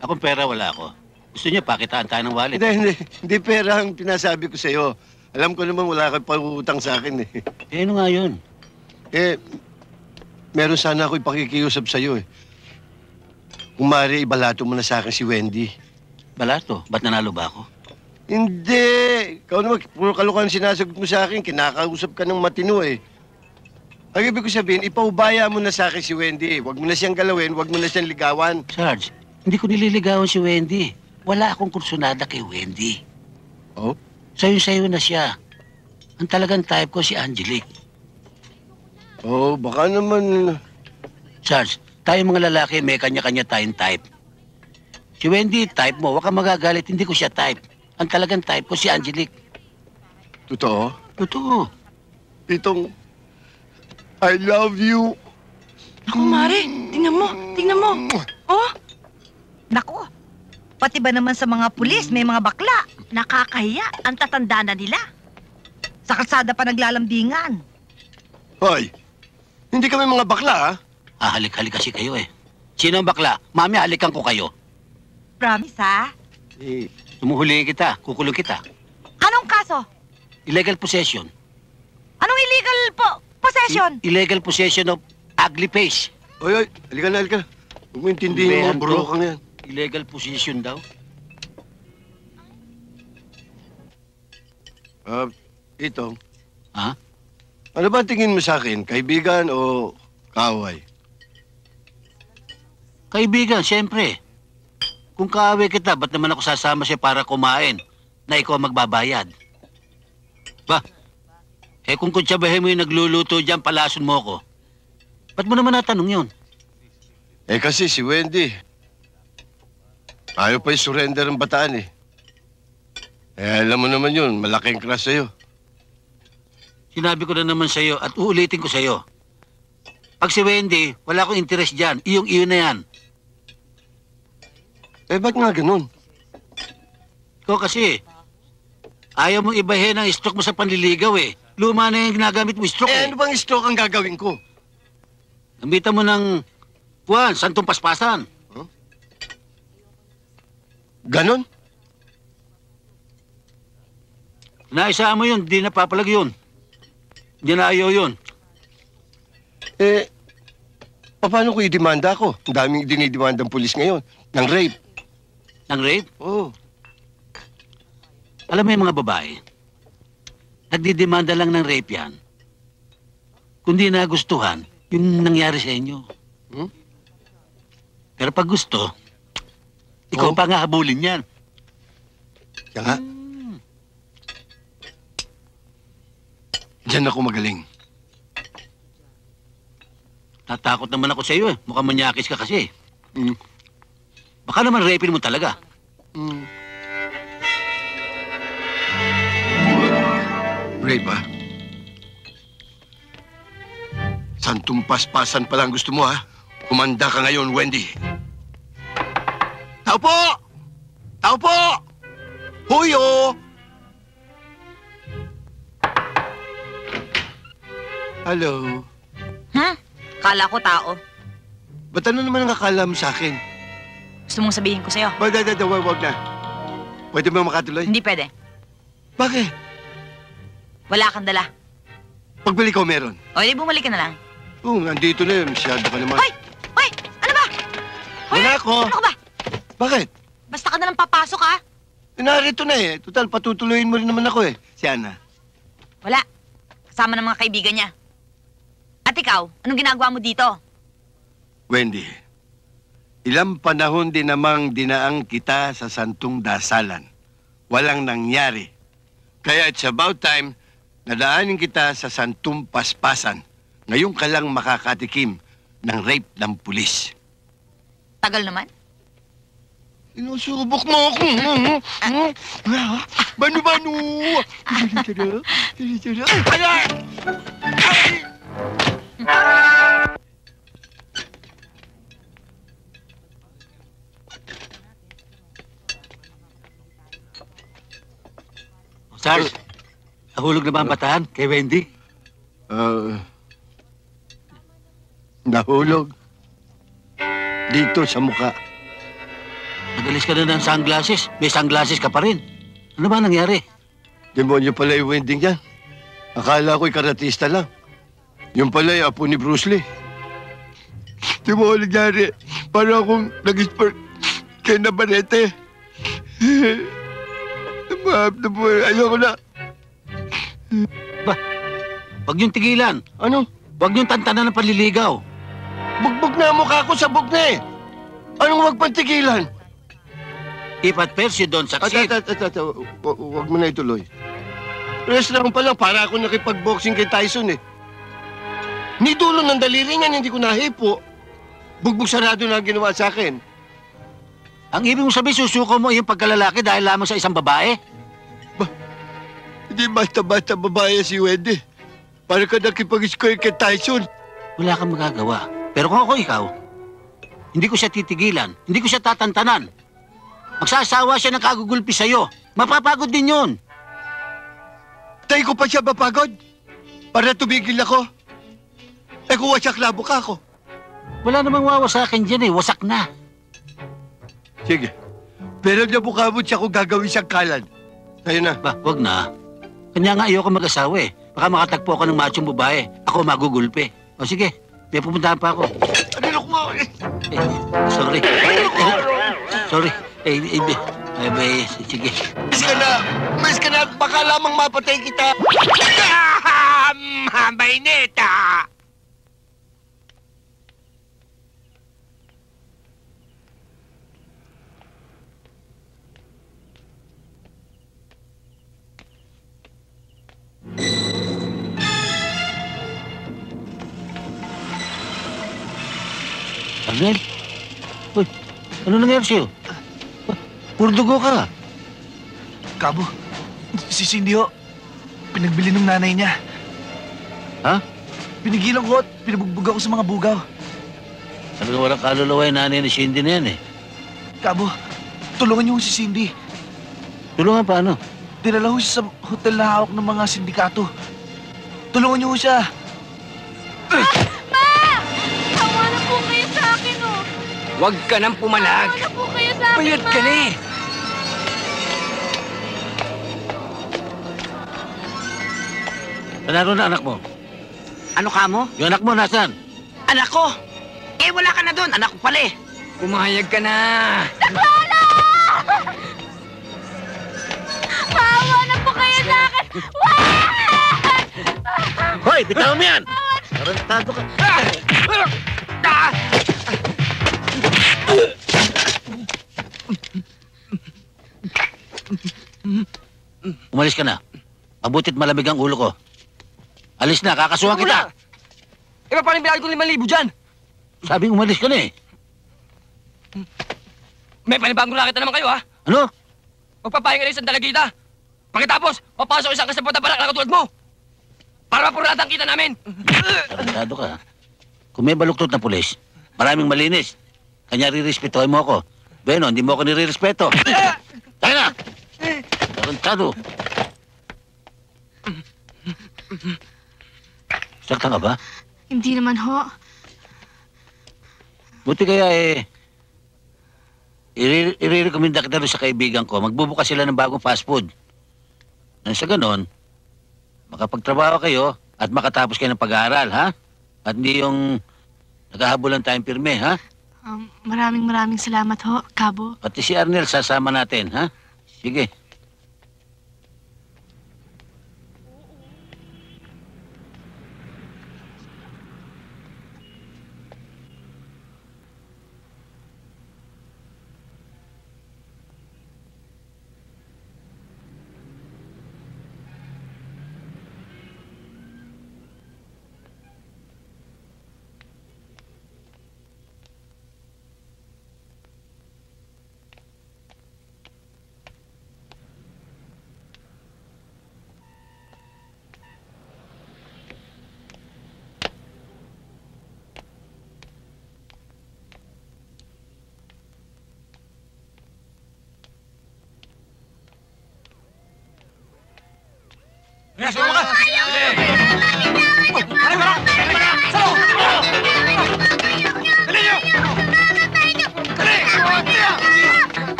Akong pera wala ako. Gusto niyo pakitaan tayo ng wallet.
Hindi, hindi. Hindi pera ang pinasabi ko sa iyo. Alam ko naman wala kang pangutang sa akin eh.
Eh, ano nga yun?
Eh, meron sana ako ipakikiusap sa iyo eh. Kung maaari, ibalato mo na sa akin si Wendy.
Balato? Ba't nanalo ba ako?
Hindi! Ikaw naman, puro kalokohan sinasagot mo sa akin. Kinakausap ka ng matino eh. Ang ibig ko sabihin, ipaubaya mo na sa akin si Wendy. Huwag mo na siyang galawin, huwag mo na siyang ligawan.
Sarge, hindi ko nililigawan si Wendy. Wala akong kursunada kay Wendy.
Oh?
Sayo-sayo na siya. Ang talagang type ko si Angelique.
Oh, baka naman...
Sarge, tayo mga lalaki may kanya-kanya tayong type. Si Wendy, type mo. Huwag kang magagalit, hindi ko siya type. Ang talagang type ko si Angelique.
Totoo?
Totoo.
Itong... I love you.
Naku, Mare, tingnan mo, tingnan mo. Oh! Naku, pati ba naman sa mga pulis may mga bakla? Nakakahiya, ang tatanda na nila. Sa kalsada pa naglalambingan.
Hoy, hindi kami mga bakla, ha?
Ah, halik-halik kasi kayo eh. Sino ang bakla? Mami, halikan ko kayo.
Promise, ha?
Eh,
Tumuhuli kita, kukulong kita.
Anong kaso?
Illegal possession.
Anong illegal po possession?
I- illegal possession of ugly face.
Oy, oy, halika na, halika na. Huwag mo intindihin yung mga burokang
to.
yan.
Illegal possession daw.
Ah, ito.
Ha?
Ano ba tingin mo sa akin? Kaibigan o kaaway?
Kaibigan, siyempre. Kung kaaway kita, ba't naman ako sasama siya para kumain na ikaw magbabayad? Ba? Eh kung kutsabahin mo yung nagluluto dyan, palason mo ko. Ba't mo naman natanong yun?
Eh kasi si Wendy, ayaw pa i-surrender ang bataan eh. Eh alam mo naman yun, malaking crush sa'yo.
Sinabi ko na naman sa'yo at uulitin ko sa'yo. Pag si Wendy, wala akong interest dyan. Iyong iyo na yan.
Eh ba't nga ganun?
Ikaw kasi, ayaw mong ibahin ang stroke mo sa panliligaw eh. Luma na yung ginagamit mo stroke
Eh
eh.
ano bang stroke ang gagawin ko?
Gamitan mo ng, kuwan, santong paspasan.
Ganon?
Naisa mo yun, di napapalag yun. Di na ayaw yun.
Eh, paano ko idemanda ko? Ang daming dinidemanda ng pulis ngayon. Ng rape.
Ng rape?
Oo.
Alam mo yung mga babae, nagdidemanda lang ng rape yan. Kung di nagustuhan, yung nangyari sa inyo.
Hmm?
Pero pag gusto, ikaw
Oh.
pa nga habulin yan.
Kaya nga. Diyan ako magaling.
Tatakot naman ako sa iyo eh. Mukhang manyakis ka kasi.
Mm.
Baka naman rapin mo talaga.
Mm. Rape, ah? Santong paspasan pa lang gusto mo, ha? Kumanda ka ngayon, Wendy. Tao po! Tao po! Huyo! Hello?
Hmm? Kala ko tao.
Ba't ano naman ang akala mo sa akin?
Gusto mong sabihin ko sa'yo?
Wag, wag, wag, wag na. Pwede ba makatuloy?
Hindi pwede.
Bakit?
Wala kang dala.
Pagbalik ko meron.
O, di bumalik ka na lang.
Oo, nandito na yun. Masyado ka naman.
Hoy! Hoy! Ano ba?
Wala ako.
Ano ka ba?
Bakit?
Basta ka na lang papasok, ha?
Narito na eh. Total, patutuloyin mo rin naman ako eh. Si Ana.
Wala. Kasama ng mga kaibigan niya. At ikaw, anong ginagawa mo dito?
Wendy, ilang panahon din namang dinaang kita sa santong dasalan. Walang nangyari. Kaya it's about time nadaanin kita sa santong paspasan. Ngayon ka lang makakatikim ng rape ng pulis.
Tagal naman.
Inusubok mo ako. Banu-banu. Ay!
Sarge, nahulog na ba ang batahan kay Wendy?
Ah, nahulog. Dito sa muka.
Nagalis ka na ng sunglasses. May sunglasses ka pa rin. Ano ba nangyari?
Demonyo pala yung winding yan. Akala ko'y karatista lang. Yung pala yung apo ni Bruce Lee. Di mo nangyari. Para akong nag-spark kay Navarrete. Mahap na po. Ayoko na.
Ba, huwag niyong tigilan.
Ano?
Huwag niyong tantanan ng panliligaw.
Bugbog na ang mukha ko, sabog na eh. Anong huwag pantigilan?
If at first you don't
At,
succeed.
at, at, at, at, huwag mo na ituloy. Pa lang, para ako nakipag-boxing kay Tyson eh. Ni dulo ng daliri niyan, hindi ko nahipo. Bugbog sarado na ang ginawa sa akin.
Ang ibig mong sabihin, susuko mo yung pagkalalaki dahil lamang sa isang babae?
Hindi basta-basta babae si Wendy. Para ka nakipag-square kay Tyson.
Wala kang magagawa. Pero kung ako ikaw, hindi ko siya titigilan. Hindi ko siya tatantanan. Magsasawa siya ng kagugulpi sa'yo. Mapapagod din yun.
Tayo ko pa siya mapagod? Para tumigil ako? Eh kung wasak labo ka ako.
Wala namang wawasakin dyan eh. Wasak na.
Sige. Pero niya mukha mo siya kung gagawin siyang kalan. Tayo na.
Ba, wag na. Kanya nga ayoko mag-asawa eh. Baka makatagpo ako ng machong babae. Ako magugulpi. O sige, may pupuntahan pa ako.
Ano mo?
Eh, sorry. sorry. Eh, eh, eh, eh, eh, sige.
Miss ka na! Miss ka na! Baka lamang mapatay kita!
Mainita!
Arnel? Uy, ano nangyari sa'yo? Puro dugo ka.
Kabo, si Cindy ho, pinagbili ng nanay niya.
Ha?
Pinigilan ko at pinabugbog ako sa mga bugaw.
Talaga walang kaluluwa yung nanay ni Cindy na yan eh.
Kabo, tulungan niyo si Cindy.
Tulungan paano?
Dinala ho siya sa hotel na hawak ng mga sindikato. Tulungan niyo ho siya.
Tawa
Huwag ka nang pumalag.
Na po kayo sa akin,
Payat ka na eh.
Naroon na anak mo.
Ano ka mo?
Yung anak mo, nasan?
Anak ko! Eh, wala ka na doon. Anak ko pala eh. Pumayag ka na.
Lola! Tawa na po kayo sa akin.
Hoy, bitaw mo yan! Tarantado ka. Umalis ka na. Mabutit malamig ang ulo ko. Alis na, kakasuhan kita.
Eh, paano binayad ko 5,000 dyan?
Sabing umalis ka na eh.
May panibagong racket na naman kayo, ha?
Ano?
Magpapahing kayo sa dalagita. Pagkatapos, papasok isang kasabot na balak na katulad mo. Para mapuratan kita namin.
Tarantado ka. Kung may baluktot na pulis, maraming malinis. Kanya rirespetuhin mo ako. Bueno, hindi mo ako nire-respeto. Tayo na! Tarantado. Saktan ka ba?
Hindi naman ho.
Buti kaya eh, ire- ire-recommenda kita doon sa kaibigan ko. Magbubukas sila ng bagong fast food. Nang sa ganon, makapagtrabaho kayo at makatapos kayo ng pag-aaral, ha? At hindi yung naghahabulan tayong pirme, ha?
Um, maraming maraming salamat ho, Kabo.
Pati si Arnel sasama natin, ha? Sige.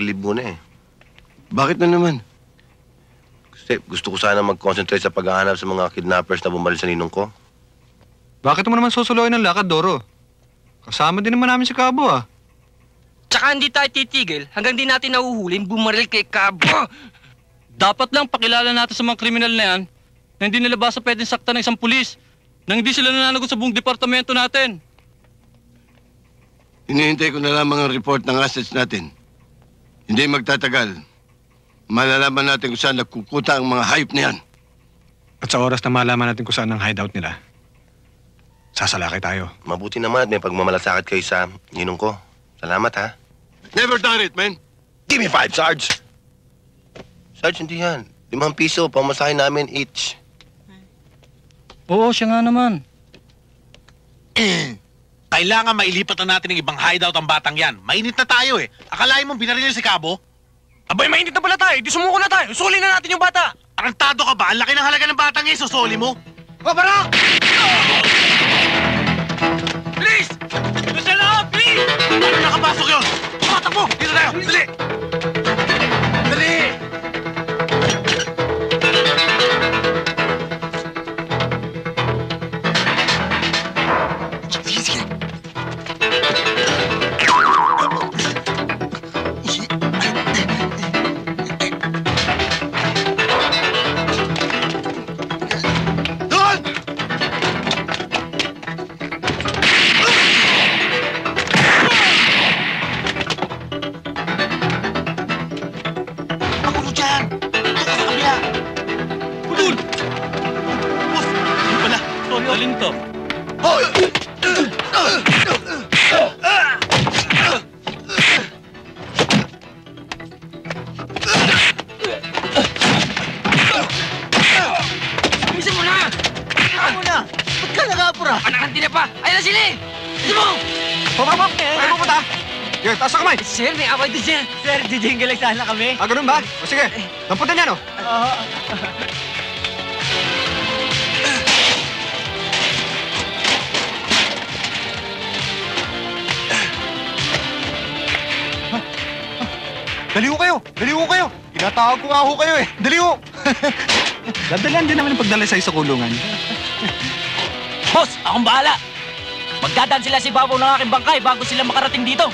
Muna eh.
Bakit na naman?
Kasi gusto ko sana mag-concentrate sa paghahanap sa mga kidnappers na bumaril sa ninong ko.
Bakit mo naman susuloyin ng lakad, Doro? Kasama din naman namin si Cabo, ah.
Tsaka hindi tayo titigil hanggang di natin nahuhulin bumaril kay Cabo.
Dapat lang pakilala natin sa mga kriminal na yan na hindi nila basta pwedeng sakta ng isang pulis nang hindi sila nananagot sa buong departamento natin.
Hinihintay ko na lamang ang report ng assets natin. Hindi magtatagal. Malalaman natin kung saan nagkukuta ang mga hayop na yan.
At sa oras na malaman natin kung saan ang hideout nila, sasalakay tayo.
Mabuti naman at may pagmamalasakit kayo sa ninong ko. Salamat ha.
Never done it, man.
Give me five, Sarge. Sarge, hindi yan. Limang piso, pamasahin namin each.
Oo, siya nga naman.
Kailangan mailipat na natin ng ibang hideout ang batang yan. Mainit na tayo eh. Akalain mo binaril niya si Cabo?
Abay, mainit na pala tayo. Di sumuko na tayo. Suli na natin yung bata.
Arantado ka ba? Ang laki ng halaga ng batang yan, susuli mo.
O, para! Bilis na lang! Bilis!
Ano nakapasok yun?
Tumatakbo! Dito tayo! Dali! Dali! eh.
Ah, ganun ba? O sige, lamputan niya, no?
Dali ho kayo! Dali ho kayo! Tinatawag ko nga ho kayo eh! Dali ho!
Dadalian din naman ang pagdala sa isang kulungan.
Boss, akong bahala! Magdadaan sila si Babo ng aking bangkay bago sila makarating dito.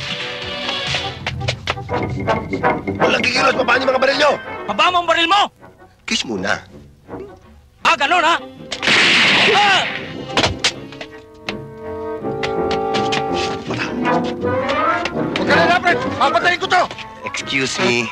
Walang kikilos, paano yung mga baril nyo?
Baba mo ang baril mo!
Kiss muna.
Ah, ganun ha? Ah!
Huwag ka na lapit! Papatayin ko to!
Excuse me.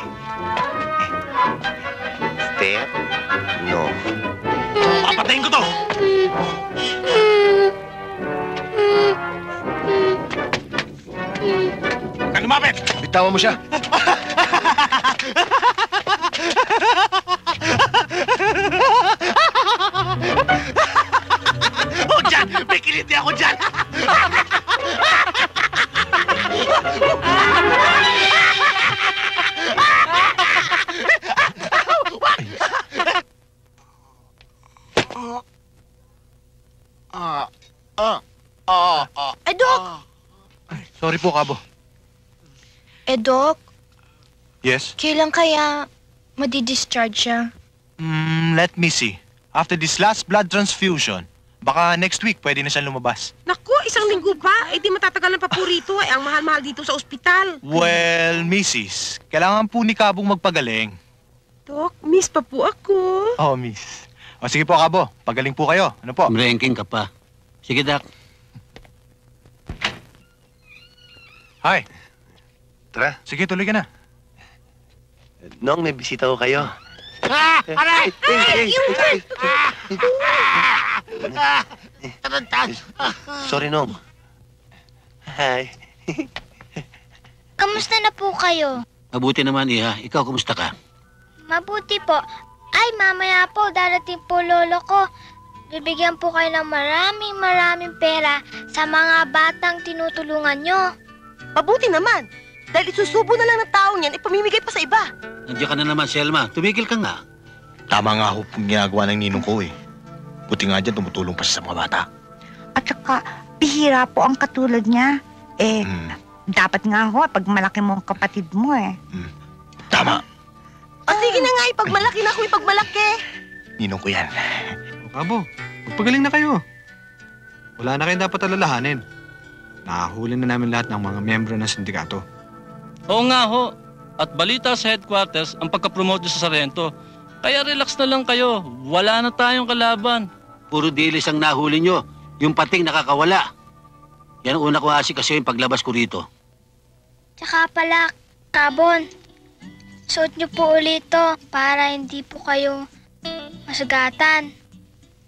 Sorry po, Kabo.
Eh, Dok,
Yes?
kailan kaya madi-discharge siya?
Mm, let me see. After this last blood transfusion, baka next week pwede na siyang lumabas.
Naku, isang linggo pa. Eh di matatagalan pa po rito. Eh, ang mahal-mahal dito sa ospital.
Well, Mrs., kailangan po ni Kabong magpagaling.
Dok, miss pa po ako.
Oh, miss. O sige po, Kabo. Pagaling po kayo. Ano po?
Ranking ka pa. Sige, Dak.
Hi.
Tara.
Sige, tuloy ka na.
Nong, may bisita ko kayo.
Ah! Aray!
Ay, ay, ay,
Tarantad!
Sorry, Nong. Hi.
Kamusta na po kayo?
Mabuti naman, Iha. Ikaw, kumusta ka?
Mabuti po. Ay, mamaya po, darating po lolo ko. Bibigyan po kayo ng maraming maraming pera sa mga batang tinutulungan nyo.
Mabuti naman. Dahil isusubo na lang ng taong yan, ipamimigay pa sa iba.
Nandiyan ka na naman, Selma. Tumigil ka nga.
Tama nga ho pong ginagawa ng ninong ko eh. Buti nga dyan tumutulong pa siya sa mga bata.
At saka, bihira po ang katulad niya. Eh, dapat nga ho, pag malaki mo ang kapatid mo eh.
Tama.
O sige na nga, ipagmalaki na ako, ipagmalaki.
Ninong ko yan.
O, Kabo, magpagaling na kayo. Wala na kayong dapat alalahanin. Nakahuli na namin lahat ng mga miyembro ng sindikato.
Oo nga ho. At balita sa headquarters ang pagka-promote sa Sarento. Kaya relax na lang kayo. Wala na tayong kalaban.
Puro dilis ang nahuli nyo. Yung pating nakakawala. Yan ang una ko asi kasi yung paglabas ko rito.
Tsaka pala, Kabon, suot nyo po ulit to para hindi po kayo masugatan.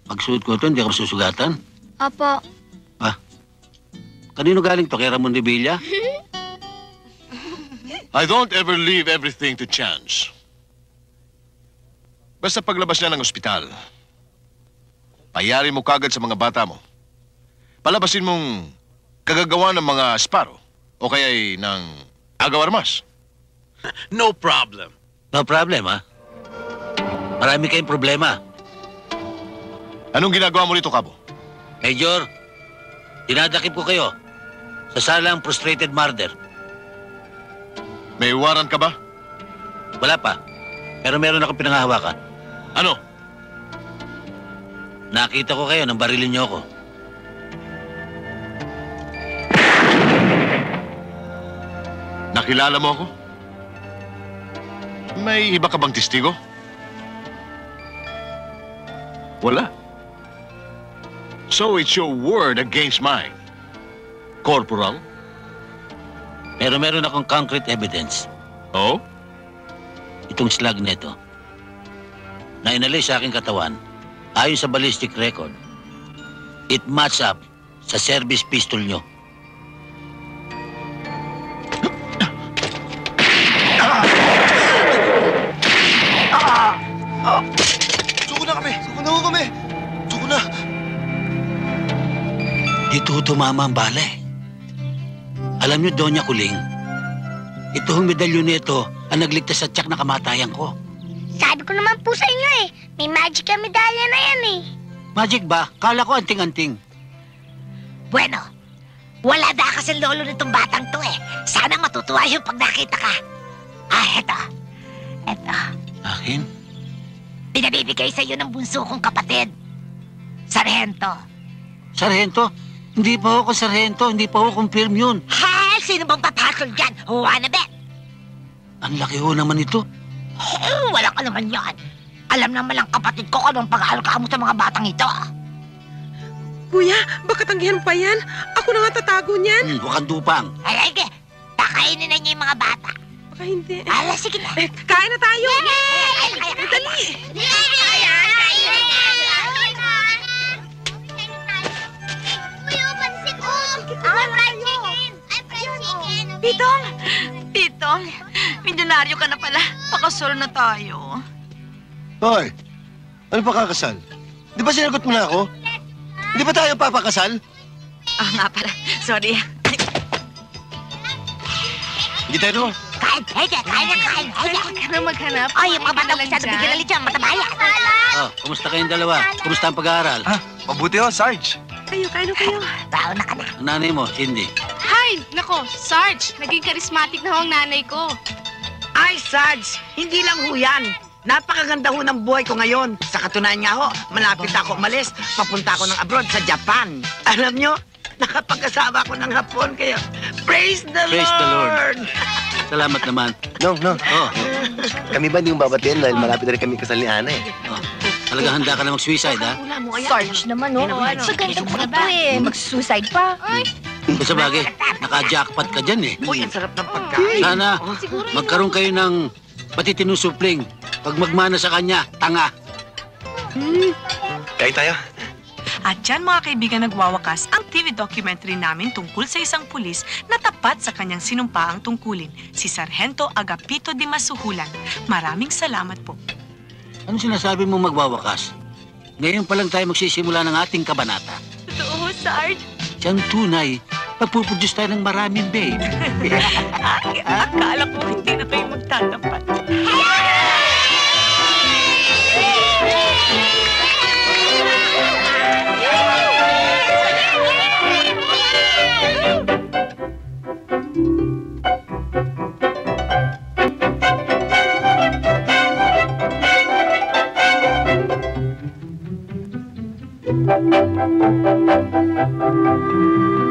Pagsuot ko ito, hindi ako susugatan.
Opo.
Kanino galing to? Kay Ramon?
I don't ever leave everything to chance. Basta paglabas niya ng ospital, payari mo kagad sa mga bata mo. Palabasin mong kagagawa ng mga sparo o kaya'y ng agaw armas.
No problem.
No problem, ha? Marami kayong problema.
Anong ginagawa mo rito, Kabo?
Major, dinadakip ko kayo sa salang frustrated murder.
May warrant ka ba?
Wala pa. Pero meron akong pinangahawakan.
Ano?
Nakita ko kayo nang barilin niyo ako.
Nakilala mo ako? May iba ka bang testigo? Wala. So it's your word against mine. Corporal?
Pero meron akong concrete evidence.
Oh?
Itong slag nito. Na inalis sa aking katawan, ayon sa ballistic record, it match up sa service pistol nyo.
Suko na kami! Suko na ho kami! Suko na!
Dito tumama ang bala eh. Alam niyo, Doña Kuling, ito hong medalyon nito ang nagligtas sa tiyak na kamatayan ko.
Sabi ko naman po sa inyo eh, may magic ang medalya na yan eh.
Magic ba? Kala ko anting-anting.
Bueno, wala na kasi lolo nitong batang to eh. Sana matutuwa yung pag nakita ka. Ah, eto.
akin?
Pinabibigay sa iyo ng bunso kong kapatid. Sargento.
Sarhento? Hindi pa ako sarhento, hindi pa ako confirm yun.
Ha? Sino bang papasol dyan? Huwanabe?
Ang laki ho naman ito.
Eh, wala ka naman yan. Alam naman lang kapatid ko kung anong pag-aalka mo sa mga batang ito.
Kuya, baka tanggihan pa yan? Ako na nga tatago niyan.
Hmm, wakang dupang.
Ay, ay, ay, pakainin na niya yung mga bata.
Baka hindi.
Ala, sige na.
Eh, kain na tayo.
Yay!
Eh, dali.
Pitong! Pitong! Milyonaryo ka na pala. Pakasol na tayo.
Hoy, ano pa kakasal? Di ba sinagot mo na ako? Di ba tayo papakasal?
Ah, nga pala. Sorry.
Gitero,
Kain, ay, kain na, kain. Ay,
Huwag ka na maghanap.
Ay,
Okay ka
bata
na
bigyan dyan, matabaya.
Oh, kumusta kayong dalawa? Kumusta ang pag-aaral?
Ah, mabuti ho, Sarge.
Kayo, kain na kayo.
Tao na ka na.
Ang nanay mo, Cindy.
Hi! Nako, Sarge, naging charismatic na ho ang nanay ko.
Ay, Sarge, hindi lang ho yan. Napakaganda ho ng buhay ko ngayon. Sa katunayan nga ho, malapit ako umalis. Papunta ako ng abroad sa Japan. Alam nyo, nakapagkasama ako ng hapon kaya praise the
Praise the Lord.
Lord!
Salamat naman.
No, no.
Oh,
Kami ba hindi mo babatiin dahil malapit na rin kami kasal ni Ana eh.
oh. Talaga handa ka na mag-suicide, ha?
Sarge naman, oh. Sa ganda mo ito eh. Mag-suicide pa. Ay,
Sa bagay, naka-jackpot ka dyan, eh.
Uy, ang sarap ng pagkain.
Sana, magkaroon kayo ng patitinong supling. Pag magmana sa kanya, tanga.
Kain tayo.
At dyan mga kaibigan nagwawakas ang TV documentary namin tungkol sa isang pulis na tapat sa kanyang sinumpaang tungkulin, si Sargento Agapito de Masuhulan. Maraming salamat po.
Ano sinasabi mo magwawakas? Ngayon pa lang tayo magsisimula ng ating kabanata.
Totoo, Sarge.
Siyang tunay, magpuproduce tayo ng maraming babe.
Akala ko hindi na kayo magtatapat. Yeah! Thank you.